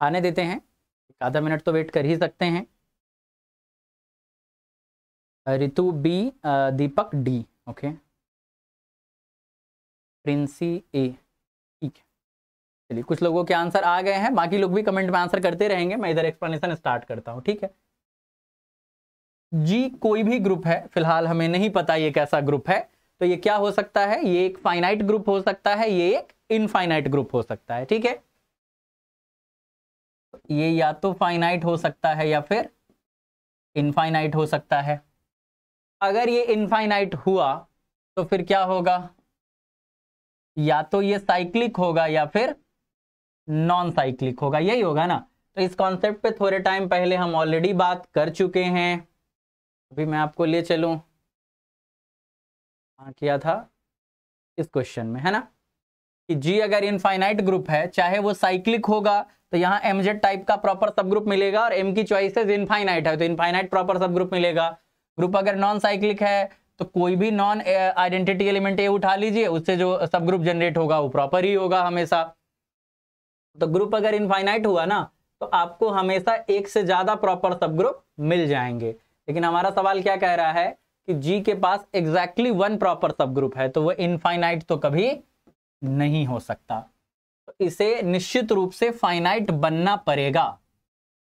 आने देते हैं। आधा मिनट तो वेट कर ही सकते हैं। Ritu B Deepak D okay Princy A चलिए, कुछ लोगों के आंसर आ गए हैं, बाकी लोग भी कमेंट में आंसर करते रहेंगे, मैं इधर एक्सप्लेनेशन स्टार्ट करता हूँ, ठीक है? जी, कोई भी ग्रुप है, फ़िलहाल हमें नहीं पता ये कैसा ग्रुप है तो ये क्या हो सकता है? ये एक फाइनाइट ग्रुप हो सकता है, ये एक इनफाइनाइट ग्रुप हो सकता है, ठीक है? ये या तो फाइनाइट हो सकता है या फिर इनफाइनाइट हो सकता है। अगर ये इनफाइनाइट हुआ तो फिर क्या होगा? या तो ये साइक्लिक होगा या फिर नॉन साइक्लिक होगा, यही होगा ना? तो इस कॉन्सेप्ट पे थोड़े टाइम पहले हम ऑलरेडी बात कर चुके हैं। अभी मैं आपको ले चलूँ। हाँ किया था इस क्वेश्चन में, है ना? कि जी अगर इनफाइनाइट ग्रुप है, चाहे वो साइक्लिक होगा तो यहाँ एमजेड टाइप का प्रॉपर सब ग्रुप मिलेगा और एम की चॉइसेस इनफाइनाइट है तो इनफाइनाइट प्रॉपर सब ग्रुप मिलेगा। ग्रुप अगर नॉन साइक्लिक है तो कोई भी नॉन आइडेंटिटी एलिमेंट ए उठा लीजिए, उससे जो सब ग्रुप जनरेट होगा, वो प्रॉपर ही होगा हमेशा। तो ग्रुप अगर इनफाइनाइट हुआ ना तो आपको हमेशा एक से ज़्यादा प्रॉपर सब ग्रुप मिल जाएँगे। लेकिन हमारा सवाल क्या कह रहा है कि जी के पास एग्जैक्टली वन प्रॉपर सब ग्रुप है तो वो इनफाइनाइट तो कभी नहीं हो सकता। तो इसे निश्चित रूप से फाइनाइट बनना पड़ेगा।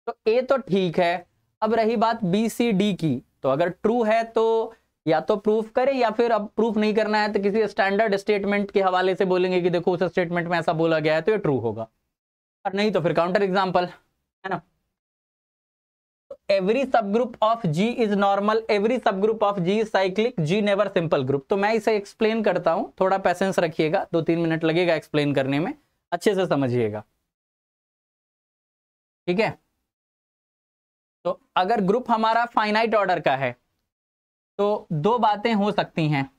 तो ए तो ठीक है। अब रही बात बी सी डी की। तो अगर ट्रू है तो या तो प्रूफ करें या फिर अब प्रूफ नहीं करना है तो किसी स्टैंडर्ड स्टेटमेंट के हवाले से बोलेंगे कि देखो, उस स्टेटमेंट में ऐसा बोला गया है तो ये ट्रू होगा। और नहीं तो फिर काउंटर एग्ज़ाम्पल है ना? Every subgroup of G is normal every subgroup of G is cyclic G never simple group तो मैं इसे एक्सप्लेन करता हूँ, थोड़ा पैसेंस रखिएगा दो तीन मिनट लगेगा एक्सप्लेन करने में, अच्छे से समझिएगा। ठीक है? तो अगर ग्रुप हमारा फाइनाइट ऑर्डर का है तो दो बातें हो सकती हैं।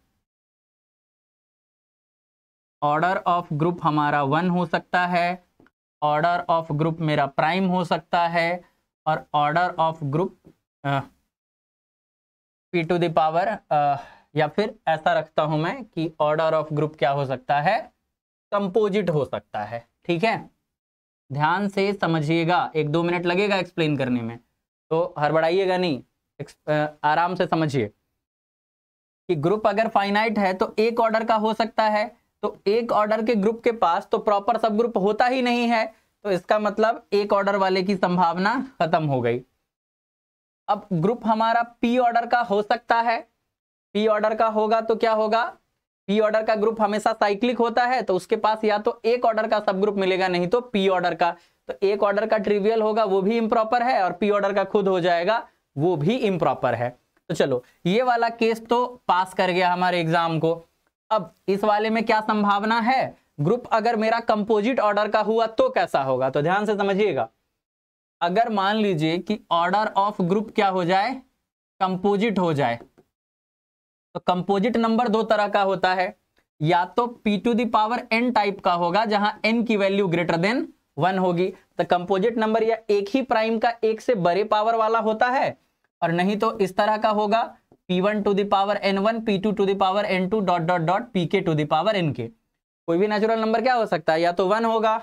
ऑर्डर ऑफ़ ग्रुप हमारा वन हो सकता है ऑर्डर ऑफ़ ग्रुप मेरा प्राइम हो सकता है और order of group P to the power या फिर ऐसा रखता हूँ मैं कि ऑर्डर ऑफ़ ग्रुप क्या हो सकता है? कंपोजिट हो सकता है, ठीक है? ध्यान से समझिएगा। एक दो मिनट लगेगा एक्सप्लेन करने में। तो हड़बड़ाइएगा नहीं। आराम से समझिए। कि ग्रुप अगर फाइनाइट है तो एक ऑर्डर का हो सकता है। तो एक ऑर्डर के ग्रुप के पास तो प्रॉपर सब ग्रुप होता ही नहीं है तो इसका मतलब एक ऑर्डर वाले की संभावना खत्म हो गई। अब ग्रुप हमारा पी ऑर्डर का हो सकता है। पी ऑर्डर का होगा तो क्या होगा? पी ऑर्डर का ग्रुप हमेशा साइक्लिक होता है तो उसके पास या तो एक ऑर्डर का सब ग्रुप मिलेगा, नहीं तो पी ऑर्डर का। तो एक ऑर्डर का ट्रिवियल होगा, वो भी इम्प्रॉपर है, और पी ऑर्डर का खुद हो जाएगा, वो भी इम्प्रॉपर है। तो चलो, ये वाला केस तो पास कर गया हमारे एग्ज़ाम को। अब इस वाले में क्या संभावना है? ग्रुप अगर मेरा कंपोजिट ऑर्डर का हुआ तो कैसा होगा? तो ध्यान से समझिएगा। अगर मान लीजिए कि ऑर्डर ऑफ़ ग्रुप क्या हो जाए? कंपोजिट हो जाए। तो कंपोजिट नंबर दो तरह का होता है। या तो p to the power n type का होगा, जहाँ n की वैल्यू ग्रेटर देन वन होगी। तो कंपोजिट नंबर या एक ही प्राइम का एक से बड़े पावर वाला होता है। और नहीं तो इस तरह का होगा। P1 one to the power N one P two to the power N two dot dot dot K to the power N K कोई भी नेचुरल नंबर क्या हो सकता है? या तो वन होगा।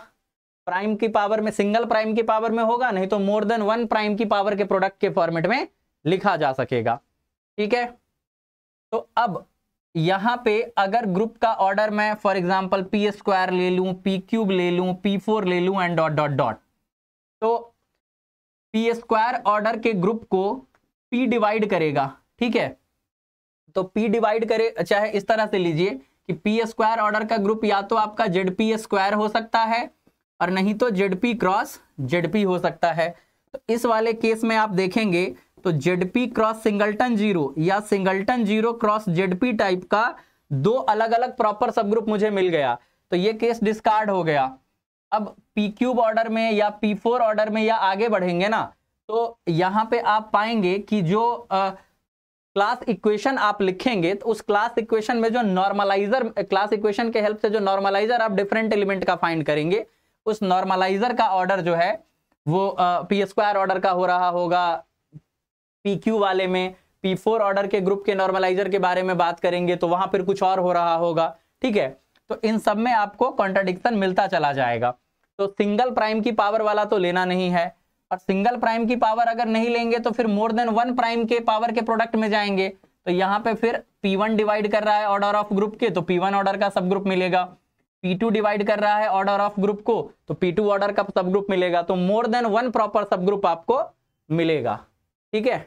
प्राइम की पावर में सिंगल प्राइम की पावर में होगा, नहीं तो मोर देन वन प्राइम की पावर के प्रोडक्ट के फॉर्मेट में लिखा जा सकेगा। ठीक है? तो अब यहाँ पे अगर ग्रुप का ऑर्डर मैं फॉर एग्जांपल पी स्क्वायर ले लूँ पी क्यूब ले लूँ पी फोर ले लूँ एंड डॉट डॉट डॉट तो पी स्क्वायर ऑर्डर के ग्रुप को पी डिवाइड करेगा। ठीक है? तो पी डिवाइड करे चाहे इस तरह से लीजिए कि पी स्क्वायर ऑर्डर का ग्रुप या तो आपका जेड पी स्क्वायर हो सकता है और नहीं तो Z P cross Z P हो सकता है। तो इस वाले केस में आप देखेंगे तो Z P cross singleton zero या singleton zero cross Z P type का दो अलग अलग प्रॉपर सब ग्रुप मुझे मिल गया। तो ये केस डिस्कार्ड हो गया। अब पी क्यूब ऑर्डर में या पी फोर ऑर्डर में या आगे बढ़ेंगे ना तो यहाँ पे आप पाएँगे कि जो क्लास इक्वेशन आप लिखेंगे तो उस क्लास इक्वेशन में जो नॉर्मलाइजर, क्लास इक्वेशन के हेल्प से जो नॉर्मलाइजर आप डिफरेंट एलिमेंट का फाइंड करेंगे, उस नॉर्मलाइजर का ऑर्डर जो है, वो पी स्क्वायर ऑर्डर का हो रहा होगा पी क्यू वाले में पी फोर ऑर्डर के ग्रुप के नॉर्मलाइजर के बारे में बात करेंगे तो वहाँ पर कुछ और हो रहा होगा, ठीक है? तो इन सब में आपको कॉन्ट्राडिक्शन मिलता चला जाएगा। तो सिंगल प्राइम की पावर वाला तो लेना नहीं है और सिंगल प्राइम की पावर अगर नहीं लेंगे तो फिर मोर देन वन प्राइम के पावर के प्रोडक्ट में जाएँगे। तो यहाँ पे फिर P1 डिवाइड कर रहा है ऑर्डर ऑफ़ ग्रुप के तो P1 ऑर्डर का सब ग्रुप मिलेगा P2 डिवाइड कर रहा है ऑर्डर ऑफ़ ग्रुप को तो P2 ऑर्डर का सब ग्रुप मिलेगा। तो more than one proper subgroup आपको मिलेगा। ठीक है?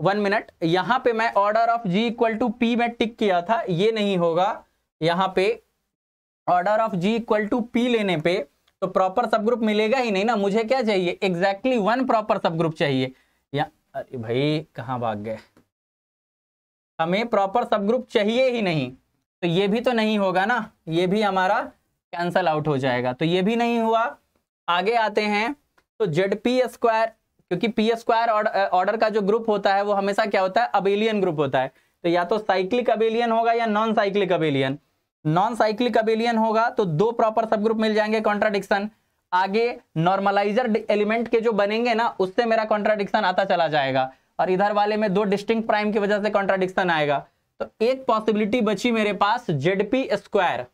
वन मिनट, यहाँ पे मैं order of G equal to P में टिक किया था, ये नहीं होगा। यहाँ पे order of G equal to P लेने पे तो प्रॉपर सब ग्रुप मिलेगा ही नहीं ना, मुझे क्या चाहिए? एग्जैक्टली वन प्रॉपर सब ग्रुप चाहिए। या, अरे भाई, कहाँ भाग गए? हमें प्रॉपर सब ग्रुप चाहिए ही नहीं। तो ये भी तो नहीं होगा ना, ये भी हमारा कैंसल आउट हो जाएगा। तो ये भी नहीं हुआ। आगे आते हैं। तो जेड पी स्क्वायर क्योंकि पी स्क्वायर ऑर्डर का जो ग्रुप होता है, वो हमेशा क्या होता है? अबेलियन ग्रुप होता है। तो या तो साइक्लिक अबेलियन होगा या non cyclic abelian non cyclic abelian होगा तो दो प्रॉपर सब ग्रुप मिल जाएँगे कॉन्ट्राडिक्शन आगे नॉर्मलाइजर एलिमेंट के जो बनेंगे ना, उससे मेरा कॉन्ट्राडिक्शन आता चला जाएगा। और इधर वाले में दो डिस्टिंग प्राइम की वजह से कॉन्ट्राडिक्शन आएगा। तो एक पॉसिबिलिटी बची मेरे पास जेडपी स्क्वायर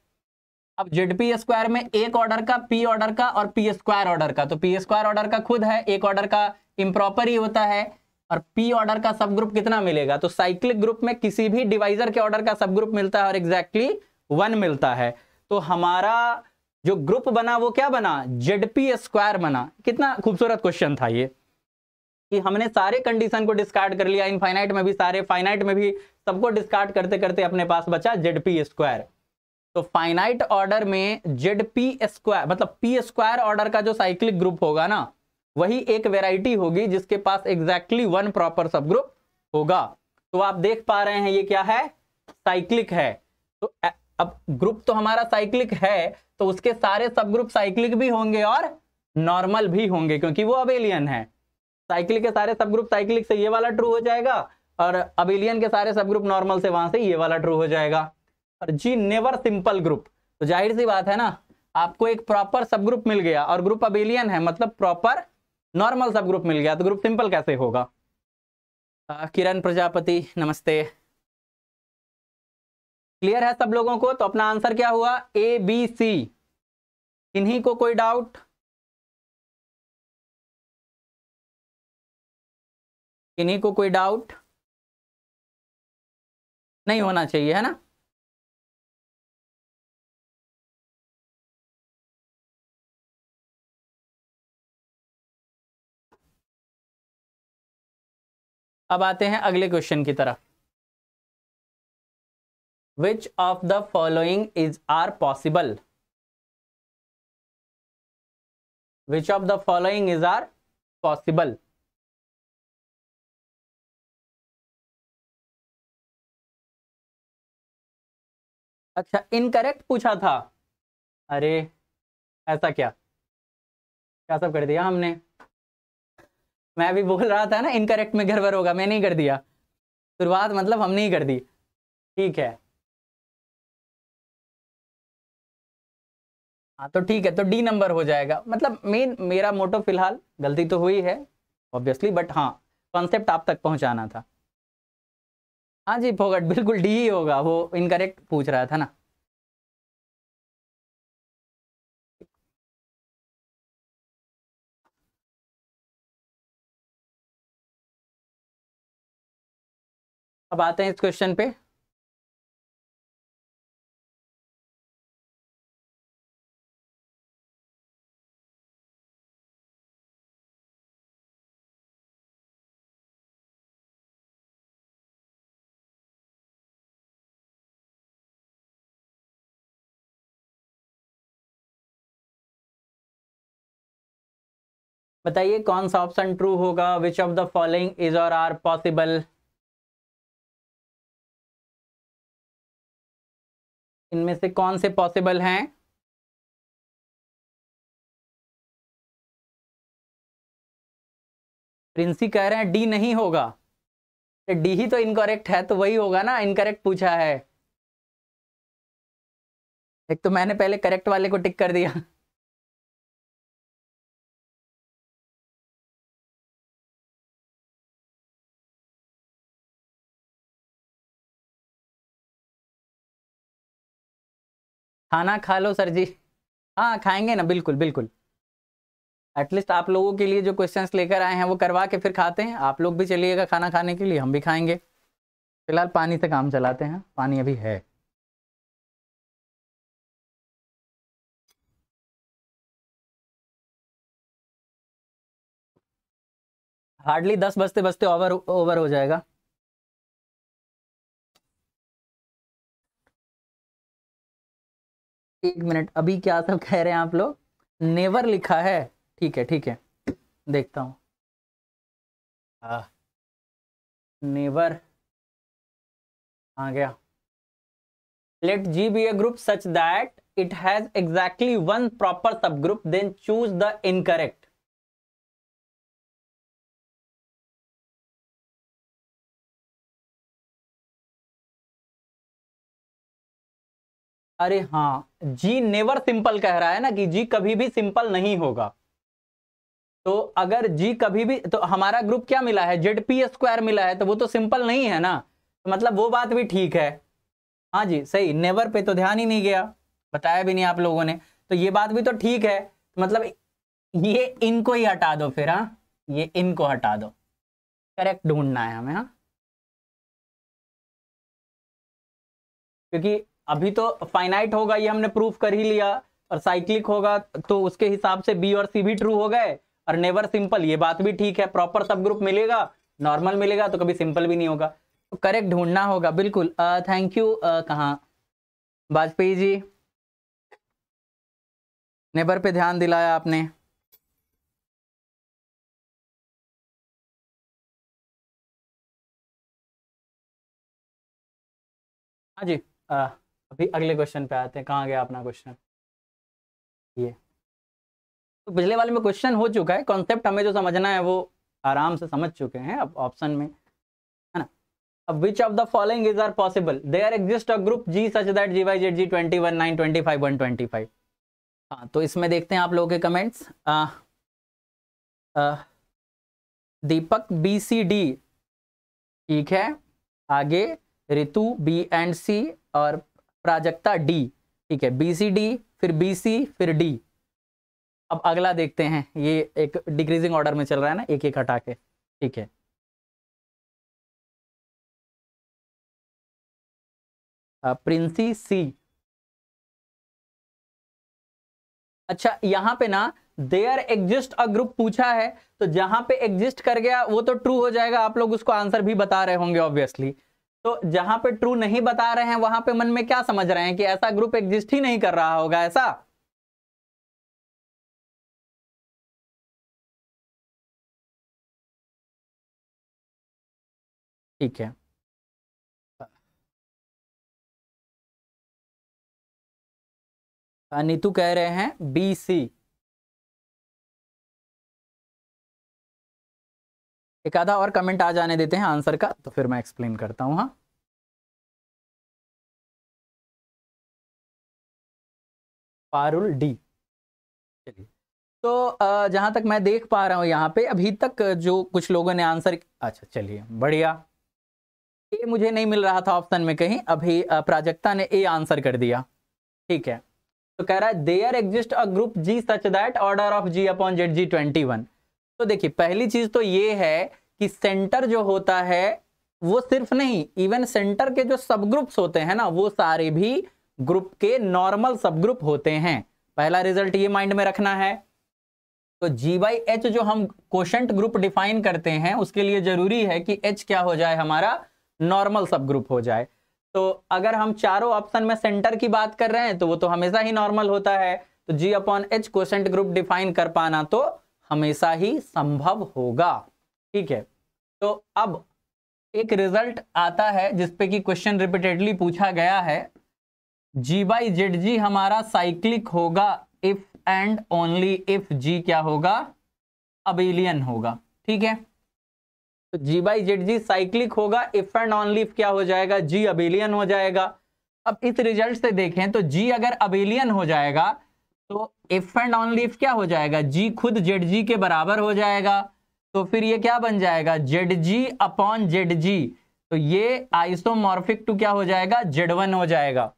अब जेडपी स्क्वायर में एक ऑर्डर का पी ऑर्डर का और पी स्क्वायर ऑर्डर का। तो पी स्क्वायर ऑर्डर का खुद है, एक ऑर्डर का इम्प्रॉपर ही होता है और पी ऑर्डर का सब ग्रुप कितना मिलेगा? तो साइक्लिक ग्रुप में किसी भी डिवाइजर के ऑर्डर का सब ग्रुप मिलता है और एग्जैक्टली exactly वन मिलता है। तो हमारा जो ग्रुप बना, वो क्या बना? जेडपी स्क्वायर बना। कितना खूबसूरत क्वेश्चन था ये। कि हमने सारे कंडीशन को डिस्कार्ड कर लिया इनफाइनाइट में भी, सारे फाइनाइट में भी, सबको डिस्कार्ड करते करते अपने पास बचा जेडपी स्क्वायर तो फाइनाइट ऑर्डर में जेडपी स्क्वायर मतलब पी स्क्वायर ऑर्डर का जो साइक्लिक ग्रुप होगा ना वही एक वेराइटी होगी जिसके पास एग्जैक्टली वन प्रॉपर सब ग्रुप होगा। तो आप देख पा रहे हैं ये क्या है? साइक्लिक है। तो अब ग्रुप तो हमारा साइक्लिक है तो उसके सारे सब ग्रुप साइक्लिक भी होंगे और नॉर्मल भी होंगे, क्योंकि वो अबेलियन है। साइक्लिक के सारे सब ग्रुप साइक्लिक से ये वाला ट्रू हो जाएगा और अबेलियन के सारे सब ग्रुप नॉर्मल से वहाँ से ये वाला ट्रू हो जाएगा। और जी नेवर सिंपल ग्रुप तो ज़ाहिर सी बात है ना, आपको एक प्रॉपर सब ग्रुप मिल गया और ग्रुप अबेलियन है मतलब प्रॉपर नॉर्मल सब ग्रुप मिल गया तो ग्रुप सिंपल कैसे होगा? किरण प्रजापति, नमस्ते। क्लियर है सब लोगों को? तो अपना आंसर क्या हुआ? ए बी सी इन्हीं को कोई डाउट इन्हीं को कोई डाउट नहीं होना चाहिए, है ना? अब आते हैं अगले क्वेश्चन की तरफ़। Which of the following is are possible which of the following is are possible अच्छा इनकरेक्ट पूछा था। अरे, ऐसा क्या? क्या सब कर दिया हमने? मैं अभी बोल रहा था ना इनकरेक्ट में गड़बड़ होगा, मैं नहीं कर दिया। शुरुआत मतलब हमने ही कर दी। ठीक है। हाँ तो ठीक है तो डी नंबर हो जाएगा। मतलब मेन मेरा मोटो फ़िलहाल गलती तो हुई है ऑब्वियसली बट हाँ कॉन्सेप्ट आप तक पहुंचाना था। हाँ जी, फोगट, बिल्कुल डी ही होगा, वो इनकरेक्ट पूछ रहा था ना। अब आते हैं इस क्वेश्चन पे। बताइए कौन सा ऑप्शन ट्रू होगा? Which of the following is or are possible इनमें से कौन से पॉसिबल हैं? प्रिंसी कह रहे हैं, डी नहीं होगा। तो डी ही तो इनकरेक्ट है तो वही होगा ना इनकरेक्ट पूछा है। एक तो मैंने पहले करेक्ट वाले को टिक कर दिया। खाना खा लो सर जी। हाँ खाएँगे ना, बिल्कुल बिल्कुल। एटलीस्ट आप लोगों के लिए जो क्वेश्चंस लेकर आए हैं, वो करवा के फिर खाते हैं। आप लोग भी चलिएगा खाना खाने के लिए, हम भी खाएँगे। फ़िलहाल पानी से काम चलाते हैं। पानी अभी है। हार्डली दस बजते बजते ओवर ओवर हो जाएगा। एक मिनट, अभी क्या सब कह रहे हैं आप लोग? नेवर लिखा है। ठीक है ठीक है। देखता हूँ। नेवर आ गया। Let G be a group such that it has exactly one proper subgroup then choose the अरे हाँ जी नेवर सिंपल कह रहा है ना कि जी कभी भी सिंपल नहीं होगा। तो अगर जी कभी भी तो हमारा ग्रुप क्या मिला है? जेड पी स्क्वायर मिला है तो वो तो सिंपल नहीं है ना? तो मतलब वो बात भी ठीक है। हाँ जी, सही नेवर पे तो ध्यान ही नहीं गया। बताया भी नहीं आप लोगों ने। तो ये बात भी तो ठीक है। मतलब ये इनको ही हटा दो फिर हाँ? ये इनको हटा दो। करेक्ट ढूंढना है हमें हाँ? क्योंकि अभी तो फाइनाइट होगा ये हमने प्रूफ कर ही लिया। और साइक्लिक होगा तो उसके हिसाब से बी और सी भी ट्रू हो गए। और नेवर सिंपल ये बात भी ठीक है। प्रॉपर सब ग्रुप मिलेगा नॉर्मल मिलेगा तो कभी सिंपल भी नहीं होगा। तो करेक्ट ढूंढना होगा बिल्कुल। थैंक यू कहाँ? वाजपेयी जी। नेबर पे ध्यान दिलाया आपने। हाँ जी। आ, अभी अगले क्वेश्चन पे आते हैं। कहाँ गया अपना क्वेश्चन ये। तो पिछले वाले में क्वेश्चन हो चुका है। कॉन्सेप्ट हमें जो समझना है वो आराम से समझ चुके हैं अब ऑप्शन में। है ना? अब which of the following is are possible there exist a group G such that G Y Z G twenty one nine twenty five one twenty five हाँ तो इसमें देखते हैं आप लोगों के कमेंट्स आ, आ, दीपक बी सी डी ठीक है? आगे ऋतु बी एंड सी और प्राजक्ता डी ठीक है? बी सी डी फिर बी सी फिर डी अब अगला देखते हैं। ये एक डिक्रीजिंग ऑर्डर में चल रहा है ना? एक एक हटा के, ठीक है? प्रिंसी सी अच्छा यहाँ पे ना देयर एग्जिस्ट अ ग्रुप पूछा है तो जहाँ पे एग्जिस्ट कर गया, वो तो ट्रू हो जाएगा। आप लोग उसको आंसर भी बता रहे होंगे ऑब्वियसली तो जहाँ पे ट्रू नहीं बता रहे हैं, वहाँ पे मन में क्या समझ रहे हैं कि ऐसा ग्रुप एग्जिस्ट ही नहीं कर रहा होगा, ऐसा? ठीक है। नीतू कह रहे हैं बी सी एक आधा और कमेंट आ जाने देते हैं आंसर का तो फिर मैं एक्सप्लेन करता हूँ हाँ। पारुल डी। चलिए। तो जहाँ तक मैं देख पा रहा हूँ यहाँ पे, अभी तक जो कुछ लोगों ने आंसर अच्छा चलिए, बढ़िया। ये मुझे नहीं मिल रहा था ऑप्शन में कहीं, अभी प्राजक्ता ने ए आंसर कर दिया। ठीक है। तो कह रहा है there exist a group G such that order of G upon Z G twenty one तो देखिए, पहली चीज़ तो ये है कि सेंटर जो होता है, वो सिर्फ़ नहीं, इवन सेंटर के जो सब ग्रुप्स होते हैं ना, वो सारे भी ग्रुप के नॉर्मल सब ग्रुप होते हैं। पहला रिज़ल्ट ये माइंड में रखना है। तो जी बाई एच जो हम क्वेश्चन ग्रुप डिफाइन करते हैं, उसके लिए ज़रूरी है कि एच क्या हो जाए, हमारा नॉर्मल सब ग्रुप हो जाए। तो अगर हम चारों ऑप्शन में सेंटर की बात कर रहे हैं तो वो तो हमेशा ही नॉर्मल होता है। तो G upon H quotient group define कर पाना तो हमेशा ही संभव होगा। ठीक है? तो अब एक रिज़ल्ट आता है जिसपे कि क्वेश्चन रिपीटेडली पूछा गया है। जी बाई जेड जी हमारा साइक्लिक होगा। If and only if G क्या होगा? अबेलियन होगा। ठीक है? तो G by Z G cyclic होगा। इफ़ एंड ऑन लीफ क्या हो जाएगा? जी अबेलियन हो जाएगा। अब इस रिज़ल्ट से देखें तो जी अगर अबेलियन हो जाएगा तो इफ़ एंड ऑन लीफ क्या हो जाएगा? जी खुद जेड जी के बराबर हो जाएगा। तो फिर ये क्या बन जाएगा? Z G upon Z G तो ये आइसोमॉर्फिक टू क्या हो जाएगा? जेड वन हो जाएगा।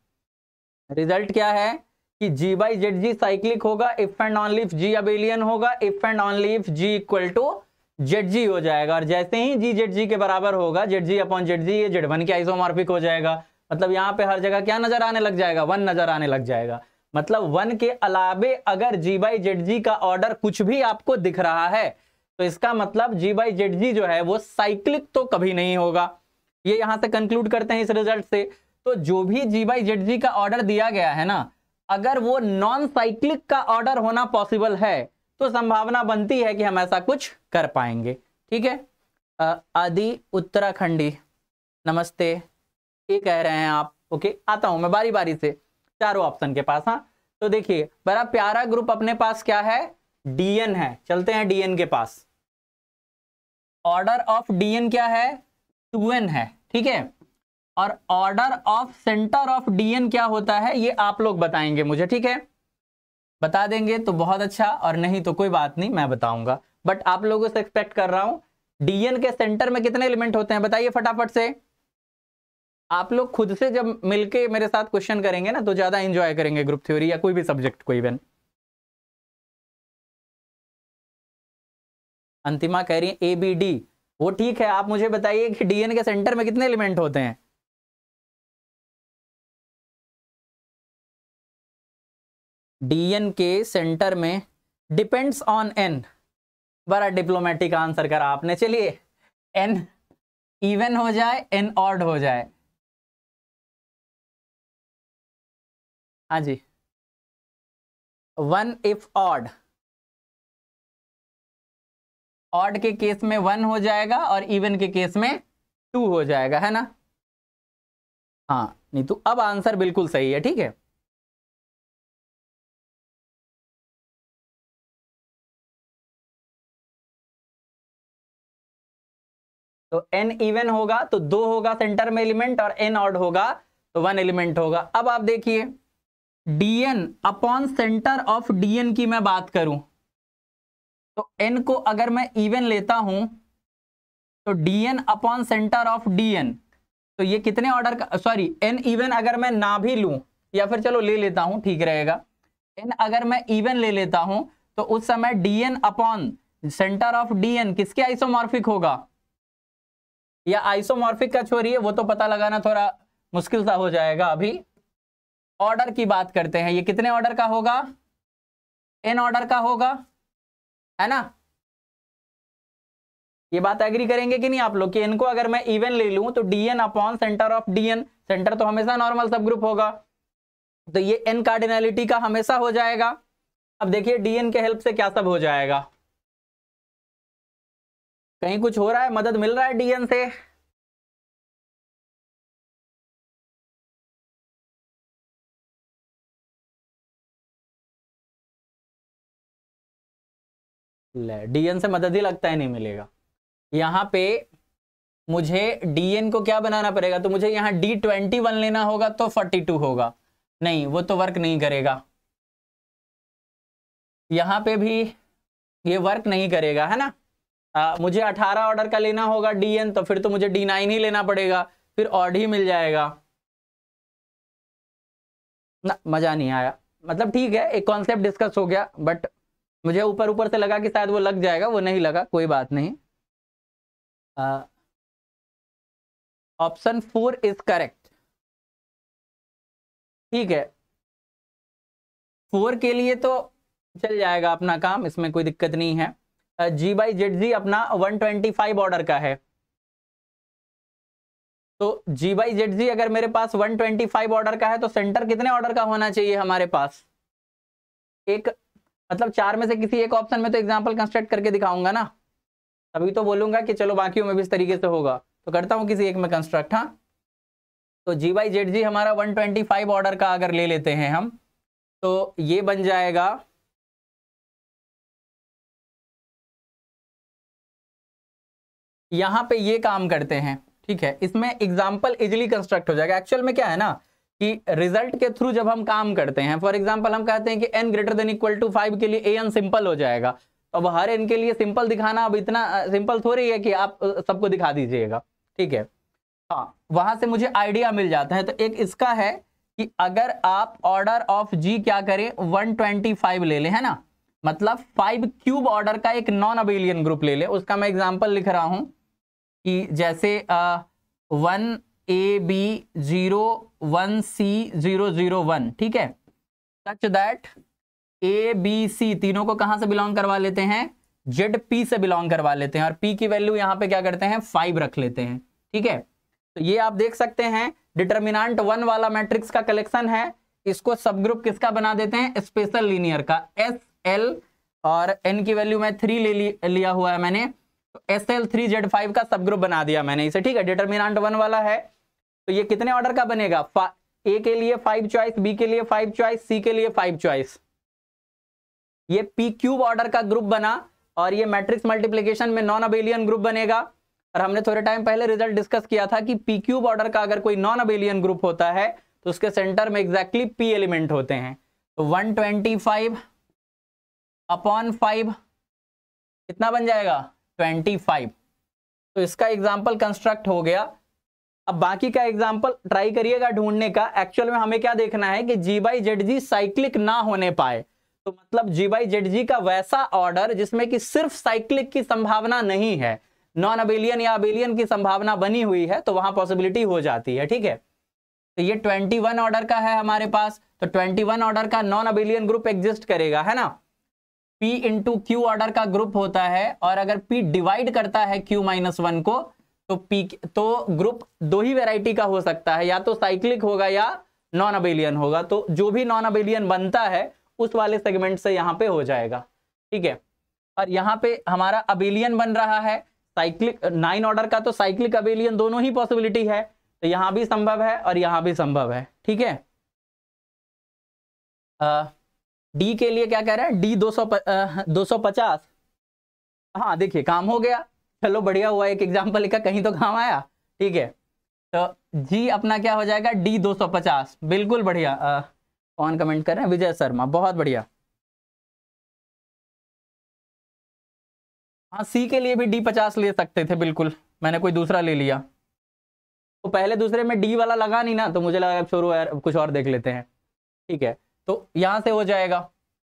रिज़ल्ट क्या है? कि G by Z G cyclic होगा। If and only if G abelian होगा। If and only if G equal to Z G हो जाएगा। और जैसे ही जी जेड जी के बराबर होगा Z G upon Z G ये जेड वन के आइसोमॉर्फिक हो जाएगा। मतलब यहाँ पे हर जगह क्या नज़र आने लग जाएगा? वन नज़र आने लग जाएगा। मतलब वन के अलावे अगर जी बाई जेड जी का ऑर्डर कुछ भी आपको दिख रहा है तो इसका मतलब जी बाई जेड जी जो है वो साइक्लिक तो कभी नहीं होगा। ये यहाँ से कंक्लूड करते हैं इस रिज़ल्ट से। तो जो भी जी बाई जेड जी का ऑर्डर दिया गया है ना, अगर वो नॉन साइक्लिक का ऑर्डर होना पॉसिबल है तो संभावना बनती है कि हम ऐसा कुछ कर पाएँगे। ठीक है? आदि उत्तराखंडी। नमस्ते। ये कह रहे हैं आप। ओके? आता हूँ मैं बारी बारी से। चारों ऑप्शन के पास हाँ। तो देखिए, बड़ा प्यारा ग्रुप अपने पास क्या है? डीएन है। चलते हैं डीएन के पास। ऑर्डर ऑफ़ डीएन क्या है? टू एन है, ठीक है? और order of centre of DN क्या होता है? ये आप लोग बताएँगे मुझे, ठीक है? बता देंगे तो बहुत अच्छा और नहीं तो कोई बात नहीं, मैं बताऊँगा। बट आप लोगों से एक्सपेक्ट कर रहा हूँ डीएन के सेंटर में कितने एलिमेंट होते हैं, बताइए फटाफट से। आप लोग खुद से जब मिलके मेरे साथ क्वेश्चन करेंगे ना तो ज़्यादा इंजॉय करेंगे ग्रुप थ्योरी या कोई भी सब्जेक्ट कोई इवन अंतिमा कह रही है ए बी डी वो ठीक है, आप मुझे बताइए कि डीएन के सेंटर में कितने एलिमेंट होते हैं? डीएन के सेंटर में डिपेंड्स ऑन एन बड़ा डिप्लोमेटिक आंसर करा आपने। चलिए एन इवन हो जाए एन ऑड हो जाए। हाँ जी। वन इफ़ ऑड ऑड के केस में वन हो जाएगा और इवन के केस में टू हो जाएगा, है ना? हाँ नहीं तो अब आंसर बिल्कुल सही है, ठीक है? तो एन इवन होगा तो दो होगा सेंटर में एलिमेंट और एन ऑड होगा तो वन एलिमेंट होगा। अब आप देखिए। DN upon centre of DN की मैं बात करूँ तो एन को अगर मैं इवन लेता हूँ तो DN upon centre of DN तो ये कितने ऑर्डर का सॉरी एन इवन अगर मैं ना भी लूँ, या फिर चलो ले लेता हूँ, ठीक रहेगा। एन अगर मैं इवन ले लेता हूँ तो उस समय DN upon centre of DN किसके आइसोमॉर्फिक होगा? या आइसोमॉर्फिक का छोड़िए वो तो पता लगाना थोड़ा मुश्किल सा हो जाएगा अभी। ऑर्डर की बात करते हैं। ये कितने ऑर्डर का होगा? एन ऑर्डर का होगा, है ना? ये बात एग्री करेंगे कि नहीं आप लोग? कि इनको अगर मैं इवन ले लूँ तो DN upon centre of DN centre तो हमेशा नॉर्मल सब ग्रुप होगा। तो ये एन कार्डिनलिटी का हमेशा हो जाएगा। अब देखिए डीएन के हेल्प से क्या सब हो जाएगा? कहीं कुछ हो रहा है? मदद मिल रहा है डीएन से? डीएन से मदद ही लगता है नहीं मिलेगा। यहाँ पे मुझे डीएन को क्या बनाना पड़ेगा? तो मुझे यहाँ डी ट्वेंटी वन लेना होगा तो फोर्टी टू होगा। नहीं वो तो वर्क नहीं करेगा। यहाँ पे भी ये वर्क नहीं करेगा है ना? आ, मुझे अठारह ऑर्डर का लेना होगा डीएन तो फिर तो मुझे डी नाइन ही लेना पड़ेगा फिर ऑड ही मिल जाएगा। ना मज़ा नहीं आया। मतलब ठीक है एक कॉन्सेप्ट डिस्कस हो गया बट मुझे ऊपर ऊपर से लगा कि शायद वो लग जाएगा, वो नहीं लगा, कोई बात नहीं। ऑप्शन फोर इज़ करेक्ट ठीक है। फोर के लिए तो चल जाएगा अपना काम, इसमें कोई दिक्कत नहीं है। जी बाई जेड जी अपना 125 ऑर्डर का है। तो जी बाई जेड जी अगर मेरे पास 125 ऑर्डर का है तो सेंटर कितने ऑर्डर का होना चाहिए हमारे पास? एक मतलब चार में से किसी एक ऑप्शन में तो एग्ज़ाम्पल कंस्ट्रक्ट करके दिखाऊँगा ना। तभी तो बोलूँगा कि चलो बाकियों में भी इस तरीके से होगा। तो करता हूँ किसी एक में कंस्ट्रक्ट हाँ। तो जी बाई जेड जी हमारा 125 ऑर्डर का अगर ले लेते हैं हम तो ये बन जाएगा। यहाँ पे ये काम करते हैं, ठीक है। इसमें एग्ज़ाम्पल इजिली कंस्ट्रक्ट हो जाएगा। एक्चुअल में क्या है ना कि रिज़ल्ट के थ्रू जब हम काम करते हैं फॉर एग्ज़ाम्पल हम कहते हैं कि N greater than equal to five के लिए ए एन सिंपल हो जाएगा। अब हर एन के लिए सिंपल दिखाना अब इतना सिंपल थोड़ी है कि आप सबको दिखा दीजिएगा। ठीक है? हाँ वहाँ से मुझे आइडिया मिल जाता है। तो एक इसका है कि अगर आप ऑर्डर ऑफ़ जी क्या करें 125 ले लें, है ना? मतलब फाइव क्यूब ऑर्डर का एक नॉन अबेलियन ग्रुप ले लें। उसका मैं एग्जांपल लिख रहा हूँ कि जैसे one A B zero one C zero zero one ठीक है? सच दैट ए बी सी तीनों को कहाँ से बिलोंग करवा लेते हैं? जेड पी से बिलोंग करवा लेते हैं। और पी की वैल्यू यहाँ पे क्या करते हैं? फाइव रख लेते हैं, ठीक है? तो ये आप देख सकते हैं डिटर्मिनांट वन वाला मैट्रिक्स का कलेक्शन है। इसको सब ग्रुप किसका बना देते हैं? स्पेशल लीनियर का। एस एल और एन की वैल्यू में थ्री ले लिया हुआ है मैंने। तो S L three Z five का सब ग्रुप बना दिया मैंने इसे, ठीक है? डिटर्मिनांट वन वाला है। तो ये कितने ऑर्डर का बनेगा? ए के लिए फाइव चॉइस बी के लिए फाइव चॉइस सी के लिए फाइव चॉइस ये पी क्यूब ऑर्डर का ग्रुप बना और ये मैट्रिक्स मल्टीप्लीकेशन में नॉन अबेलियन ग्रुप बनेगा। और हमने थोड़े टाइम पहले रिज़ल्ट डिस्कस किया था कि पी क्यूब ऑर्डर का अगर कोई नॉन अबेलियन ग्रुप होता है तो उसके सेंटर में एग्जैक्टली पी एलिमेंट होते हैं। तो 125 अपॉन फाइव कितना बन जाएगा? 25 तो इसका एग्ज़ाम्पल कंस्ट्रक्ट हो गया। अब बाकी का एग्ज़ाम्पल ट्राई करिएगा ढूँढने का। एक्चुअल में हमें क्या देखना है कि G by Z G cyclic ना होने पाए। तो मतलब जी बाई जेड जी का वैसा ऑर्डर जिसमें कि सिर्फ़ साइक्लिक की संभावना नहीं है। नॉन अबेलियन या अबेलियन की संभावना बनी हुई है तो वहाँ पॉसिबिलिटी हो जाती है, ठीक है? तो ये 21 ऑर्डर का है हमारे पास। तो 21 ऑर्डर का नॉन अबेलियन ग्रुप एग्जिस्ट करेगा, है ना? P इंटू क्यू ऑर्डर का ग्रुप होता है, और अगर P डिवाइड करता है Q माइनस वन को तो P तो ग्रुप दो ही वेराइटी का हो सकता है, या तो साइक्लिक होगा या नॉन अबेलियन होगा। तो जो भी नॉन अबेलियन बनता है, उस वाले सेगमेंट से यहाँ पे हो जाएगा। ठीक है? और यहाँ पे हमारा अबेलियन बन रहा है। साइक्लिक नाइन ऑर्डर का तो साइक्लिक अबेलियन दोनों ही पॉसिबिलिटी है। तो यहाँ भी संभव है और यहाँ भी संभव है। ठीक है? डी के लिए क्या कह रहे हैं? डी दो सौ दो सौ पचास। हाँ देखिए, काम हो गया। चलो बढ़िया हुआ, एक एग्ज़ाम्पल लिखा, कहीं तो काम आया। ठीक है तो जी अपना क्या हो जाएगा, डी दो सौ पचास। बिल्कुल बढ़िया। कौन कमेंट कर रहे हैं? विजय शर्मा, बहुत बढ़िया। हाँ सी के लिए भी डी पचास ले सकते थे, बिल्कुल। मैंने कोई दूसरा ले लिया। तो पहले दूसरे में डी वाला लगा नहीं ना तो मुझे लगा यार कुछ और देख लेते हैं। ठीक है तो यहाँ से हो जाएगा।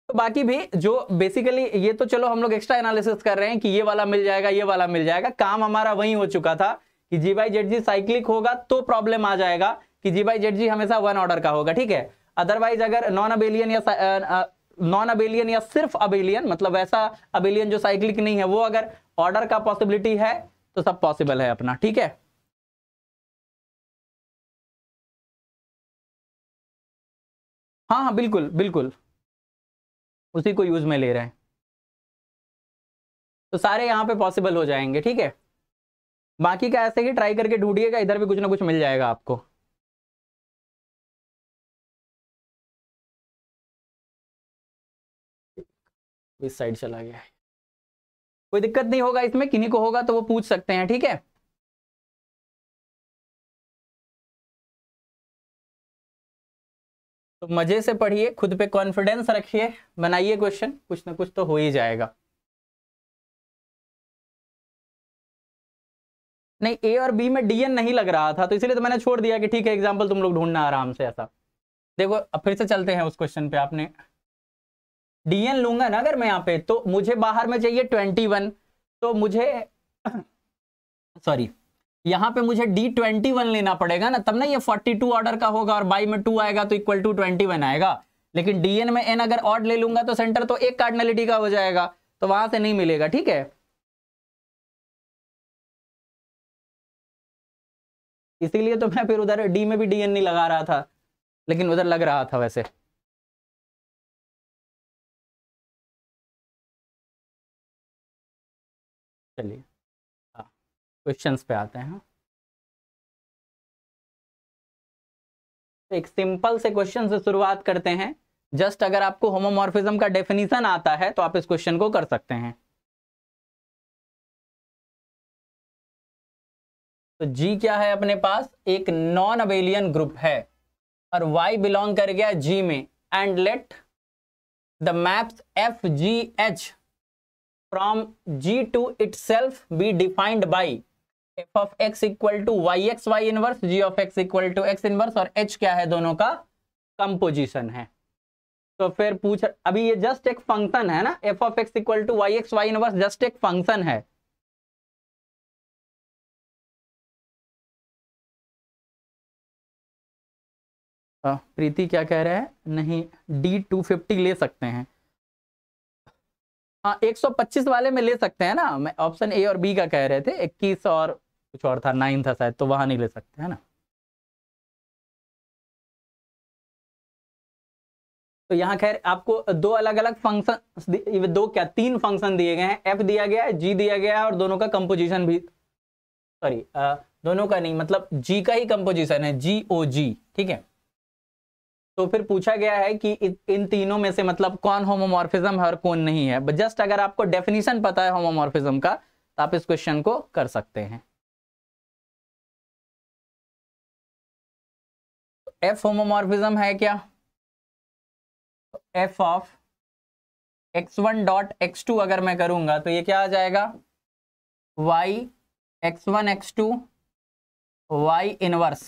तो बाकी भी जो बेसिकली ये तो चलो हम लोग एक्स्ट्रा एनालिसिस कर रहे हैं कि ये वाला मिल जाएगा, ये वाला मिल जाएगा। काम हमारा वही हो चुका था कि G by Z G cyclic होगा तो प्रॉब्लम आ जाएगा कि जी बाई जेड जी हमेशा वन ऑर्डर का होगा, ठीक है? अदरवाइज़ अगर नॉन अबेलियन या नॉन अबेलियन या सिर्फ़ अबेलियन मतलब वैसा अबेलियन जो साइक्लिक नहीं है, वो अगर ऑर्डर का पॉसिबिलिटी है तो सब पॉसिबल है अपना, ठीक है? हाँ हाँ बिल्कुल बिल्कुल। उसी को यूज़ में ले रहे हैं। तो सारे यहाँ पे पॉसिबल हो जाएँगे, ठीक है? बाकी का ऐसे ही ट्राई करके ढूंढिएगा, इधर भी कुछ ना कुछ मिल जाएगा आपको। इस साइड चला गया है। कोई दिक्कत नहीं होगा इसमें, किन्हीं को होगा तो वो पूछ सकते हैं, ठीक है? तो मज़े से पढ़िए, खुद पे कॉन्फिडेंस रखिए, बनाइए क्वेश्चन कुछ ना कुछ तो हो ही जाएगा। नहीं ए और बी में डीएन नहीं लग रहा था तो इसलिए तो मैंने छोड़ दिया कि ठीक है एग्ज़ाम्पल तुम लोग ढूंढना आराम से ऐसा। देखो, अब फिर से चलते हैं उस क्वेश्चन पे आपने। डीएन लूँगा ना अगर मैं यहाँ पे तो मुझे बाहर में चाहिए ट्वेंटी वन तो मुझे (coughs) सॉरी यहाँ पे मुझे डी ट्वेंटी वन लेना पड़ेगा ना, तब ना ये फोर्टी टू ऑर्डर का होगा और बाई में टू आएगा तो इक्वल टू ट्वेंटी वन आएगा। लेकिन डीएन में एन अगर ऑर्ड ले लूँगा तो सेंटर तो एक कार्डनलिटी का हो जाएगा तो वहाँ से नहीं मिलेगा, ठीक है? इसीलिए तो मैं फिर उधर डी में भी डीएन नहीं लगा रहा था, लेकिन उधर लग रहा था वैसे। चलिए। क्वेश्चंस पे आते हैं। एक सिंपल से क्वेश्चन से शुरुआत करते हैं। जस्ट अगर आपको होमोमॉर्फिज्म का डेफिनेशन आता है तो आप इस क्वेश्चन को कर सकते हैं। तो जी क्या है अपने पास? एक नॉन अबेलियन ग्रुप है। और वाई बिलोंग कर गया जी में। And let the maps F G H from G to itself be defined by F of X equal to Y X Y inverse G of X equal to X inverse और H क्या है दोनों का? Composition है। तो फिर पूछ, अभी ये जस्ट एक फ़ंक्शन है ना? F of X equal to Y X Y inverse just एक फ़ंक्शन है। प्रीति क्या कह रहे हैं? नहीं डी टू फिफ्टी ले सकते हैं। हाँ 125 वाले में ले सकते हैं ना? मैं ऑप्शन ए और बी का कह रहे थे 21 और कुछ और था, नाइन था शायद तो वहाँ नहीं ले सकते, है ना? तो यहाँ खैर आपको दो अलग अलग फ़ंक्शन दो क्या, तीन फ़ंक्शन दिए गए हैं। एफ़ दिया गया है जी दिया गया है और दोनों का कंपोजिशन भी सॉरी दोनों का नहीं मतलब जी का ही कंपोजिशन है जी ओ जी ठीक है? तो फिर पूछा गया है कि इन तीनों में से मतलब कौन होमोमॉर्फिज्म है और कौन नहीं है। जस्ट अगर आपको डेफिनेशन पता है होमोमॉर्फिज्म का तो आप इस क्वेश्चन को कर सकते हैं। एफ़ होमोमॉर्फिज्म है क्या? F of X one dot X two अगर मैं करूँगा तो ये क्या आ जाएगा? Y X one X two Y inverse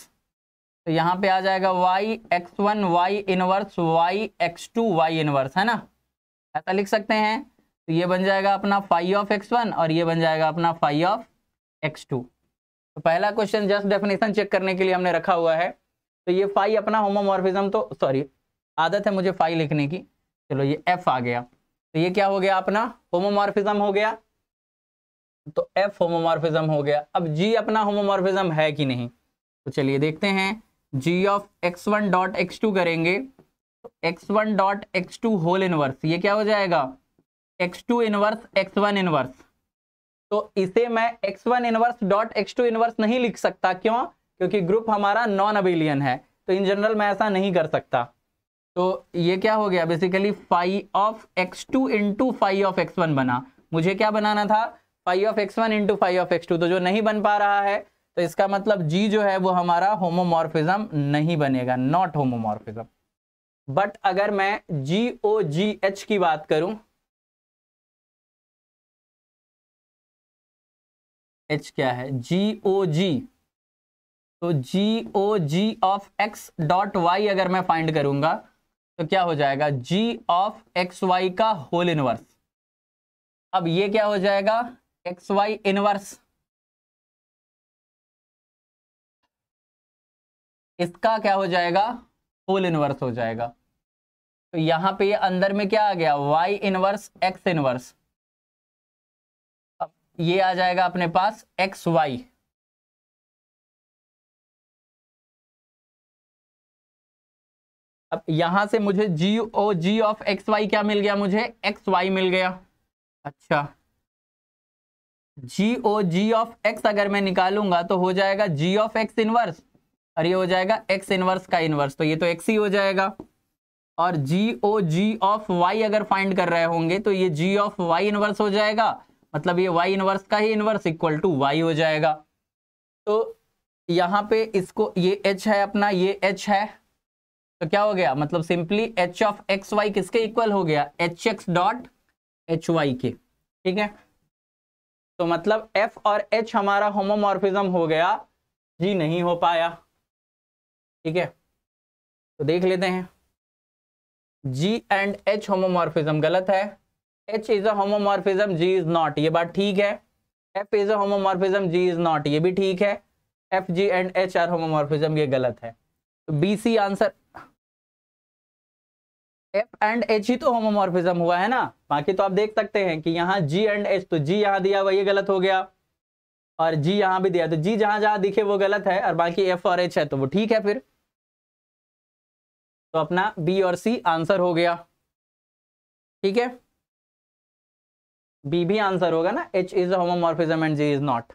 तो यहाँ पे आ जाएगा Y X one Y inverse Y X two Y inverse है ना? ऐसा लिख सकते हैं। तो ये बन जाएगा अपना फाइव ऑफ़ एक्स वन और ये बन जाएगा अपना फाइव ऑफ़ एक्स टू तो पहला क्वेश्चन जस्ट डेफिनेशन चेक करने के लिए हमने रखा हुआ है। तो ये फाइव अपना होमोमॉर्फिज्म तो सॉरी आदत है मुझे फाइव लिखने की। चलो ये एफ़ आ गया। तो ये क्या हो गया अपना? होमोमॉर्फिज्म हो गया। तो एफ़ होमोमॉर्फिज्म हो गया। अब जी अपना होमोमॉर्फिज्म है कि नहीं? तो चलिए देखते हैं। G of X one dot X two करेंगे। X one dot X two whole inverse ये क्या हो जाएगा? X two inverse X one inverse तो इसे मैं X one inverse dot X two inverse नहीं लिख सकता। क्यों? क्योंकि ग्रुप हमारा नॉन अबेलियन है तो इन जनरल मैं ऐसा नहीं कर सकता। तो ये क्या हो गया? Basically five of X two into five of X one बना। मुझे क्या बनाना था? Five of X one into five of X two तो जो नहीं बन पा रहा है तो इसका मतलब जी जो है, वो हमारा होमोमॉर्फिज्म नहीं बनेगा नॉट होमोमॉर्फिज्म बट अगर मैं जी ओ जी एच की बात करूँ एच क्या है? जी ओ जी तो G O G of X dot Y अगर मैं फाइंड करूँगा तो क्या हो जाएगा? जी ऑफ़ एक्स वाई का होल इनवर्स अब ये क्या हो जाएगा? एक्स वाई इनवर्स इसका क्या हो जाएगा? होल इनवर्स हो जाएगा। तो यहाँ पे ये अंदर में क्या आ गया? वाई इनवर्स एक्स इनवर्स अब ये आ जाएगा अपने पास एक्स वाई अब यहाँ से मुझे G O G of X Y क्या मिल गया मुझे? एक्स वाई मिल गया। अच्छा। जी ओ जी ऑफ़ एक्स अगर मैं निकालूँगा तो हो जाएगा जी ऑफ़ एक्स इनवर्स और ये हो जाएगा एक्स इनवर्स का इनवर्स तो ये तो एक्स ही हो जाएगा। और G O G of Y अगर फाइंड कर रहे होंगे तो ये जी ऑफ़ वाई इनवर्स हो जाएगा। मतलब ये वाई इनवर्स का ही इनवर्स इक्वल टू वाई हो जाएगा। तो यहाँ पे इसको, ये एच है अपना, ये एच है। तो क्या हो गया? मतलब simply H of X Y किसके इक्वल हो गया? H X dot H Y के। ठीक है? तो मतलब एफ़ और एच हमारा होमोमॉर्फिज्म हो गया। जी नहीं हो पाया। ठीक है? तो देख लेते हैं। जी एंड एच होमोमॉर्फिज्म गलत है। H is a homomorphism G is not ये बात ठीक है। F is a homomorphism G is not ये भी ठीक है। F G and H are homomorphism ये गलत है। तो B C answer F and H ही तो होमोमॉर्फिज्म हुआ, है ना? बाकी तो आप देख सकते हैं कि यहाँ जी एंड एच तो जी यहाँ दिया हुआ, ये गलत हो गया। और जी यहाँ भी दिया तो जी जहाँ जहाँ दिखे वो गलत है, और बाकी एफ़ और एच है तो वो ठीक है फिर। तो अपना बी और सी आंसर हो गया। ठीक है? बी भी आंसर होगा ना? H is homomorphism and G is not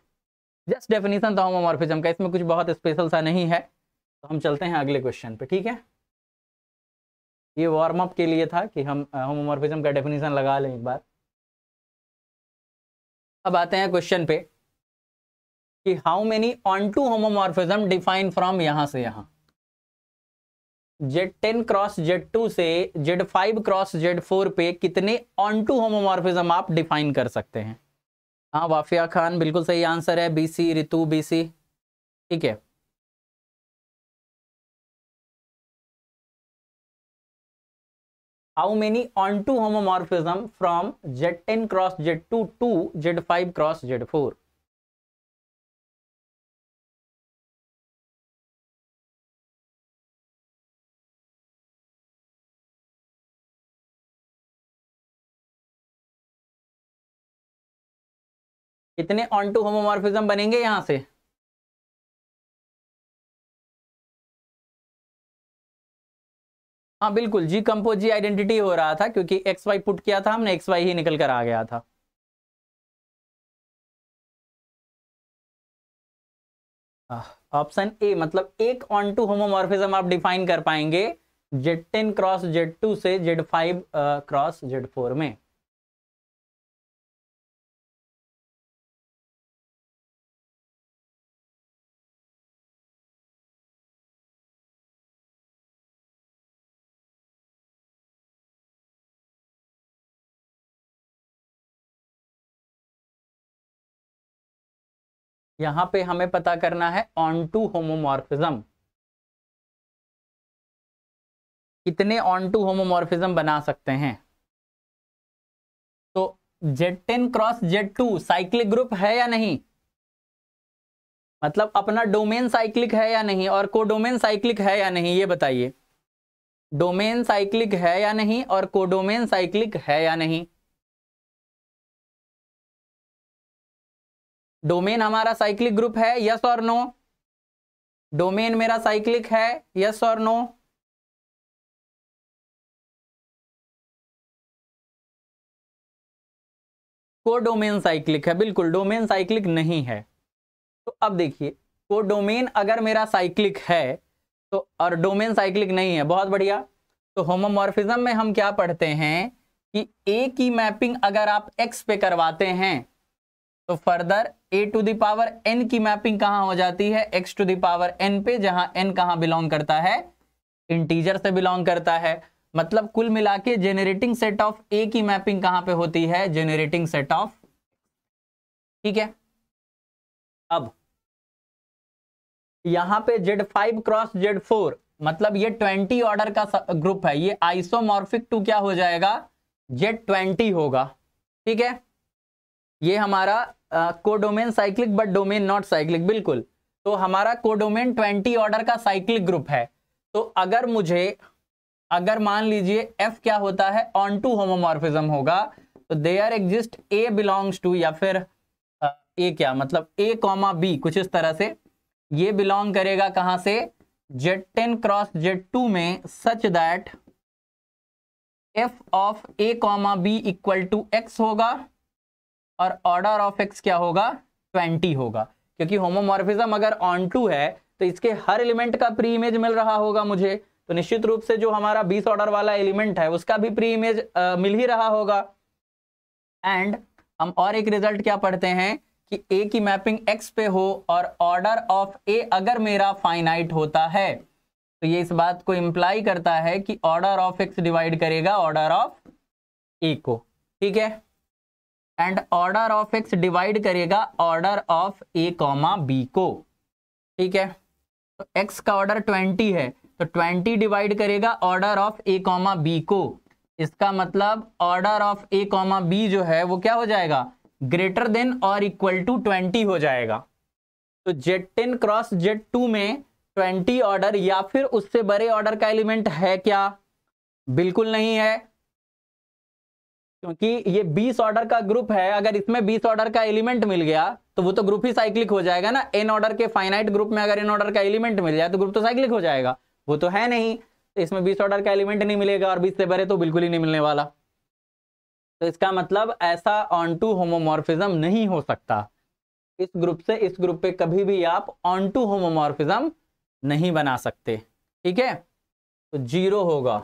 just definition था होमोमॉर्फिज्म का, इसमें कुछ बहुत स्पेशल सा नहीं है। तो हम चलते हैं अगले क्वेश्चन पे, ठीक है? ये वार्म अप के लिए था कि हम होमोमॉर्फिज्म का डेफिनेशन लगा लें एक बार। अब आते हैं क्वेश्चन पे कि how many onto homomorphism define from यहाँ से यहाँ? Z ten cross Z two से Z five cross Z four पे कितने ऑन टू होमोमॉर्फिज्म आप डिफाइन कर सकते हैं? हाँ वाफिया खान, बिल्कुल सही आंसर है। बी बीसी रितु बीसी ठीक है। How many onto homomorphism from Z10 cross Z2 to Z5 cross Z4? कितने ऑन टू होमोमॉर्फिज्म बनेंगे यहाँ से हाँ बिल्कुल जी कंपोज जी आइडेंटिटी हो रहा था क्योंकि एक्स वाई पुट किया था हमने एक्स वाई ही निकल कर आ गया था। ऑप्शन ए मतलब एक ऑन टू होमोमॉर्फिज्म आप डिफाइन कर पाएँगे Z ten cross Z two से Z five cross Z four में। यहाँ पे हमें पता करना है ऑन टू होमोमॉर्फिज्म कितने ऑन टू होमोमॉर्फिज्म बना सकते हैं? तो Z ten cross Z two cyclic group है या नहीं? मतलब अपना डोमेन साइक्लिक है या नहीं और कोडोमेन साइक्लिक है या नहीं, ये बताइए। डोमेन साइक्लिक है या नहीं और कोडोमेन साइक्लिक है या नहीं? डोमेन हमारा साइक्लिक ग्रुप है यस और नो डोमेन मेरा साइक्लिक है यस और नो को डोमेन साइक्लिक है, बिल्कुल, डोमेन साइक्लिक नहीं है। तो अब देखिए को डोमेन अगर मेरा साइक्लिक है तो और डोमेन साइक्लिक नहीं है, बहुत बढ़िया। तो होमोमॉर्फिज्म में हम क्या पढ़ते हैं कि ए की मैपिंग अगर आप एक्स पे करवाते हैं तो further A to the power N की मैपिंग कहाँ हो जाती है? एक्स टू दावर एन पे, जहाँ एन कहाँ बिलोंग करता है? इंटीजर से बिलोंग करता है। मतलब कुल मिला के जेनरेटिंग सेट ऑफ़ ए की मैपिंग कहाँ पे होती है? जेनरेटिंग सेट ऑफ़ ठीक है? अब, यहाँ पे Z five cross Z four मतलब ये ट्वेंटी ऑर्डर का ग्रुप है। ये आइसोमॉर्फिक टू क्या हो जाएगा? जेड ट्वेंटी होगा। ठीक है? ये हमारा codomain cyclic but domain not cyclic बिल्कुल। तो हमारा कोडोमेन ट्वेंटी ऑर्डर का साइक्लिक ग्रुप है। तो अगर मुझे, अगर मान लीजिए एफ़ क्या होता है ऑन टू होमोमॉर्फिज्म होगा तो there are exist A belongs to या फिर ए क्या मतलब ए कॉमा बी कुछ इस तरह से। ये बिलोंग करेगा कहाँ से? Z ten cross Z two में such that F of A comma B equal to X होगा। और ऑर्डर ऑफ़ एक्स क्या होगा? ट्वेंटी होगा। क्योंकि होमोमॉर्फिज्म अगर ऑन टू है तो इसके हर एलिमेंट का प्री इमेज मिल रहा होगा मुझे। तो निश्चित रूप से जो हमारा 20 ऑर्डर वाला एलिमेंट है, उसका भी प्री इमेज मिल ही रहा होगा। एंड हम और एक रिज़ल्ट क्या पढ़ते हैं कि ए की मैपिंग एक्स पे हो और ऑर्डर ऑफ़ ए अगर मेरा फाइनाइट होता है तो ये इस बात को इंप्लाई करता है कि ऑर्डर ऑफ़ एक्स डिवाइड करेगा ऑर्डर ऑफ़ ए को। ठीक है? And order of X divide करेगा order of A comma B को। ठीक है? तो एक्स का ऑर्डर ट्वेंटी है। तो ट्वेंटी डिवाइड करेगा order of A comma B को। इसका मतलब order of A comma B जो है, वो क्या हो जाएगा? ग्रेटर देन और इक्वल टू ट्वेंटी हो जाएगा। तो Z ten cross Z two में ट्वेंटी ऑर्डर या फिर उससे बड़े ऑर्डर का एलिमेंट है क्या? बिल्कुल नहीं है। क्योंकि ये 20 ऑर्डर का ग्रुप है, अगर इसमें 20 ऑर्डर का एलिमेंट मिल गया तो वो तो ग्रुप ही साइक्लिक हो जाएगा ना। एन ऑर्डर के फाइनाइट ग्रुप में अगर एन ऑर्डर का एलिमेंट मिल जाए तो ग्रुप तो साइक्लिक हो जाएगा। वो तो है नहीं। तो इसमें 20 ऑर्डर का एलिमेंट नहीं मिलेगा और 20 से बड़े तो बिल्कुल ही नहीं मिलने वाला। तो इसका मतलब ऐसा ऑन टू होमोमॉर्फिज्म नहीं हो सकता। इस ग्रुप से इस ग्रुप पे कभी भी आप ऑन टू होमोमॉर्फिज्म नहीं बना सकते। ठीक है? तो ज़ीरो होगा।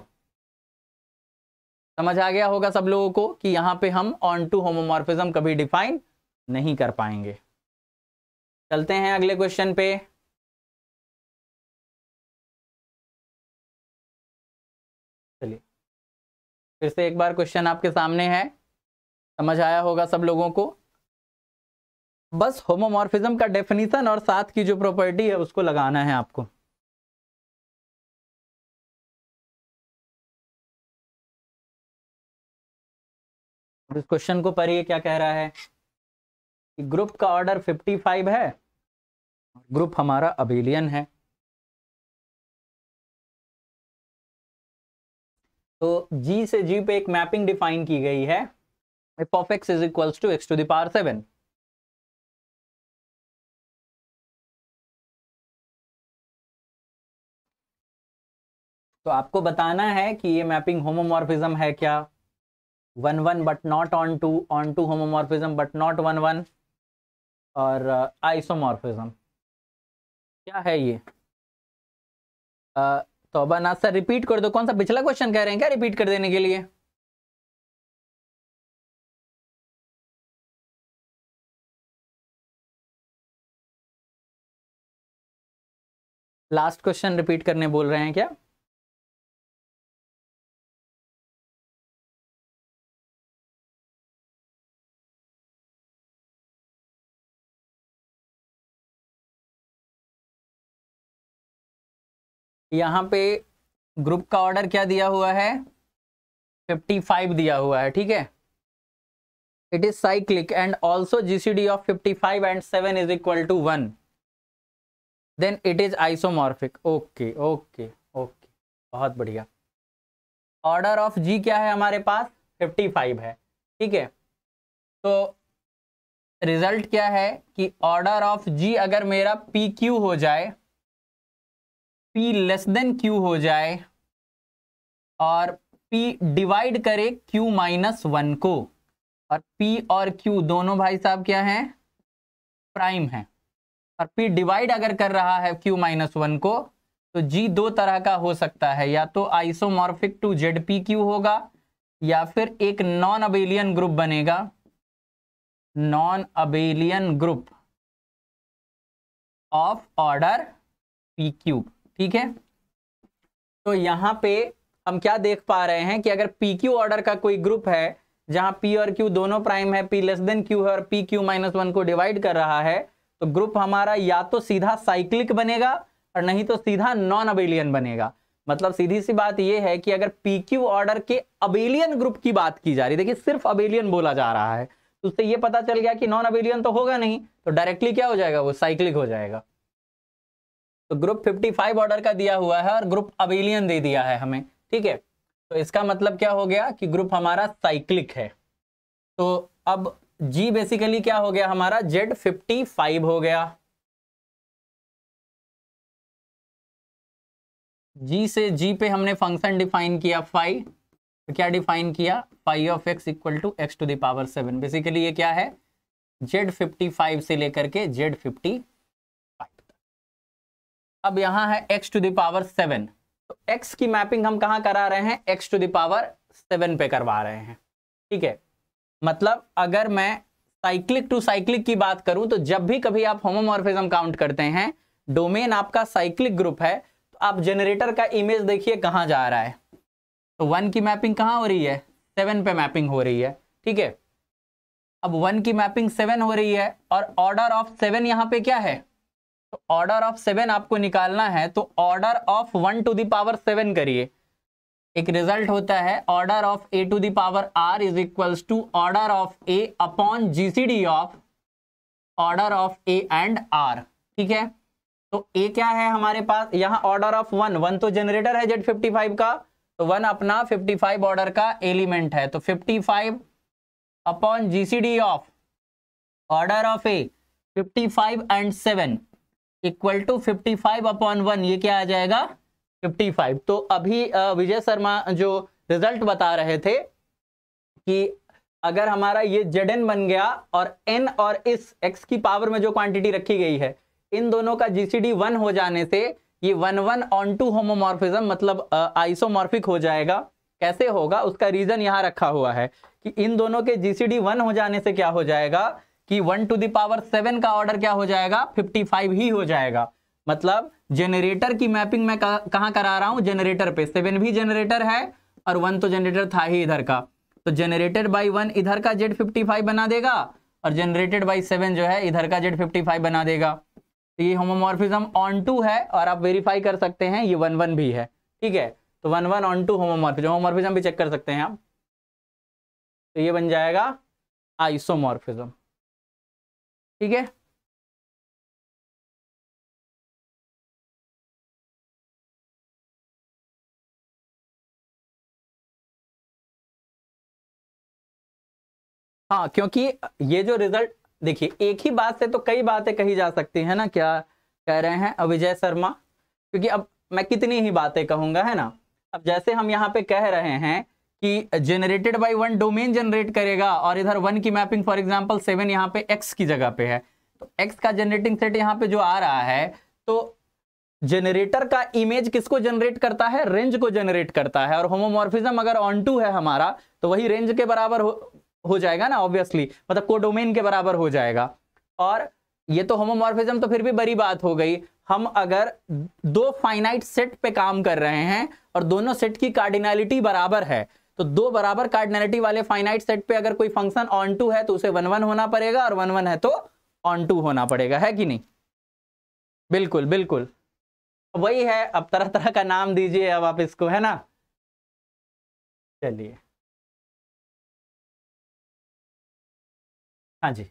समझ आ गया होगा सब लोगों को कि यहाँ पे हम ऑन टू होमोमॉर्फिज्म कभी डिफाइन नहीं कर पाएँगे। चलते हैं अगले क्वेश्चन पे। चलिए। फिर से एक बार क्वेश्चन आपके सामने है। समझ आया होगा सब लोगों को। बस होमोमॉर्फिज्म का डेफिनेशन और साथ की जो प्रॉपर्टी है, उसको लगाना है आपको। इस क्वेश्चन को पढ़िए, क्या कह रहा है? कि ग्रुप का ऑर्डर 55 है ग्रुप हमारा अबेलियन है। तो G से G पे एक मैपिंग डिफाइन की गई है। Of X is equals to X to the power seven तो आपको बताना है कि ये मैपिंग होमोमॉर्फिज्म है क्या? One one but not onto onto homomorphism but not one one और आइसोमॉर्फिज्म क्या है ये? तो ना सर रिपीट कर दो। कौन सा पिछला क्वेश्चन कह रहे हैं क्या रिपीट कर देने के लिए? लास्ट क्वेश्चन रिपीट करने बोल रहे हैं क्या? यहाँ पे ग्रुप का ऑर्डर क्या दिया हुआ है? 55 दिया हुआ है, ठीक है? It is cyclic and also GCD of 55 and 7 is equal to one then it is isomorphic okay okay okay बहुत बढ़िया। ऑर्डर ऑफ़ जी क्या है हमारे पास? 55 है, ठीक है? तो रिज़ल्ट क्या है कि ऑर्डर ऑफ़ जी अगर मेरा पी क्यू हो जाए P लेस देन Q हो जाए और P डिवाइड करे Q माइनस वन को। और P और Q दोनों भाई साहब क्या हैं? प्राइम है। और P डिवाइड अगर कर रहा है Q माइनस वन को तो G दो तरह का हो सकता है। या तो isomorphic to Z P Q होगा, या फिर एक नॉन अबेलियन ग्रुप बनेगा। Non abelian group of order P cube ठीक है? तो यहाँ पे हम क्या देख पा रहे हैं कि अगर पी क्यू ऑर्डर का कोई ग्रुप है, जहाँ पी और क्यू दोनों प्राइम है पी लेस देन क्यू है और पी क्यू माइनस वन को डिवाइड कर रहा है तो ग्रुप हमारा या तो सीधा साइक्लिक बनेगा और नहीं तो सीधा नॉन अबेलियन बनेगा। मतलब सीधी सी बात यह है कि अगर पी क्यू ऑर्डर के अबेलियन ग्रुप की बात की जा रही है देखिए सिर्फ़ अबेलियन बोला जा रहा है तो उससे यह पता चल गया कि नॉन अबेलियन तो होगा नहीं तो डायरेक्टली क्या हो जाएगा? वो साइक्लिक हो जाएगा। तो ग्रुप 55 ऑर्डर का दिया हुआ है और ग्रुप अबेलियन दे दिया है हमें, ठीक है? तो इसका मतलब क्या हो गया कि ग्रुप हमारा साइक्लिक है। तो अब जी बेसिकली क्या हो गया हमारा? जेड 55 हो गया। जी से जी पे हमने फ़ंक्शन डिफाइन किया फाइव तो क्या डिफाइन किया? Five of X equal to X to the power seven basically ये क्या है? जेड फिफ्टी फाइव से लेकर के जेड फिफ्टी अब यहाँ है x to the power seven तो x की मैपिंग हम कहाँ करा रहे हैं? x टू दावर सेवन पे करवा रहे हैं। ठीक है? मतलब अगर मैं साइक्लिक टू साइक्लिक की बात करूँ तो जब भी कभी आप होमोमॉर्फिज्म काउंट करते हैं डोमेन आपका साइक्लिक ग्रुप है तो आप जनरेटर का इमेज देखिए कहाँ जा रहा है। तो वन की मैपिंग कहाँ हो रही है? सेवन पे मैपिंग हो रही है। ठीक है? अब वन की मैपिंग सेवन हो रही है, और ऑर्डर ऑफ़ सेवन यहाँ पे क्या है? ऑर्डर ऑफ़ सेवन आपको निकालना है तो order of one to the power seven करिए। एक रिज़ल्ट होता है order of A to the power R is equals to order of A upon GCD of order of A and R ठीक है? तो ए क्या है हमारे पास? यहाँ ऑर्डर ऑफ़ वन वन तो जनरेटर है जेड फिफ्टी फाइव का तो वन अपना फिफ्टी फाइव ऑर्डर का एलिमेंट है तो fifty five upon GCD of order of A fifty five and seven equal to fifty five upon one ये क्या आ जाएगा? फिफ्टी फाइव तो अभी विजय शर्मा जो रिज़ल्ट बता रहे थे कि अगर हमारा ये जेड एन बन गया और एन और इस एक्स की पावर में जो क्वांटिटी रखी गई है, इन दोनों का जीसीडी वन हो जाने से ये one one onto homomorphism मतलब आइसोमॉर्फिक हो जाएगा। कैसे होगा? उसका रीजन यहाँ रखा हुआ है कि इन दोनों के जीसीडी वन हो जाने से क्या हो जाएगा? कि one to the power seven का ऑर्डर क्या हो जाएगा? फिफ्टी फाइव ही हो जाएगा। मतलब जेनरेटर की मैपिंग मैं कहाँ करा रहा हूँ? जनरेटर पे। सेवन भी जनरेटर है और वन तो जनरेटर था ही इधर का। तो जनरेटेड बाई वन इधर का जेड फिफ्टी फाइव बना देगा और जनरेटेड बाई सेवन जो है इधर का जेड फिफ्टी फाइव बना देगा। तो ये होमोमॉर्फिज्म ऑन टू है और आप वेरीफाई कर सकते हैं, ये वन वन भी है। ठीक है? तो one one onto homomorphism homomorphism भी चेक कर सकते हैं आप। तो ये बन जाएगा आइसोमॉर्फिज्म ठीक है? हाँ क्योंकि ये जो रिज़ल्ट देखिए, एक ही बात से तो कई बातें कही जा सकती है ना? क्या कह रहे हैं अविजय शर्मा? क्योंकि अब मैं कितनी ही बातें कहूँगा, है ना? अब जैसे हम यहाँ पे कह रहे हैं कि generated by one domain generate करेगा और इधर वन की मैपिंग फॉर एग्जांपल सेवन यहाँ पे एक्स की जगह पे है। तो एक्स का जनरेटिंग सेट यहाँ पे जो आ रहा है तो जनरेटर का इमेज किसको जनरेट करता है? रेंज को जनरेट करता है। और होमोमॉर्फिज्म अगर ऑन टू है हमारा तो वही रेंज के बराबर हो हो जाएगा ना ऑब्वियसली मतलब कोडोमेन के बराबर हो जाएगा। और ये तो होमोमॉर्फिज्म तो फिर भी बड़ी बात हो गई। हम अगर दो फाइनाइट सेट पे काम कर रहे हैं और दोनों सेट की कार्डिनलिटी बराबर है तो दो बराबर कार्डिनलिटी वाले फाइनाइट सेट पे अगर कोई फ़ंक्शन ऑन टू है तो उसे वन वन होना पड़ेगा और वन वन है तो ऑन टू होना पड़ेगा, है कि नहीं? बिल्कुल बिल्कुल। वही है, अब तरह तरह का नाम दीजिए अब आप इसको, है ना? चलिए। हाँ जी।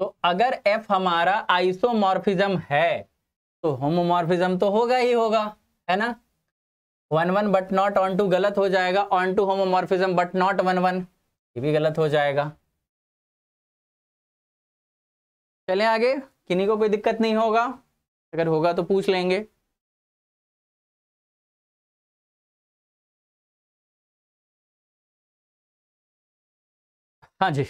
तो अगर f हमारा आइसोमॉर्फिज्म है तो होमोमॉर्फिज्म तो होगा ही होगा, है ना? One one but not onto गलत हो जाएगा। Onto homomorphism but not one one ये भी गलत हो जाएगा। चलें आगे। किन्हीं को कोई दिक्कत नहीं होगा? अगर होगा तो पूछ लेंगे। हाँ जी।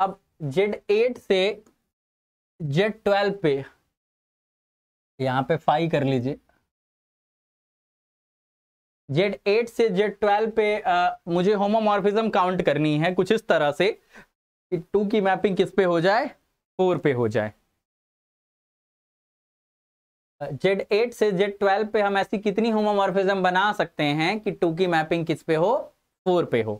अब जेड एट से जेड ट्वेल्व पे, यहाँ पे फाई कर लीजिए। जेड एट से जेड ट्वेल्व पे आ, मुझे होमोमॉर्फिज्म काउंट करनी है कुछ इस तरह से। कि टू की मैपिंग किस पे हो जाए? फोर पे हो जाए। जेड एट से जेड ट्वेल्व पे हम ऐसी कितनी होमोमॉर्फिज्म बना सकते हैं कि टू की मैपिंग किस पे हो? फोर पे हो।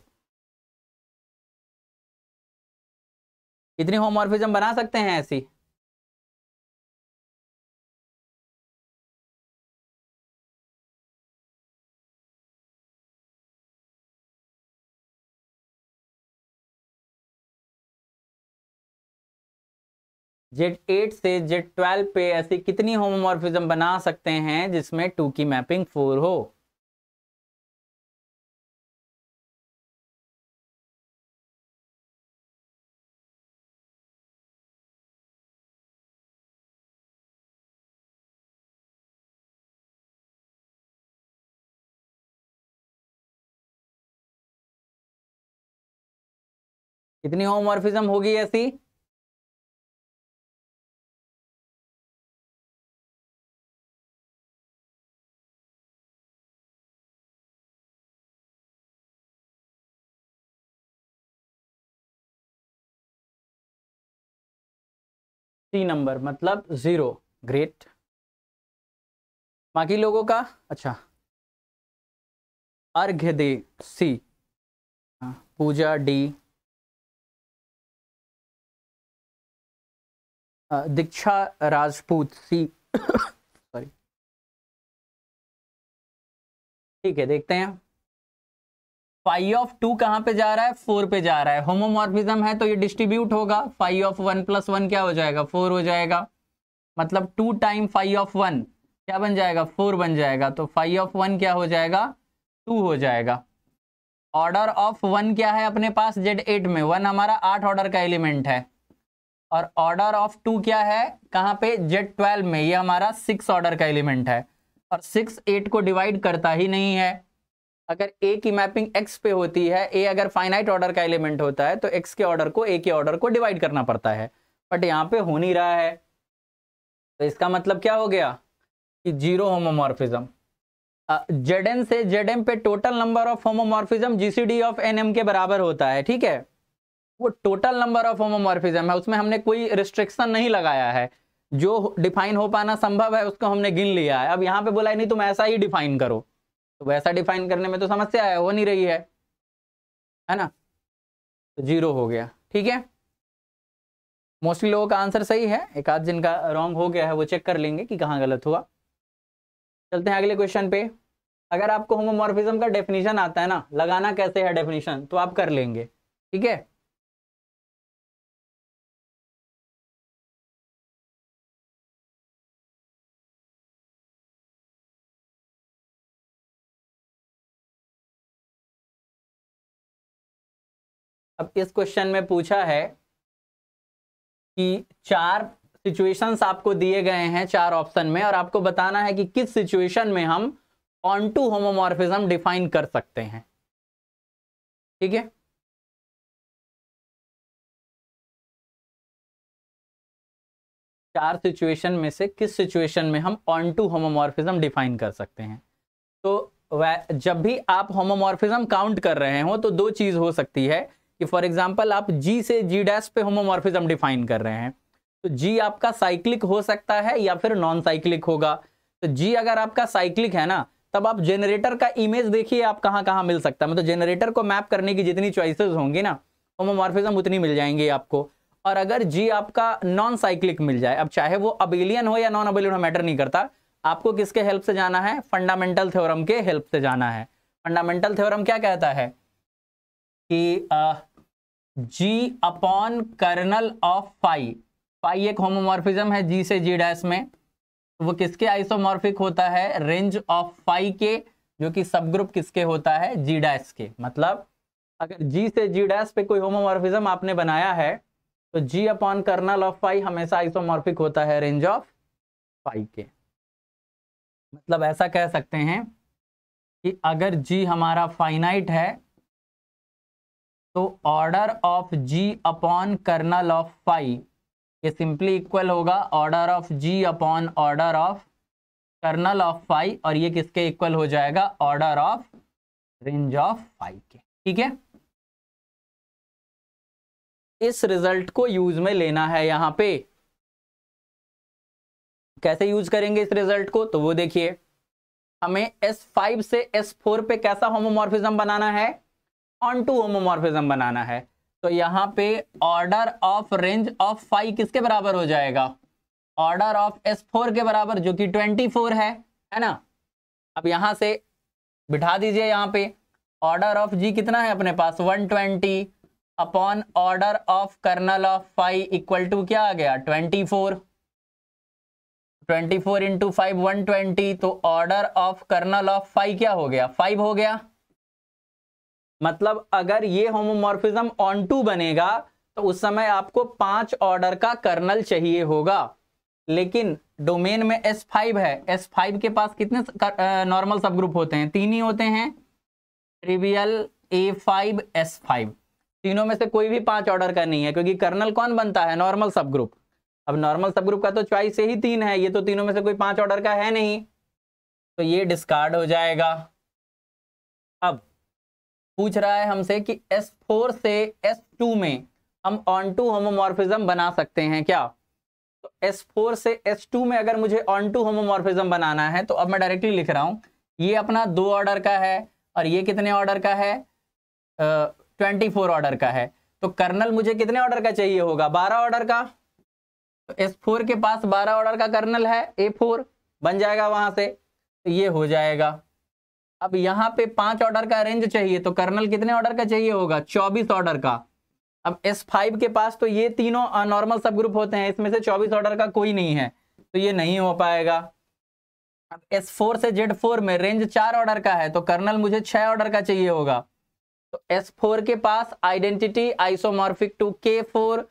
कितनी होमोर्फिज्म बना सकते हैं ऐसी? जेड एट से जेड ट्वेल्व पे ऐसी कितनी होमोमॉर्फिज्म बना सकते हैं जिसमें टू की मैपिंग फोर हो? कितनी होमोर्फिज्म होगी ऐसी? सी नंबर मतलब ज़ीरो ग्रेट बाकी लोगों का अच्छा। अर्घ्य दे सी हाँ, Pooja D Diksha Rajput C sorry (coughs) ठीक है देखते हैं। फाइव ऑफ़ टू कहाँ पे जा रहा है? फोर पे जा रहा है। होमोमॉर्फिज्म है तो ये डिस्ट्रीब्यूट होगा। Five of one plus one क्या हो जाएगा? फोर हो जाएगा। मतलब two time five of one क्या बन जाएगा? फोर बन जाएगा। तो फाइव ऑफ़ वन क्या हो जाएगा? टू हो जाएगा। ऑर्डर ऑफ़ वन क्या है अपने पास? जेड एट में। वन हमारा आठ ऑर्डर का एलिमेंट है। और ऑर्डर ऑफ़ टू क्या है? कहाँ पे? जेड ट्वेल्व में। ये हमारा सिक्स ऑर्डर का एलिमेंट है। और सिक्स एट को डिवाइड करता ही नहीं है। अगर ए की मैपिंग एक्स पे होती है ए अगर फाइनाइट ऑर्डर का एलिमेंट होता है तो एक्स के ऑर्डर को ए के ऑर्डर को डिवाइड करना पड़ता है। बट यहाँ पे हो नहीं रहा है। तो इसका मतलब क्या हो गया? कि ज़ीरो होमोमॉर्फिज्म जेड एन से जेड एम पे total number of homomorphism GCD of N M के बराबर होता है, ठीक है? वो टोटल नंबर ऑफ़ होमोमॉर्फिज्म है, उसमें हमने कोई रिस्ट्रिक्शन नहीं लगाया है। जो डिफाइन हो पाना संभव है, उसको हमने गिन लिया है। अब यहाँ पे बोला नहीं, तुम ऐसा ही डिफाइन करो। तो वैसा डिफाइन करने में तो समस्या है, हो नहीं रही है। है ना? तो ज़ीरो हो गया, ठीक है? मोस्टली लोगों का आंसर सही है, एक आध जिनका रॉन्ग हो गया है, वो चेक कर लेंगे कि कहाँ गलत हुआ। चलते हैं अगले क्वेश्चन पे। अगर आपको होमोमॉर्फिज्म का डेफिनेशन आता है ना, लगाना कैसे है डेफिनेशन तो आप कर लेंगे, ठीक है? अब इस क्वेश्चन में पूछा है कि चार सिचुएशंस आपको दिए गए हैं चार ऑप्शन में और आपको बताना है कि किस सिचुएशन में हम ऑन टू होमोमॉर्फिज्म डिफाइन कर सकते हैं। ठीक है? चार सिचुएशन में से किस सिचुएशन में हम ऑन टू होमोमॉर्फिज्म डिफाइन कर सकते हैं? तो जब भी आप होमोमॉर्फिज्म काउंट कर रहे हो तो दो चीज़ हो सकती है। कि फॉर एग्जांपल आप जी से जी डैश पे होमोमॉर्फिज्म डिफाइन कर रहे हैं तो जी आपका साइक्लिक हो सकता है या फिर नॉन साइक्लिक होगा। तो जी अगर आपका साइक्लिक है ना, तब आप जेनरेटर का इमेज देखिए आप कहाँ कहाँ मिल सकता है। मतलब जेनरेटर को मैप करने की जितनी चॉइसेस होंगी ना होमोमॉर्फिज्म उतनी मिल जाएँगे आपको। और अगर जी आपका नॉन साइक्लिक मिल जाए, अब चाहे वो अबेलियन हो या नॉन अबेलियन हो मैटर नहीं करता। आपको किसके हेल्प से जाना है? फंडामेंटल थ्योरम के हेल्प से जाना है। फंडामेंटल थ्योरम क्या कहता है? कि G upon kernel of phi phi एक होमोमॉर्फिज्म है जी से जी डैश में। वो किसके आइसोमॉर्फिक होता है? रेंज ऑफ़ फाई के, जो कि सब ग्रुप किसके होता है? जी डैश के। मतलब अगर जी से जी डैश पे कोई होमोमॉर्फिज्म आपने बनाया है तो G upon kernel of phi हमेशा आइसोमॉर्फिक होता है रेंज ऑफ़ फाई के। मतलब ऐसा कह सकते हैं कि अगर जी हमारा फाइनाइट है तो order of G upon kernel of phi ये सिंपली इक्वल होगा order of G upon order of kernel of phi और ये किसके इक्वल हो जाएगा? Order of range of phi के। ठीक है? इस रिज़ल्ट को यूज़ में लेना है यहाँ पे। कैसे यूज़ करेंगे इस रिज़ल्ट को? तो वो देखिए, हमें S5 से S4 पे कैसा होमोमॉर्फिज्म बनाना है? ऑन टू होमोमॉर्फिज्म बनाना है। तो यहाँ पे order of range of five किसके बराबर हो जाएगा? ऑर्डर ऑफ़ एस फोर के बराबर, जो कि ट्वेंटी फोर है है ना? अब यहाँ से बिठा दीजिए यहाँ पे। ऑर्डर ऑफ़ जी कितना है अपने पास? One twenty upon order of kernel of five equal to क्या आ गया? Twenty four twenty four into five one twenty तो order of kernel of five क्या हो गया? फाइव हो गया। मतलब अगर ये होमोमॉर्फिज्म ऑन टू बनेगा तो उस समय आपको पाँच ऑर्डर का कर्नल चाहिए होगा। लेकिन डोमेन में S5 है। S5 के पास कितने नॉर्मल सब ग्रुप होते हैं? तीन ही होते हैं। ट्रिवियल A5 S5 तीनों में से कोई भी पाँच ऑर्डर का नहीं है, क्योंकि कर्नल कौन बनता है? नॉर्मल सब ग्रुप अब नॉर्मल सब ग्रुप का तो चॉइस ही तीन है। ये तो तीनों में से कोई पाँच ऑर्डर का है नहीं। तो ये डिस्कार्ड हो जाएगा। पूछ रहा है हमसे कि S4 से S2 में हम ऑन टू होमोमॉर्फिज्म बना सकते हैं क्या? तो S4 से S2 में अगर मुझे ऑन टू होमोमॉर्फिज्म बनाना है तो अब मैं डायरेक्टली लिख रहा हूँ, ये अपना दो ऑर्डर का है और ये कितने ऑर्डर का है? ट्वेंटी फोर ऑर्डर का है। तो कर्नल मुझे कितने ऑर्डर का चाहिए होगा? बारह ऑर्डर का। तो एस फोर के पास बारह ऑर्डर का कर्नल है ए फोर बन जाएगा वहाँ से तो ये हो जाएगा। अब यहाँ पे पाँच ऑर्डर का रेंज चाहिए तो कर्नल कितने ऑर्डर का चाहिए होगा? चौबीस ऑर्डर का। अब S5 के पास तो ये तीनों नॉर्मल सब ग्रुप होते हैं, इसमें से 24 ऑर्डर का कोई नहीं है तो ये नहीं हो पाएगा। अब S4 से Z4 में रेंज चार ऑर्डर का है तो कर्नल मुझे छह ऑर्डर का चाहिए होगा। तो S4 के पास identity isomorphic to K4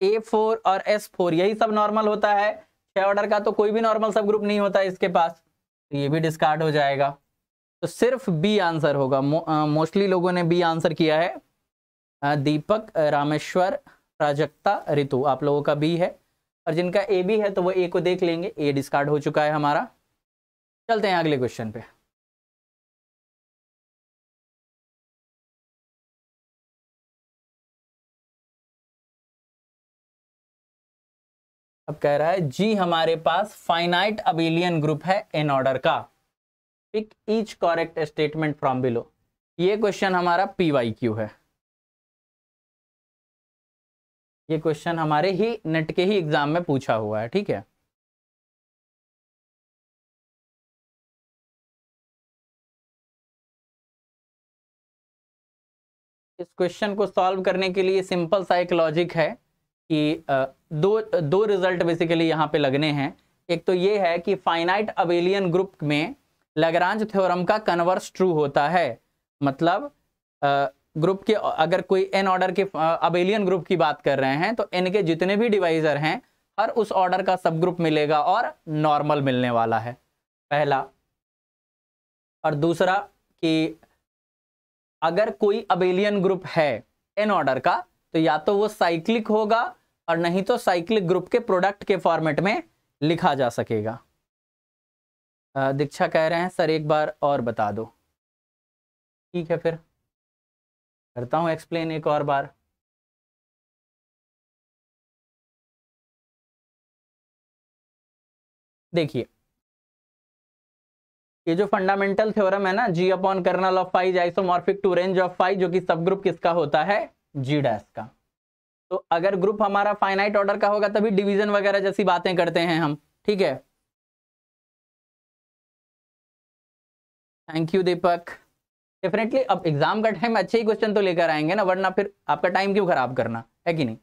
A4 और S4 यही सब नॉर्मल होता है। छह ऑर्डर का तो कोई भी नॉर्मल सब ग्रुप नहीं होता इसके पास तो ये भी डिस्कार्ड हो जाएगा। तो सिर्फ़ बी आंसर होगा। मोस्टली लोगों ने बी आंसर किया है। दीपक रामेश्वर, प्राजक्ता ऋतु आप लोगों का बी है। और जिनका ए बी है तो वो ए को देख लेंगे। ए डिस्कार्ड हो चुका है हमारा। चलते हैं अगले क्वेश्चन पे। अब कह रहा है, जी, हमारे पास फाइनाइट अबिलियन ग्रुप है एन ऑर्डर का। Pick each correct statement from below ये क्वेश्चन हमारा पी वाई क्यू है। ये क्वेश्चन हमारे ही नेट के ही एग्ज़ाम में पूछा हुआ है, ठीक है? इस क्वेश्चन को सॉल्व करने के लिए सिंपल साइकोलॉजिक है कि दो दो रिज़ल्ट बेसिकली यहाँ पे लगने हैं। एक तो ये है कि फाइनाइट अवेलियन ग्रुप में लगरांज थ्योरम का कन्वर्स ट्रू होता है। मतलब ग्रुप के, अगर कोई एन ऑर्डर के अबेलियन ग्रुप की बात कर रहे हैं तो एन के जितने भी डिवाइजर हैं, हर उस ऑर्डर का सब ग्रुप मिलेगा और नॉर्मल मिलने वाला है। पहला। और दूसरा कि अगर कोई अबेलियन ग्रुप है एन ऑर्डर का तो या तो वो साइक्लिक होगा और नहीं तो साइक्लिक ग्रुप के प्रोडक्ट के फॉर्मेट में लिखा जा सकेगा। दीक्षा कह रहे हैं, सर, एक बार और बता दो। ठीक है फिर। करता हूँ एक्सप्लेन एक और बार। देखिए, ये जो फंडामेंटल थ्योरम है ना G upon kernel of five isomorphic to range of five जो कि सब ग्रुप किसका होता है? जी डैश का। तो अगर ग्रुप हमारा फाइनाइट ऑर्डर का होगा, तभी डिवीज़न वगैरह जैसी बातें करते हैं हम, ठीक है? थैंक यू दीपक डेफिनेटली अब एग्ज़ाम का टाइम अच्छे ही क्वेश्चन तो लेकर आएँगे ना, वरना फिर आपका टाइम क्यों खराब करना? है कि नहीं?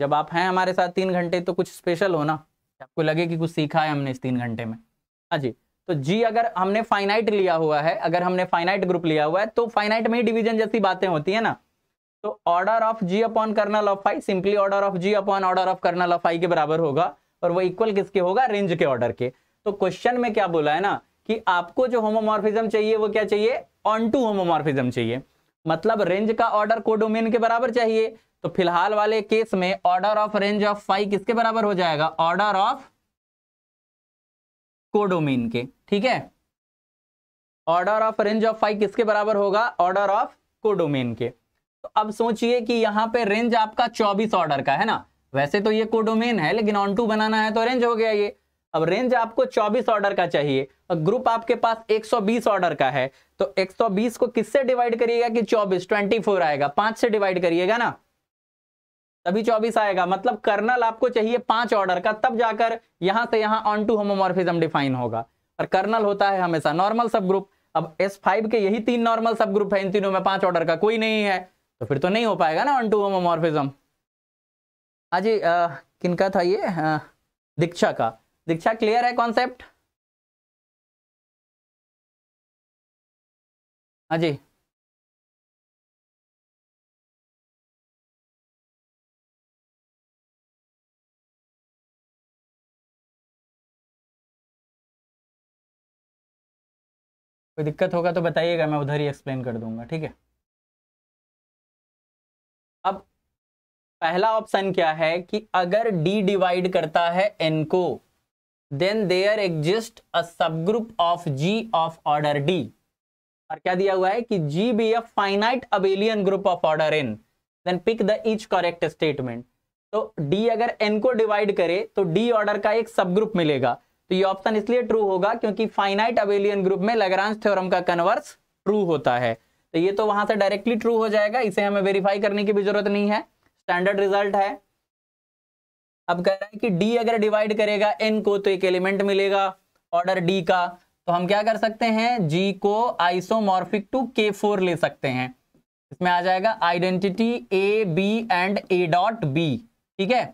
जब आप हैं हमारे साथ तीन घंटे तो कुछ स्पेशल हो ना? आपको लगे कि कुछ सीखा है हमने इस तीन घंटे में। हाँ जी तो जी अगर हमने फाइनाइट लिया हुआ है, अगर हमने फाइनाइट ग्रुप लिया हुआ है तो फाइनाइट में ही डिवीज़न जैसी बातें होती है ना? तो order of G upon kernel of five simply order of G upon order of kernel of five के बराबर होगा, और वो इक्वल किसके होगा? रेंज के ऑर्डर के। तो क्वेश्चन में क्या बोला है ना? कि आपको जो होमोमॉर्फिज्म चाहिए, वो क्या चाहिए? ऑन टू होमोमॉर्फिज्म चाहिए। मतलब रेंज का ऑर्डर कोडोमेन के बराबर चाहिए। तो फ़िलहाल वाले केस में order of range of five किसके बराबर हो जाएगा? ऑर्डर ऑफ़ कोडोमेन के। ठीक है? Order of range of five किसके बराबर होगा? ऑर्डर ऑफ़ कोडोमेन के। तो अब सोचिए कि यहाँ पे रेंज आपका 24 ऑर्डर का है ना? वैसे तो ये कोडोमेन है, लेकिन ऑन टू बनाना है तो रेंज हो गया ये। अब रेंज आपको 24 ऑर्डर का चाहिए। और ग्रुप आपके पास 120 ऑर्डर का है। तो 120 को किससे डिवाइड करिएगा कि 24 24 आएगा। पाँच से डिवाइड करिएगा ना। तभी 24 आएगा। मतलब कर्नल आपको चाहिए पाँच ऑर्डर का। तब जाकर यहाँ से यहाँ ऑन टू होमोमॉर्फिज्म डिफाइन होगा। और कर्नल होता है हमेशा नॉर्मल सब ग्रुप अब S5 के यही तीन नॉर्मल सब ग्रुप है। इन तीनों में पाँच ऑर्डर का कोई नहीं है। तो फिर तो नहीं हो पाएगा ना ऑन टू होमोमॉर्फिज्म हाँ जी किनका था ये? दीक्षा का। दीक्षा क्लियर है कॉन्सेप्ट हाँ जी। कोई दिक्कत होगा तो बताइएगा, मैं उधर ही एक्सप्लेन कर दूँगा, ठीक है? अब पहला ऑप्शन क्या है कि अगर डी डिवाइड करता है एन को then there exist a subgroup of G of order D और क्या दिया हुआ है कि G be a finite abelian group of order N then pick the each correct statement तो डी अगर एन को डिवाइड करे तो डी ऑर्डर का एक सब ग्रुप मिलेगा। तो ये ऑप्शन इसलिए ट्रू होगा क्योंकि फाइनाइट अबेलियन ग्रुप में लगरांज थ्योरम का कन्वर्स ट्रू होता है। तो ये तो वहाँ से डायरेक्टली ट्रू हो जाएगा, इसे हमें वेरीफाई करने की भी ज़रूरत नहीं है। स्टैंडर्ड रिज़ल्ट है। अब कह रहा है कि डी अगर डिवाइड करेगा एन को तो एक एलिमेंट मिलेगा ऑर्डर डी का। तो हम क्या कर सकते हैं? जी को आइसोमॉर्फिक टू के फोर ले सकते हैं। इसमें आ जाएगा identity A B and A dot B ठीक है?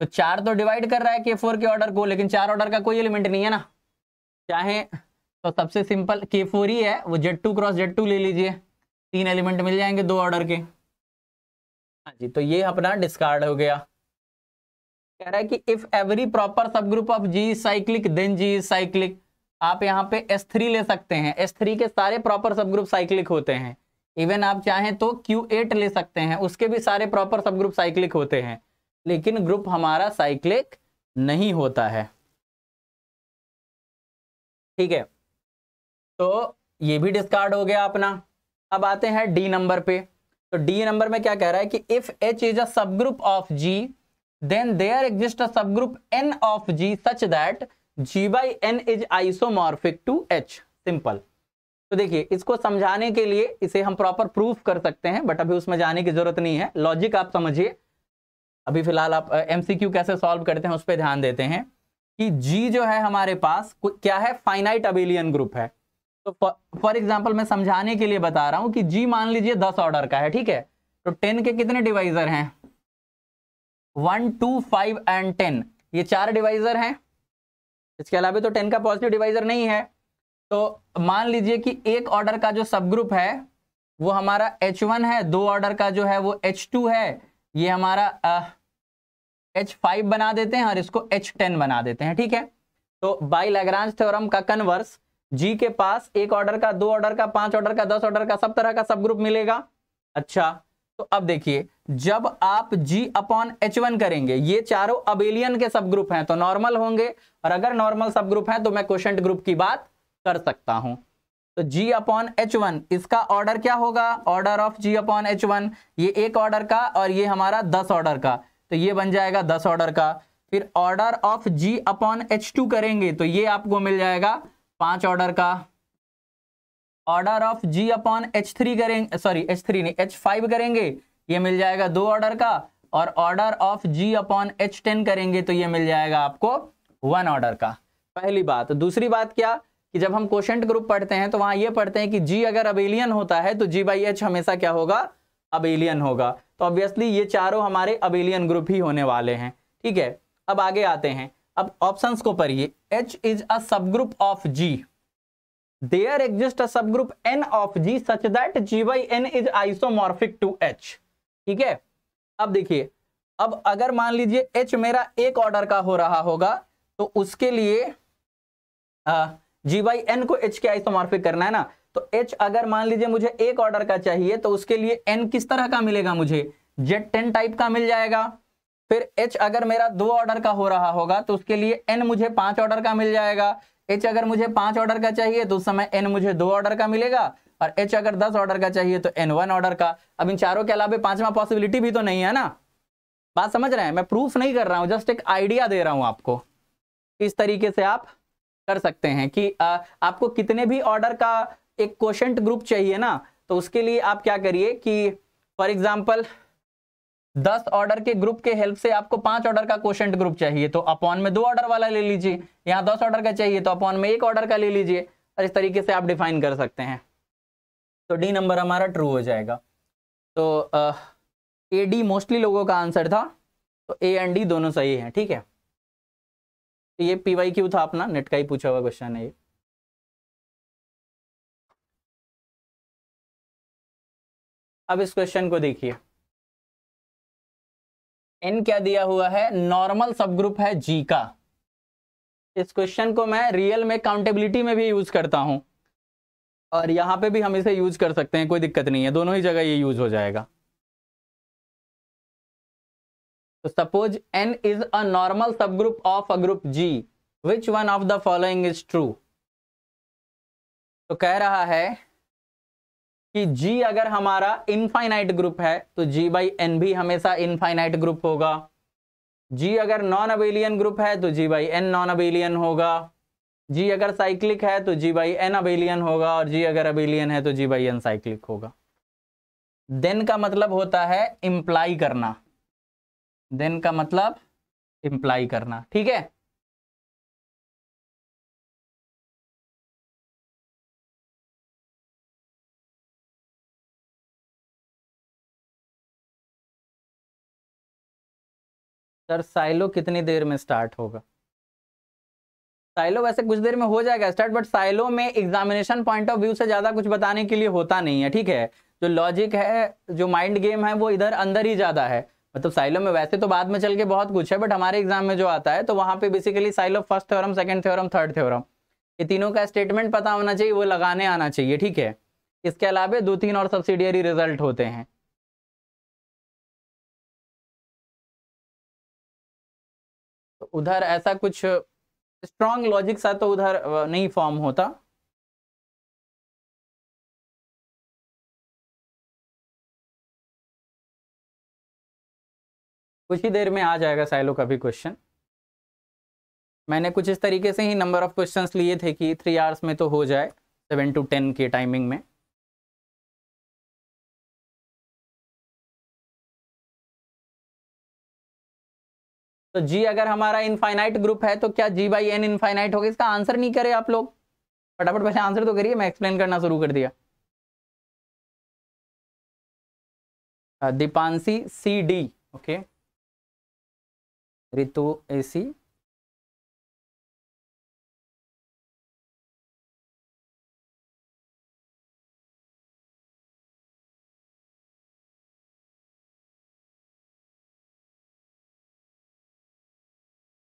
तो चार तो डिवाइड कर रहा है के फोर के ऑर्डर को, लेकिन चार ऑर्डर का कोई एलिमेंट नहीं है ना। चाहे तो सबसे सिंपल के फोर ही है, वो Z two cross Z two ले लीजिए। तीन एलिमेंट मिल जाएँगे दो ऑर्डर के। हाँ जी तो ये अपना डिस्कार्ड हो गया। कह रहा है कि if every proper subgroup of G cyclic then G cyclic आप यहाँ पे S3 ले सकते हैं। S3 के सारे प्रॉपर सब ग्रुप साइक्लिक होते हैं। इवन आप चाहें तो Q8 ले सकते हैं। उसके भी सारे प्रॉपर सब ग्रुप साइक्लिक होते हैं। लेकिन ग्रुप हमारा साइक्लिक नहीं होता है। ठीक है। तो ये भी डिस्कार्ड हो गया अपना। अब आते हैं डी नंबर पे। तो डी नंबर में क्या कह रहा है कि if H is a subgroup of G then there exists a subgroup n of G such that G by n is isomorphic to H. Simple. तो देखिए, इसको समझाने के लिए इसे हम प्रॉपर प्रूफ कर सकते हैं बट अभी उसमें जाने की ज़रूरत नहीं है। लॉजिक आप समझिए। अभी फ़िलहाल आप एमसीक्यू कैसे सॉल्व करते हैं उस पर ध्यान देते हैं कि जी जो है हमारे पास क्या है? फाइनाइट अबेलियन ग्रुप है। तो फॉर एग्ज़ाम्पल मैं समझाने के लिए बता रहा हूँ कि जी मान लीजिए दस ऑर्डर का है, ठीक है? तो टेन के कितने डिवाइजर हैं? One, two, five and ten. ये चार डिवाइजर हैं। इसके अलावा तो टेन का पॉजिटिव डिवाइजर नहीं है। तो मान लीजिए कि एक ऑर्डर का जो सब ग्रुप है, वो हमारा एच वन है, दो ऑर्डर का जो है, वो एच टू है। ये हमारा एच फाइव बना देते हैं और इसको एच टेन बना देते हैं, ठीक है? तो बाई लेग्रांज थ्योरम का कन्वर्स, जी के पास एक ऑर्डर का, दो ऑर्डर का, पाँच ऑर्डर का, दस ऑर्डर का, सब तरह का सब ग्रुप मिलेगा। अच्छा तो अब देखिए, जब आप जी अपॉन एच वन करेंगे, ये चारों अबेलियन के सब ग्रुप हैं तो नॉर्मल होंगे। और अगर नॉर्मल सब ग्रुप है तो मैं क्वेश्चन ग्रुप की बात कर सकता हूँ। तो जी अपॉन एच वन इसका ऑर्डर क्या होगा? Order of G upon H one ये एक ऑर्डर का और ये हमारा दस ऑर्डर का। तो ये बन जाएगा दस ऑर्डर का। फिर order of G upon H two करेंगे तो ये आपको मिल जाएगा पाँच ऑर्डर का। Order of G upon H three करेंगे सॉरी एच थ्री नहीं एच फाइव करेंगे, ये मिल जाएगा दो ऑर्डर का, और order of G upon H ten करेंगे तो ये मिल जाएगा आपको वन ऑर्डर का। पहली बात, दूसरी बात क्या, कि जब हम क्वेश्चन ग्रुप पढ़ते हैं तो वहाँ ये पढ़ते हैं कि जी अगर अबेलियन होता है तो जी बाई एच हमेशा क्या होगा अबेलियन होगा। तो ऑब्वियसली ये चारों हमारे अबेलियन ग्रुप ही होने वाले हैं, ठीक है? अब आगे आते हैं, अब ऑप्शंस को पढ़िए। H is a subgroup of G exist a subgroup N of G such that G by N is isomorphic to H ठीक है? अब देखिए अब अगर मान लीजिए एच मेरा एक ऑर्डर का हो रहा होगा तो उसके लिए आ, जी बाई एन को एच के आइसोमॉर्फिक करना है ना? तो एच अगर मान लीजिए मुझे एक ऑर्डर का चाहिए तो उसके लिए एन किस तरह का मिलेगा मुझे? जेड टेन टाइप का मिल जाएगा। फिर एच अगर मेरा दो ऑर्डर का हो रहा होगा तो उसके लिए एन मुझे पाँच ऑर्डर का मिल जाएगा। एच अगर मुझे पाँच ऑर्डर का चाहिए तो उस समय एन मुझे दो ऑर्डर का मिलेगा और एच अगर दस ऑर्डर का चाहिए तो एन वन ऑर्डर का। अब इन चारों के अलावा पांचवा पॉसिबिलिटी भी तो नहीं है ना? बात समझ रहे हैं? मैं प्रूफ नहीं कर रहा हूँ जस्ट एक आइडिया दे रहा हूँ आपको। इस तरीके से आप कर सकते हैं कि आ, आपको कितने भी ऑर्डर का एक क्वेश्चन ग्रुप चाहिए ना तो उसके लिए आप क्या करिए कि फॉर एग्ज़ाम्पल दस ऑर्डर के ग्रुप के हेल्प से आपको पाँच ऑर्डर का क्वेश्चन ग्रुप चाहिए तो अपॉन में दो ऑर्डर वाला ले लीजिए, यहाँ दस ऑर्डर का चाहिए तो अपॉन में एक ऑर्डर का ले लीजिए, और इस तरीके से आप डिफाइन कर सकते हैं। तो डी नंबर हमारा ट्रू हो जाएगा। तो ए डी मोस्टली लोगों का आंसर था तो ए एंड डी दोनों सही है, ठीक है? तो ये पी वाई क्यू था अपना नेट का ही पूछा हुआ क्वेश्चन है ये। अब इस क्वेश्चन को देखिए। एन क्या दिया हुआ है? नॉर्मल सब ग्रुप है जी का। इस क्वेश्चन को मैं रियल में काउंटेबिलिटी में भी यूज़ करता हूँ। और यहाँ पे भी हम इसे यूज़ कर सकते हैं, कोई दिक्कत नहीं है। दोनों ही जगह ये यूज़ हो जाएगा। तो suppose N is a normal subgroup of a group G which one of the following is true तो कह रहा है कि G अगर हमारा इनफाइनाइट ग्रुप है तो G बाई एन भी हमेशा इनफाइनाइट ग्रुप होगा। G अगर नॉन अबेलियन ग्रुप है तो G by N non abelian होगा। G अगर साइक्लिक है तो G बाई एन अबेलियन होगा, और G अगर अबेलियन है तो G बाई एन साइक्लिक होगा। देन का मतलब होता है इंप्लाई करना। देन का मतलब इंप्लाई करना। ठीक है? सर, साइलो कितनी देर में स्टार्ट होगा? साइलो वैसे कुछ देर में हो जाएगा स्टार्ट बट साइलो में एग्जामिनेशन पॉइंट ऑफ़ व्यू से ज़्यादा कुछ बताने के लिए होता नहीं है, ठीक है? जो लॉजिक है, जो माइंड गेम है, वो इधर अंदर ही ज़्यादा है। मतलब साइलो में वैसे तो बाद में चल के बहुत कुछ है बट हमारे एग्ज़ाम में जो आता है तो वहाँ पे basically Sylow first theorem second theorem third theorem ये तीनों का स्टेटमेंट पता होना चाहिए, वो लगाने आना चाहिए, ठीक है? इसके अलावा दो तीन और सब्सिडियरी रिज़ल्ट होते हैं। उधर ऐसा कुछ स्ट्रॉन्ग लॉजिक सा तो उधर नहीं फॉर्म होता। कुछ ही देर में आ जाएगा साइलो का भी क्वेश्चन मैंने कुछ इस तरीके से ही नंबर ऑफ़ क्वेश्चंस लिए थे कि थ्री आवर्स में तो हो जाए सेवन टू टेन के टाइमिंग में। तो जी अगर हमारा इनफाइनाइट ग्रुप है तो क्या जी बाई एन इनफाइनाइट होगा? इसका आंसर नहीं करे आप लोग। फटाफट पहले आंसर तो करिए, मैं एक्सप्लेन करना शुरू कर दिया। Deepanshi C D okay Ritu A AC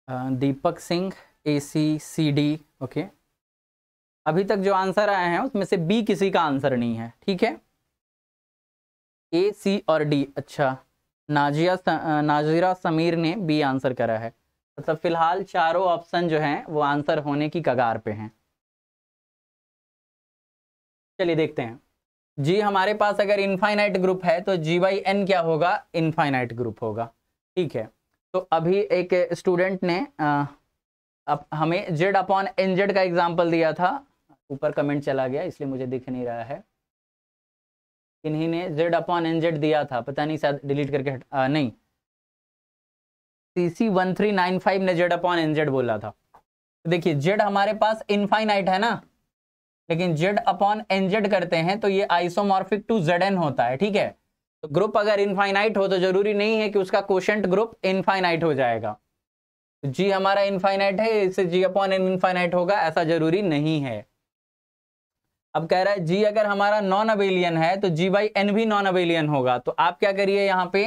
Deepak Singh A C C D okay अभी तक जो आंसर आए हैं, उसमें से बी किसी का आंसर नहीं है, ठीक है? ए सी और डी अच्छा। नाजिया नाजिरा समीर ने बी आंसर करा है। मतलब फ़िलहाल चारों ऑप्शन जो हैं, वो आंसर होने की कगार पे हैं। चलिए देखते हैं। जी, हमारे पास अगर इनफाइनाइट ग्रुप है तो जी बाई एन क्या होगा? इनफाइनाइट ग्रुप होगा, ठीक है? तो अभी एक स्टूडेंट ने अब हमें जेड अपॉन एन जेड का एग्ज़ाम्पल दिया था। ऊपर कमेंट चला गया इसलिए मुझे दिख नहीं रहा है। इन्हीं ने जेड अपॉन एन जेड दिया था। पता नहीं शायद डिलीट करके हट आ, नहीं। C one three nine five ने जेड अपॉन एन जेड बोला था। देखिए जेड हमारे पास इनफाइनाइट है ना? लेकिन जेड अपॉन एन जेड करते हैं तो ये आइसोमॉर्फिक टू जेड एन होता है ठीक है? तो ग्रुप अगर इनफाइनाइट हो तो ज़रूरी नहीं है कि उसका क्वेश्चन ग्रुप इनफाइनाइट हो जाएगा। जी हमारा इनफाइनाइट है, इससे जी अपॉन एन इनफाइनाइट होगा, ऐसा ज़रूरी नहीं है। अब कह रहा है जी अगर हमारा नॉन अबेलियन है तो जी बाई एन भी नॉन अबेलियन होगा। तो आप क्या करिए यहाँ पे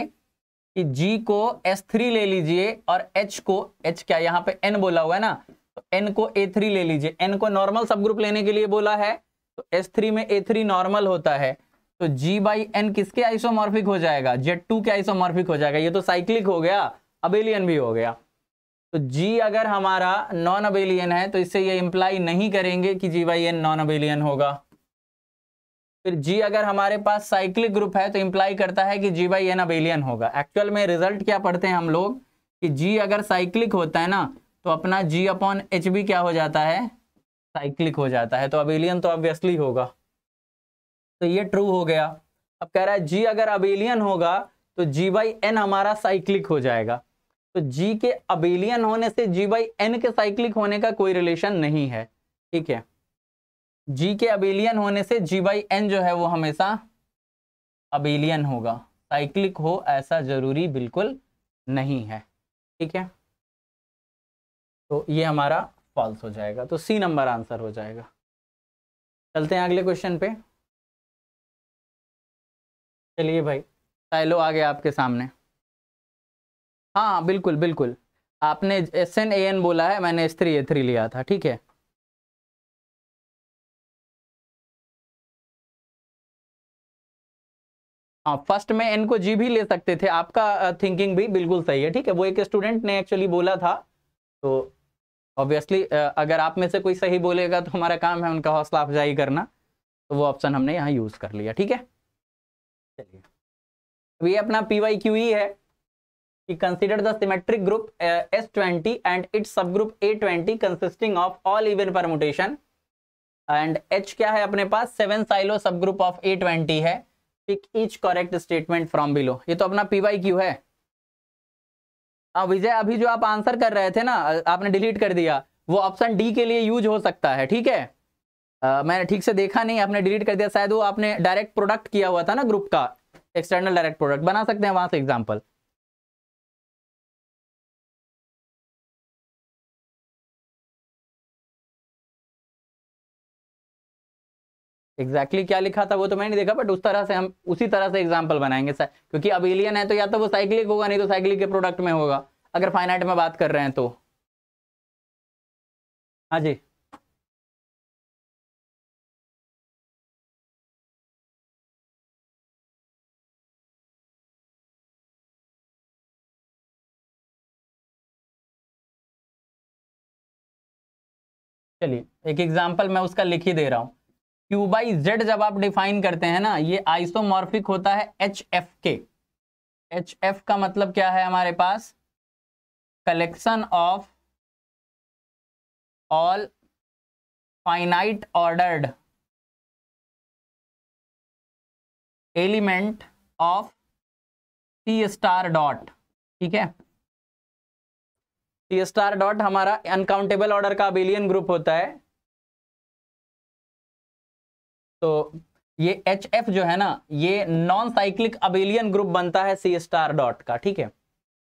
कि जी को एस थ्री ले लीजिए और एच को एच क्या यहाँ पे एन बोला हुआ है ना? तो एन को ए थ्री ले लीजिए। एन को नॉर्मल सब ग्रुप लेने के लिए बोला है तो एस थ्री में ए थ्री नॉर्मल होता है। तो जी बाई एन किसके आइसोमॉर्फिक हो जाएगा? जेड टू के आइसोमॉर्फिक हो जाएगा। ये तो साइक्लिक हो गया अबेलियन भी हो गया। तो जी अगर हमारा नॉन अबेलियन है तो इससे ये इंप्लाई नहीं करेंगे कि G by N non abelian होगा। फिर जी अगर हमारे पास साइक्लिक ग्रुप है तो इंप्लाई करता है कि जी बाई एन अबेलियन होगा। एक्चुअल में रिज़ल्ट क्या पढ़ते हैं हम लोग? कि जी अगर साइक्लिक होता है ना तो अपना जी अपॉन एच क्या हो जाता है? साइक्लिक हो जाता है। तो अबेलियन तो ऑब्वियसली होगा। तो ये ट्रू हो गया। अब कह रहा है जी अगर अबेलियन होगा तो जी बाई एन हमारा साइक्लिक हो जाएगा। तो जी के अबेलियन होने से जी बाई एन के साइक्लिक होने का कोई रिलेशन नहीं है। ठीक है? जी के अबेलियन होने से जी बाई एन जो है, वो हमेशा अबेलियन होगा। साइक्लिक हो ऐसा ज़रूरी बिल्कुल नहीं है। ठीक है? तो ये हमारा फॉल्स हो जाएगा। तो सी नंबर आंसर हो जाएगा। चलते हैं अगले क्वेश्चन पे। चलिए भाई, साइलो आ गया आपके सामने। हाँ बिल्कुल बिल्कुल। आपने एस एन ए एन बोला है, मैंने एस थ्री, ए थ्री लिया था, ठीक है? हाँ फ़र्स्ट में एन को जी भी ले सकते थे, आपका थिंकिंग भी बिल्कुल सही है, ठीक है? वो एक स्टूडेंट ने एक्चुअली बोला था तो ऑब्वियसली अगर आप में से कोई सही बोलेगा तो हमारा काम है उनका हौसला अफजाई करना तो वो ऑप्शन हमने यहाँ यूज़ कर लिया, ठीक है? चलिए। अब ये अपना पी वाई क्यू ई है कि consider the symmetric group S twenty and its subgroup A twenty consisting of all even permutation and H क्या है अपने पास? Seven Sylow subgroup of A twenty है। Pick each correct statement from below ये तो अपना P Y Q है। विजय, अभी जो आप आंसर कर रहे थे ना, आपने डिलीट कर दिया। वो ऑप्शन डी के लिए यूज़ हो सकता है, ठीक है? आ, मैंने ठीक से देखा नहीं आपने डिलीट कर दिया शायद वो आपने डायरेक्ट प्रोडक्ट किया हुआ था ना ग्रुप का एक्सटर्नल डायरेक्ट प्रोडक्ट बना सकते हैं वहाँ से एग्ज़ाम्पल एग्जैक्टली exactly क्या लिखा था वो तो मैंने नहीं देखा बट उस तरह से हम उसी तरह से एग्ज़ाम्पल बनाएँगे सर क्योंकि अब एलियन है तो या तो वो साइक्लिक होगा नहीं तो साइक्लिक के प्रोडक्ट में होगा. अगर फाइनाइट में बात कर रहे हैं तो. हाँ जी. चलिए, एक एग्ज़ाम्पल मैं उसका लिख ही दे रहा हूँ। क्यू बाई जेड जब आप डिफाइन करते हैं ना, ये आइसोमॉर्फिक होता है एच एफ़ के एच एफ़ का मतलब क्या है हमारे पास? Collection of all finite ordered element of C star dot ठीक है? सी स्टार डॉट हमारा अनकाउंटेबल ऑर्डर का अबिलियन ग्रुप होता है। तो ये एच एफ़ जो है ना, ये नॉन साइक्लिक अबिलियन ग्रुप बनता है सी स्टार डॉट का, ठीक है?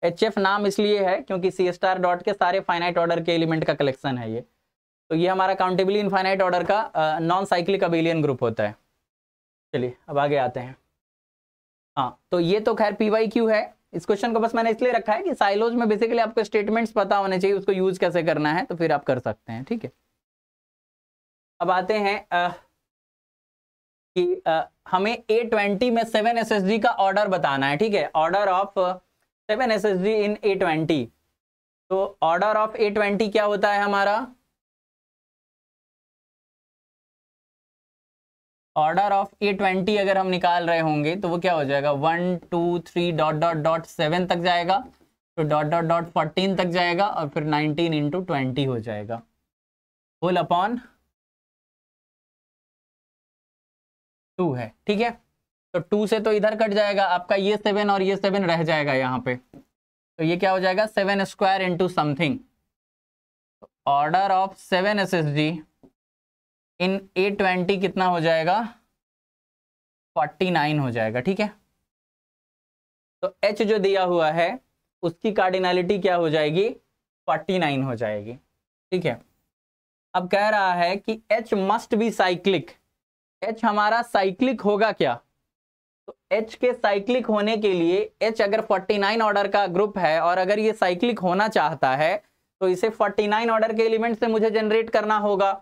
एच एफ़ नाम इसलिए है क्योंकि सी स्टार डॉट के सारे फाइनाइट ऑर्डर के एलिमेंट का कलेक्शन है ये। तो ये हमारा काउंटेबली इनफाइनाइट ऑर्डर का नॉन साइक्लिक अबिलियन ग्रुप होता है। चलिए, अब आगे आते हैं। हाँ तो ये तो खैर पी वाई क्यू है। इस क्वेश्चन को बस मैंने इसलिए रखा है कि साइलोज में बेसिकली आपको स्टेटमेंट्स पता होने चाहिए उसको यूज़ कैसे करना है तो फिर आप कर सकते हैं ठीक है? अब आते हैं आ, कि आ, हमें ए ट्वेंटी में सेवन एस एस डी का ऑर्डर बताना है ठीक है? Order of seven S S D in A twenty तो ऑर्डर ऑफ़ ए ट्वेंटी क्या होता है हमारा? ऑर्डर ऑफ़ ए ट्वेंटी अगर हम निकाल रहे होंगे तो वो क्या हो जाएगा? One two three dot dot dot seven तक जाएगा। तो डॉट डॉट डॉट फोर्टीन तक जाएगा और फिर नाइनटीन इंटू ट्वेंटी हो जाएगा। होल अपॉन टू है, ठीक है? तो टू से तो इधर कट जाएगा, आपका ये सेवन और ये सेवन रह जाएगा यहाँ पे। तो ये क्या हो जाएगा? Seven square into something order of seven S S G in A twenty कितना हो जाएगा? फोर्टी नाइन हो जाएगा, ठीक है? तो एच जो दिया हुआ है, उसकी कार्डिनलिटी क्या हो जाएगी? फोर्टी नाइन हो जाएगी, ठीक है? अब कह रहा है कि H must be cyclic H हमारा साइक्लिक होगा क्या? तो एच के साइक्लिक होने के लिए एच अगर 49 ऑर्डर का ग्रुप है और अगर ये साइक्लिक होना चाहता है तो इसे 49 ऑर्डर के एलिमेंट से मुझे जनरेट करना होगा।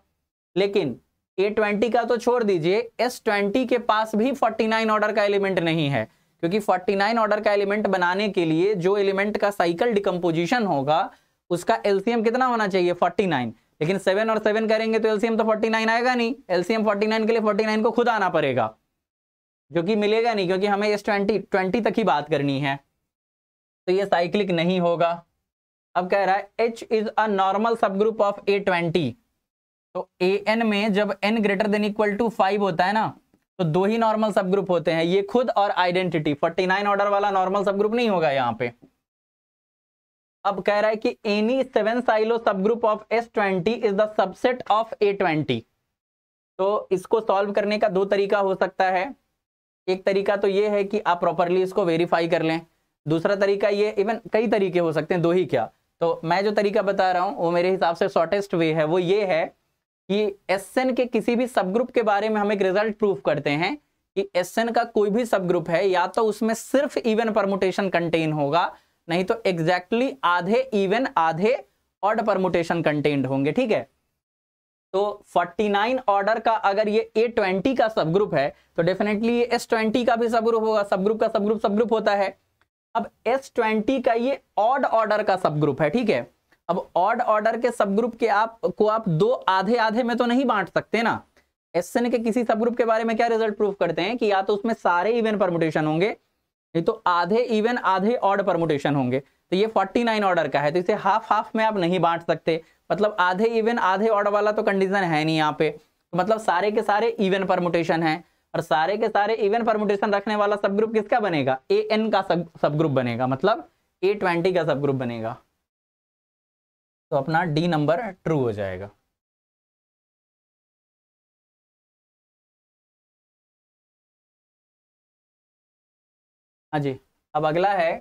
लेकिन ए ट्वेंटी का तो छोड़ दीजिए एस ट्वेंटी के पास भी 49 ऑर्डर का एलिमेंट नहीं है, क्योंकि 49 ऑर्डर का एलिमेंट बनाने के लिए जो एलिमेंट का साइकिल डिकम्पोजिशन होगा, उसका एलसीएम कितना होना चाहिए? 49 लेकिन सेवन और सेवन करेंगे तो एलसीएम तो 49 आएगा नहीं। एलसीएम 49 के लिए 49 को खुद आना पड़ेगा, जो कि मिलेगा नहीं, क्योंकि हमें एस ट्वेंटी ट्वेंटी तक ही बात करनी है। तो ये साइक्लिक नहीं होगा। अब कह रहा है H is a normal subgroup of A twenty तो ए एन में जब N greater than equal to five होता है ना तो दो ही नॉर्मल सब ग्रुप होते हैं, ये खुद और आइडेंटिटी 49 ऑर्डर वाला नॉर्मल सब ग्रुप नहीं होगा यहाँ पे। अब कह रहा है कि any seven Sylow subgroup of S twenty is the subset of A twenty तो इसको सॉल्व करने का दो तरीका हो सकता है। एक तरीका तो ये है कि आप प्रॉपरली इसको वेरीफाई कर लें। दूसरा तरीका ये इवन कई तरीके हो सकते हैं, दो ही क्या। तो मैं जो तरीका बता रहा हूँ, वो मेरे हिसाब से शॉर्टेस्ट वे है, वो ये है कि एस के किसी भी सब ग्रुप के बारे में हम एक रिज़ल्ट प्रूफ करते हैं कि एस का कोई भी सब ग्रुप है, या तो उसमें सिर्फ़ इवन परमुटेशन कंटेन होगा, नहीं तो एग्जैक्टली exactly आधे इवन आधे ऑर्ड परमुटेशन कंटेन्ड होंगे, ठीक है? तो 49 ऑर्डर का अगर ये A20 का सब ग्रुप है तो डेफिनेटली ये S20 का भी सब ग्रुप होगा सब ग्रुप का सब ग्रुप सब ग्रुप होता है। अब S20 का ये ऑड ऑर्डर का सब ग्रुप है, ठीक है? अब ऑड ऑर्डर के सब ग्रुप के आप, को आप दो आधे आधे में तो नहीं बांट सकते ना। SN के किसी सब ग्रुप के बारे में क्या रिज़ल्ट प्रूफ करते हैं कि या तो उसमें सारे इवन परमुटेशन होंगे, नहीं तो आधे इवन आधे ऑड परमुटेशन होंगे। तो ये 49 ऑर्डर का है तो इसे हाफ़ हाफ़ में आप नहीं बांट सकते। मतलब आधे इवन आधे ऑर्डर वाला तो कंडीशन है नहीं यहाँ पे। तो मतलब सारे के सारे इवन परमुटेशन है, और सारे के सारे इवन परमुटेशन रखने वाला सब ग्रुप किसका बनेगा? ए एन का सब सब ग्रुप बनेगा। मतलब ए ट्वेंटी का सब ग्रुप बनेगा। तो अपना डी नंबर ट्रू हो जाएगा। हाँ जी, अब अगला है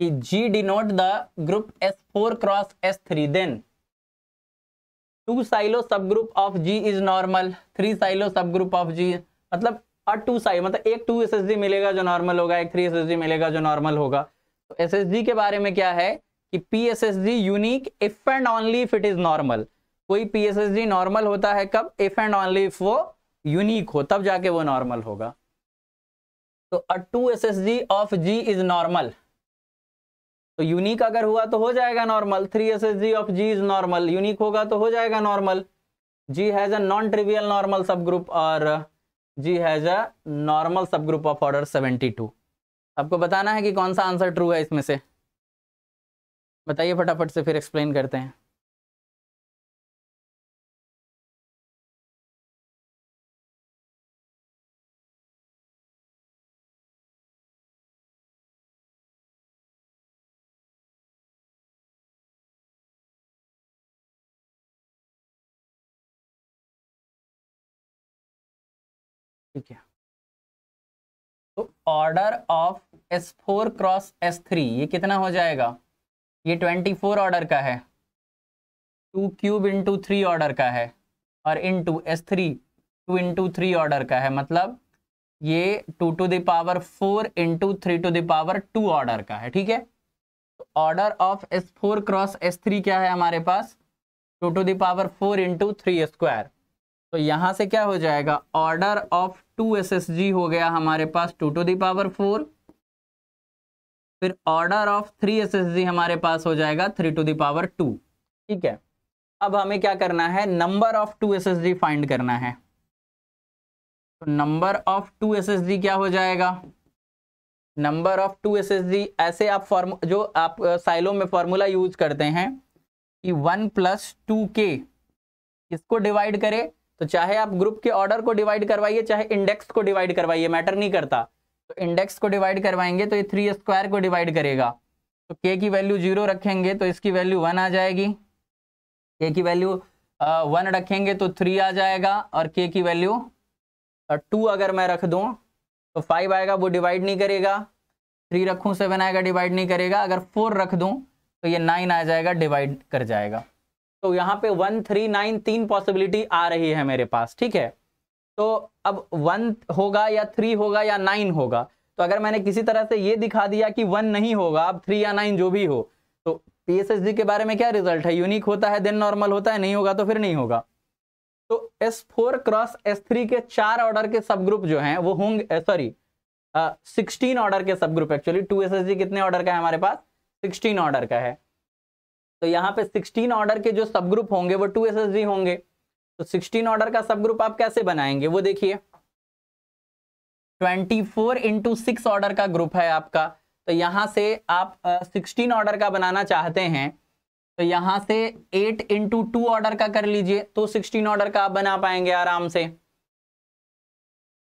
कि G denote the group S4 cross S3 then two Sylow subgroup of G is normal three Sylow subgroup of G मतलब और टू साइड मतलब एक टू एस मिलेगा जो नॉर्मल होगा, एक थ्री एस मिलेगा जो नॉर्मल होगा। तो एस के बारे में क्या है? कि P S S G unique if and only if it is normal कोई P S S G normal होता है कब? इफ़ एंड ओनली इफ़ वो यूनिक हो, तब जाके वो नॉर्मल होगा। तो अ two S S G of G is normal तो यूनिक अगर हुआ तो हो जाएगा normal three S S G of G is normal unique होगा तो हो जाएगा normal G has a non trivial normal subgroup और G has a normal subgroup of order 72 आपको बताना है कि कौन सा आंसर ट्रू है इसमें से? बताइए फटाफट से, फिर एक्सप्लेन करते हैं। ठीक है। तो order of S four cross S three ये कितना हो जाएगा? ये ट्वेंटी फोर ऑर्डर का है। Two cube into three order का है और into S three two into three order का है। मतलब ये two to the power four into three to the power two order का है, ठीक है? Order of S four cross S three क्या है हमारे पास? Two to the power four into three square तो यहाँ से क्या हो जाएगा? Order of two S S G हो गया हमारे पास two to the power four फिर order of three S S G हमारे पास हो जाएगा थ्री टू दावर टू ठीक है? अब हमें क्या करना है? Number of two S S G find करना है। तो number of two S S G क्या हो जाएगा? Number of two S S G ऐसे आप फॉर्म जो आप साइलो में फॉर्मूला यूज़ करते हैं कि वन प्लस टू के इसको डिवाइड करे? तो चाहे आप ग्रुप के ऑर्डर को डिवाइड करवाइए, चाहे इंडेक्स को डिवाइड करवाइए मैटर नहीं करता। तो इंडेक्स को डिवाइड करवाएँगे तो ये थ्री स्क्वायर को डिवाइड करेगा। तो के की वैल्यू ज़ीरो रखेंगे तो इसकी वैल्यू वन आ जाएगी। के की वैल्यू वन रखेंगे तो थ्री आ जाएगा और के की वैल्यू टू अगर मैं रख दूँ तो फाइव आएगा, वो डिवाइड नहीं करेगा। थ्री रखूँ सेवन आएगा डिवाइड नहीं करेगा। अगर फोर रख दूँ तो ये नाइन आ जाएगा डिवाइड कर जाएगा। तो यहाँ पे वन थ्री नाइन तीन पॉसिबिलिटी आ रही है मेरे पास, ठीक है? तो अब वन होगा या थ्री होगा या नाइन होगा। तो अगर मैंने किसी तरह से ये दिखा दिया कि वन नहीं होगा, अब थ्री या नाइन जो भी हो तो पीएसएसडी के बारे में क्या रिज़ल्ट है? यूनिक होता है देन नॉर्मल होता है, नहीं होगा तो फिर नहीं होगा। तो S four cross S three के चार ऑर्डर के सब ग्रुप जो हैं, वो होंगे सॉरी सिक्सटीन ऑर्डर के subgroup actually two S कितने ऑर्डर का है हमारे पास? सिक्सटीन ऑर्डर का है। तो यहाँ पे 16 ऑर्डर के जो सब ग्रुप होंगे, वो टू एस होंगे। तो 16 ऑर्डर का सब ग्रुप आप कैसे बनाएँगे? वो देखिए। 24 फोर इंटू सिक्स ऑर्डर का ग्रुप है आपका। तो यहाँ से आप सिक्सटीन uh, ऑर्डर का बनाना चाहते हैं तो यहाँ से 8 इंटू टू ऑर्डर का कर लीजिए तो 16 ऑर्डर का आप बना पाएँगे आराम से।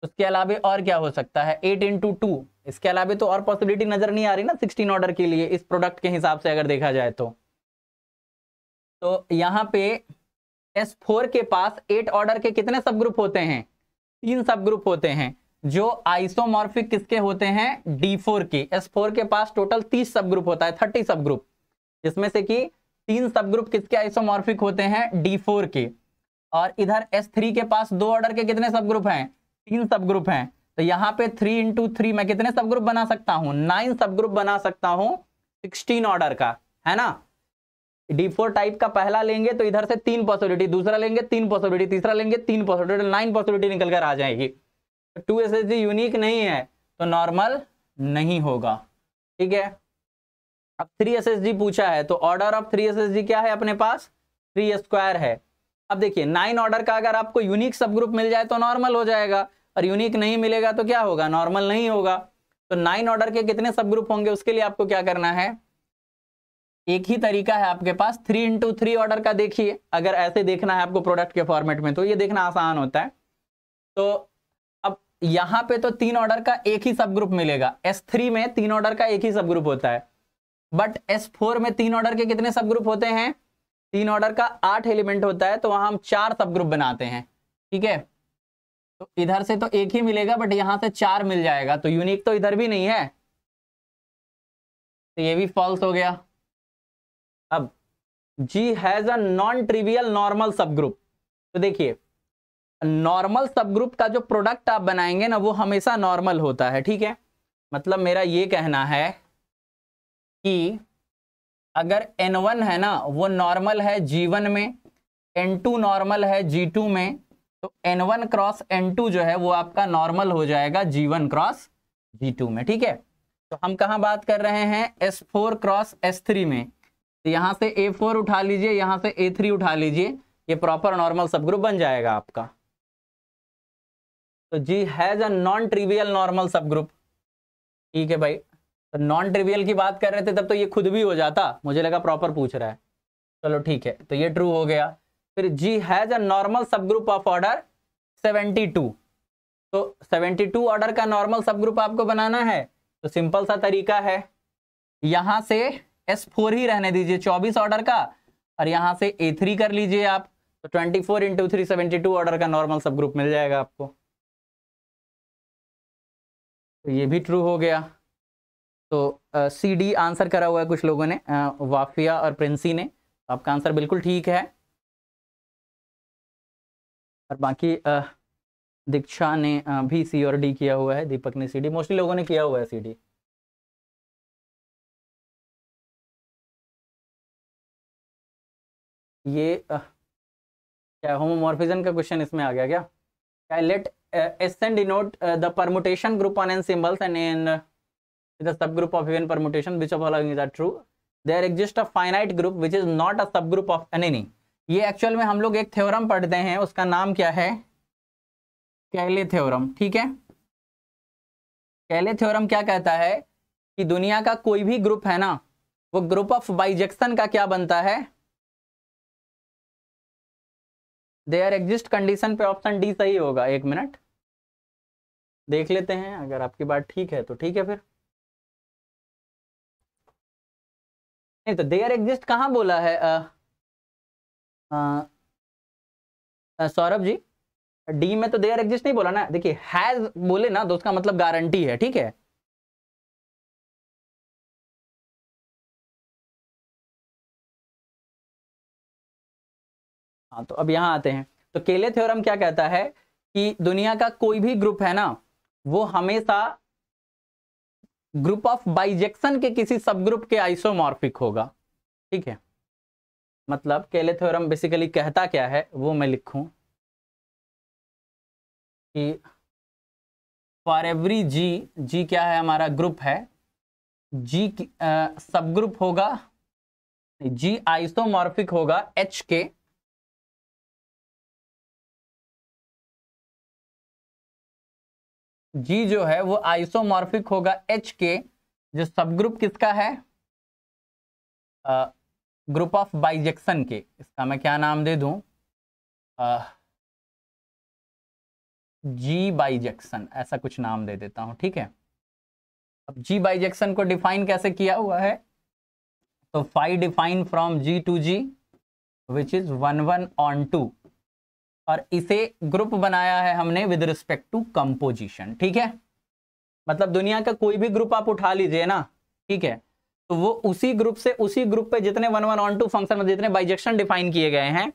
उसके अलावा और क्या हो सकता है? 8 इंटू टू इसके अलावा तो और पॉसिबिलिटी नज़र नहीं आ रही ना 16 ऑर्डर के लिए इस प्रोडक्ट के हिसाब से अगर देखा जाए तो। तो यहाँ पे एस फोर के पास एट ऑर्डर के कितने सब ग्रुप होते हैं? तीन सब ग्रुप होते हैं। जो आइसोमॉर्फिक किसके होते हैं? डी फोर के। एस फोर के पास टोटल तीस सब ग्रुप होता है थर्टी सब ग्रुप जिसमें से कि तीन सब ग्रुप किसके आइसोमॉर्फिक होते हैं? डी फोर के। और इधर एस थ्री के पास दो ऑर्डर के कितने सब ग्रुप हैं? तीन सब ग्रुप हैं। तो यहाँ पे थ्री इंटू थ्री मैं कितने सब ग्रुप बना सकता हूँ? नाइन सब ग्रुप बना सकता हूँ सिक्सटीन ऑर्डर का। है ना? डी फोर टाइप का पहला लेंगे तो इधर से तीन पॉसिबिलिटी दूसरा लेंगे तीन पॉसिबिलिटी तीसरा लेंगे तीन पॉसिबिलिटी नाइन पॉसिबिलिटी निकल कर आ जाएगी। टू एस एस यूनिक नहीं है तो नॉर्मल नहीं होगा। ठीक है? अब थ्री एस एस पूछा है तो order of three S S G क्या है अपने पास? थ्री स्क्वायर है। अब देखिए नाइन ऑर्डर का अगर आपको यूनिक सब ग्रुप मिल जाए तो नॉर्मल हो जाएगा, और यूनिक नहीं मिलेगा तो क्या होगा? नॉर्मल नहीं होगा। तो नाइन ऑर्डर के कितने सब ग्रुप होंगे, उसके लिए आपको क्या करना है? एक ही तरीका है आपके पास थ्री इंटू थ्री ऑर्डर का देखिए। अगर ऐसे देखना है आपको प्रोडक्ट के फॉर्मेट में तो ये देखना आसान होता है। तो अब यहाँ पे तो तीन ऑर्डर का एक ही सब ग्रुप मिलेगा। एस थ्री में तीन ऑर्डर का एक ही सब ग्रुप होता है। बट एस फोर में तीन ऑर्डर के कितने सब ग्रुप होते हैं? तीन ऑर्डर का आठ एलिमेंट होता है तो वहाँ हम चार सब ग्रुप बनाते हैं। ठीक है? तो इधर से तो एक ही मिलेगा बट यहाँ से चार मिल जाएगा। तो यूनिक तो इधर भी नहीं है। तो ये भी फॉल्स हो गया। अब G has a non trivial normal subgroup तो देखिए नॉर्मल सब ग्रुप का जो प्रोडक्ट आप बनाएँगे ना, वो हमेशा नॉर्मल होता है, ठीक है? मतलब मेरा ये कहना है कि अगर N1 है ना, वो नॉर्मल है G1 में N2 नॉर्मल है G2 में तो N1 क्रॉस N2 जो है, वो आपका नॉर्मल हो जाएगा G1 क्रॉस G2 में, ठीक है? तो हम कहा बात कर रहे हैं? S4 क्रॉस S3 में। यहाँ से ए फोर उठा लीजिए, यहाँ से ए थ्री उठा लीजिए, ये प्रॉपर नॉर्मल सब ग्रुप बन जाएगा आपका। तो G has a non trivial normal subgroup ठीक है भाई तो नॉन ट्रिवियल की बात कर रहे थे, तब तो ये खुद भी हो जाता। मुझे लगा प्रॉपर पूछ रहा है। चलो ठीक है तो ये ट्रू हो गया। फिर G has a normal subgroup of order 72 तो 72 ऑर्डर का नॉर्मल सब ग्रुप आपको बनाना है तो सिंपल सा तरीका है। यहाँ से S4 ही रहने दीजिए 24 ऑर्डर का। और यहाँ से A3 कर लीजिए आप। तो 24 four into three seventy two order का नॉर्मल सब ग्रुप मिल जाएगा आपको। तो ये भी ट्रू हो गया। तो सी डी आंसर करा हुआ है कुछ लोगों ने आ, वाफिया और प्रिंसी ने। तो आपका आंसर बिल्कुल ठीक है। और बाकी दीक्षा ने भी सी और डी किया हुआ है दीपक ने सी डी मोस्टली लोगों ने किया हुआ है सी डी ये क्या होमोमॉर्फिज्म का क्वेश्चन इसमें आ गया क्या? क्या let S N denote the permutation group on N symbols and in the subgroup of even permutation which of following is are true there exist a finite group which is not a subgroup of any नहीं ये actual में हम लोग एक theorem पढ़ते हैं, उसका नाम क्या है? कैले थ्योरम ठीक है? कैले थ्योरम क्या कहता है कि दुनिया का कोई भी ग्रुप है ना, वो ग्रुप ऑफ़ बाइजेक्शन का क्या बनता है? देयर एग्जिस्ट कंडीशन पे ऑप्शन डी सही होगा। एक मिनट देख लेते हैं, अगर आपकी बात ठीक है तो ठीक है फिर। नहीं तो देयर एग्जिस्ट कहाँ बोला है? सौरभ जी डी में तो देयर एग्जिस्ट नहीं बोला ना। देखिए हैज़ बोले ना तो उसका मतलब गारंटी है, ठीक है? हाँ तो अब यहाँ आते हैं। तो केले थ्योरम क्या कहता है कि दुनिया का कोई भी ग्रुप है ना, वो हमेशा ग्रुप ऑफ़ बाइजेक्शन के किसी सब ग्रुप के आइसोमॉर्फिक होगा। ठीक है? मतलब केले थ्योरम बेसिकली कहता क्या है, वो मैं लिखूं कि फॉर एवरी जी जी क्या है हमारा ग्रुप है? जी सब ग्रुप होगा जी आइसोमॉर्फिक होगा एच के जी जो है वो आइसोमॉर्फिक होगा एच के जो सब ग्रुप किसका है? ग्रुप ऑफ़ बाइजेक्शन के। इसका मैं क्या नाम दे दूँ? जी बाइजेक्शन ऐसा कुछ नाम दे देता हूँ, ठीक है? अब जी बाइजेक्शन को डिफाइन कैसे किया हुआ है? तो five define from G to G which is one one onto और इसे ग्रुप बनाया है हमने विद रिस्पेक्ट टू कंपोजिशन ठीक है? मतलब दुनिया का कोई भी ग्रुप आप उठा लीजिए ना, ठीक है? तो वो उसी ग्रुप से उसी ग्रुप पे जितने one one onto function जितने बाइजेक्शन डिफाइन किए गए हैं,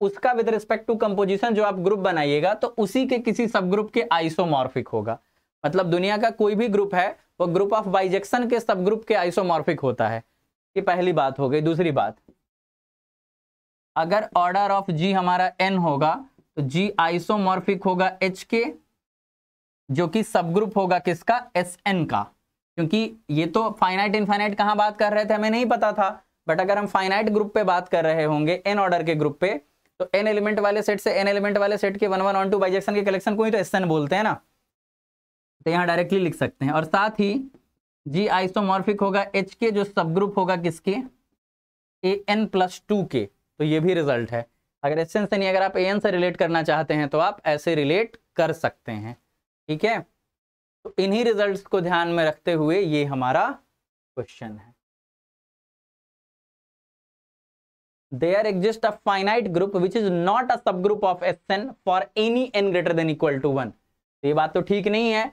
उसका विद रिस्पेक्ट टू कंपोजिशन जो आप ग्रुप बनाइएगा तो उसी के किसी सब ग्रुप के आइसोमॉर्फिक होगा। मतलब दुनिया का कोई भी ग्रुप है, वो ग्रुप ऑफ़ बाइजेक्शन के सब ग्रुप के आइसोमॉर्फिक होता है। ये पहली बात हो गई, दूसरी बात अगर ऑर्डर ऑफ़ जी हमारा एन होगा तो जी आइसोमॉर्फिक होगा एच के जो कि सब ग्रुप होगा किसका? एस एन का। क्योंकि ये तो फाइनाइट इनफाइनाइट कहाँ बात कर रहे थे, हमें नहीं पता था। बट अगर हम फाइनाइट ग्रुप पे बात कर रहे होंगे एन ऑर्डर के ग्रुप पे तो एन एलिमेंट वाले सेट से एन एलिमेंट वाले सेट के one one one to bijection के कलेक्शन को ही तो एस एन बोलते हैं ना। तो यहाँ डायरेक्टली लिख सकते हैं। और साथ ही जी आइसोमॉर्फिक होगा एच के जो सब ग्रुप होगा किसके? ए एन प्लस टू के। तो ये भी रिज़ल्ट है। अगर एसएन से नहीं, अगर आप ए से रिलेट करना चाहते हैं तो आप ऐसे रिलेट कर सकते हैं। ठीक है? तो इन्हीं रिजल्ट्स को ध्यान में रखते हुए ये हमारा क्वेश्चन है। There exists a finite group which is not a subgroup of Sn for any n greater than equal to one ये बात तो ठीक नहीं है,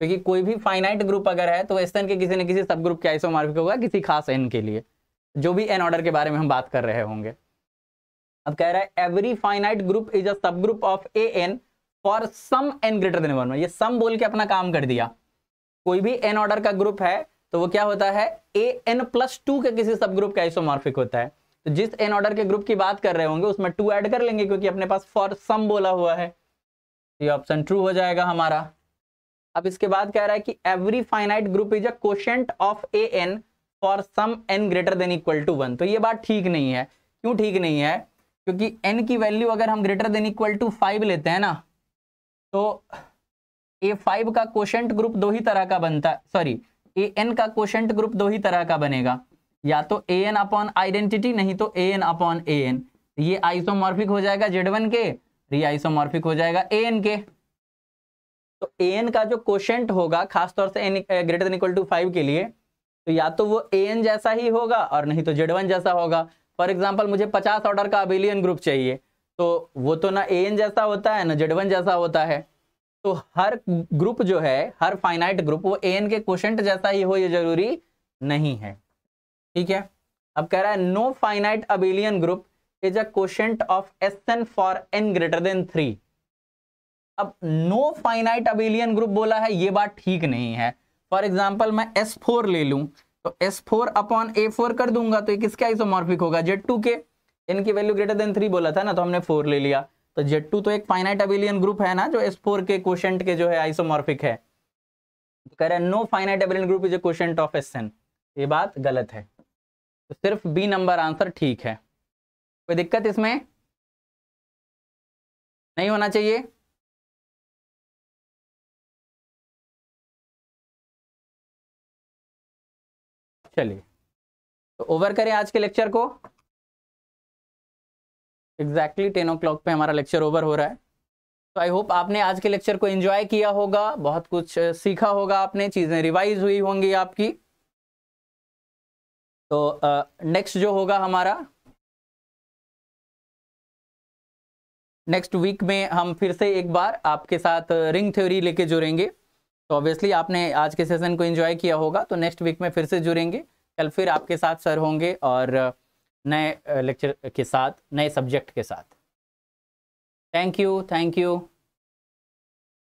क्योंकि कोई भी फाइनाइट ग्रुप अगर है तो Sn के किसी न किसी सब ग्रुप के आइसोमॉर्फिक होगा किसी खास n के लिए। जो भी n ऑर्डर के बारे में हम बात कर रहे होंगे। अब कह रहा है every finite group is a subgroup of A N for some N greater than one ये सम बोल के अपना काम कर दिया। कोई भी एन ऑर्डर का ग्रुप है तो वो क्या होता है? ए एन प्लस टू के किसी सब ग्रुप का आइसोमॉर्फिक होता है। तो जिस एन ऑर्डर के ग्रुप की बात कर रहे होंगे, उसमें टू ऐड कर लेंगे, क्योंकि अपने पास फॉर सम बोला हुआ है। ये ऑप्शन ट्रू हो जाएगा हमारा। अब इसके बाद कह रहा है कि every finite group is a quotient of A N for some N greater than equal to one तो ये बात ठीक नहीं है। क्यों ठीक नहीं है? क्योंकि n की वैल्यू अगर हम greater than equal to five लेते हैं ना तो ए फाइव का क्वेश्चन ग्रुप दो ही तरह का बनता है सॉरी ए एन का क्वेश्चन ग्रुप दो ही तरह का बनेगा। या तो ए एन अपॉन आइडेंटिटी नहीं तो A N upon A N ये आइसोमॉर्फिक हो जाएगा जेड वन के आइसोमॉर्फिक हो जाएगा ए एन के। तो ए एन का जो क्वेश्चन होगा, खासतौर से N greater than equal to five के लिए तो या तो वो ए एन जैसा ही होगा, और नहीं तो जेड वन जैसा होगा। फॉर एग्ज़ाम्पल मुझे पचास ऑर्डर का अबेलियन ग्रुप चाहिए तो वो तो ना ए एन जैसा होता है, ना जेड जैसा होता है। तो हर ग्रुप जो है, हर फाइनाइट ग्रुप, वो ए एन के क्वेश्चन जैसा ही हो, ये ज़रूरी नहीं है। ठीक है? अब कह रहा है no finite abelian group is a quotient of S N for N greater than three अब नो फाइनाइट अबेलियन ग्रुप बोला है, ये बात ठीक नहीं है। फॉर एग्ज़ाम्पल मैं एस फोर ले लूँ। तो S four upon A four कर दूँगा तो ये किसके आइसोमॉर्फिक होगा? जेड टू के। इनकी वैल्यू ग्रेटर देन थ्री बोला था ना तो हमने फोर ले लिया। तो जेड टू तो एक फाइनाइट अबिलियन ग्रुप है ना, जो एस फोर के क्वेश्चन के जो है आइसोमॉर्फिक है। कह रहे हैं no finite abelian group is a quotient of N ये बात गलत है। तो सिर्फ़ बी नंबर आंसर ठीक है। कोई दिक्कत इसमें? नहीं होना चाहिए। चलिए। तो ओवर करें आज के लेक्चर को। एग्जैक्टली टेन ओ क्लॉक पे हमारा लेक्चर ओवर हो रहा है। तो आई होप आपने आज के लेक्चर को एंजॉय किया होगा बहुत कुछ सीखा होगा आपने चीज़ें रिवाइज हुई होंगी आपकी। तो नेक्स्ट uh, जो होगा हमारा नेक्स्ट वीक में हम फिर से एक बार आपके साथ रिंग थ्योरी लेके जुड़ेंगे। तो ऑब्वियसली आपने आज के सेशन को एंजॉय किया होगा तो नेक्स्ट वीक में फिर से जुड़ेंगे। कल फिर आपके साथ सर होंगे और नए लेक्चर के साथ, नए सब्जेक्ट के साथ। Thank you thank you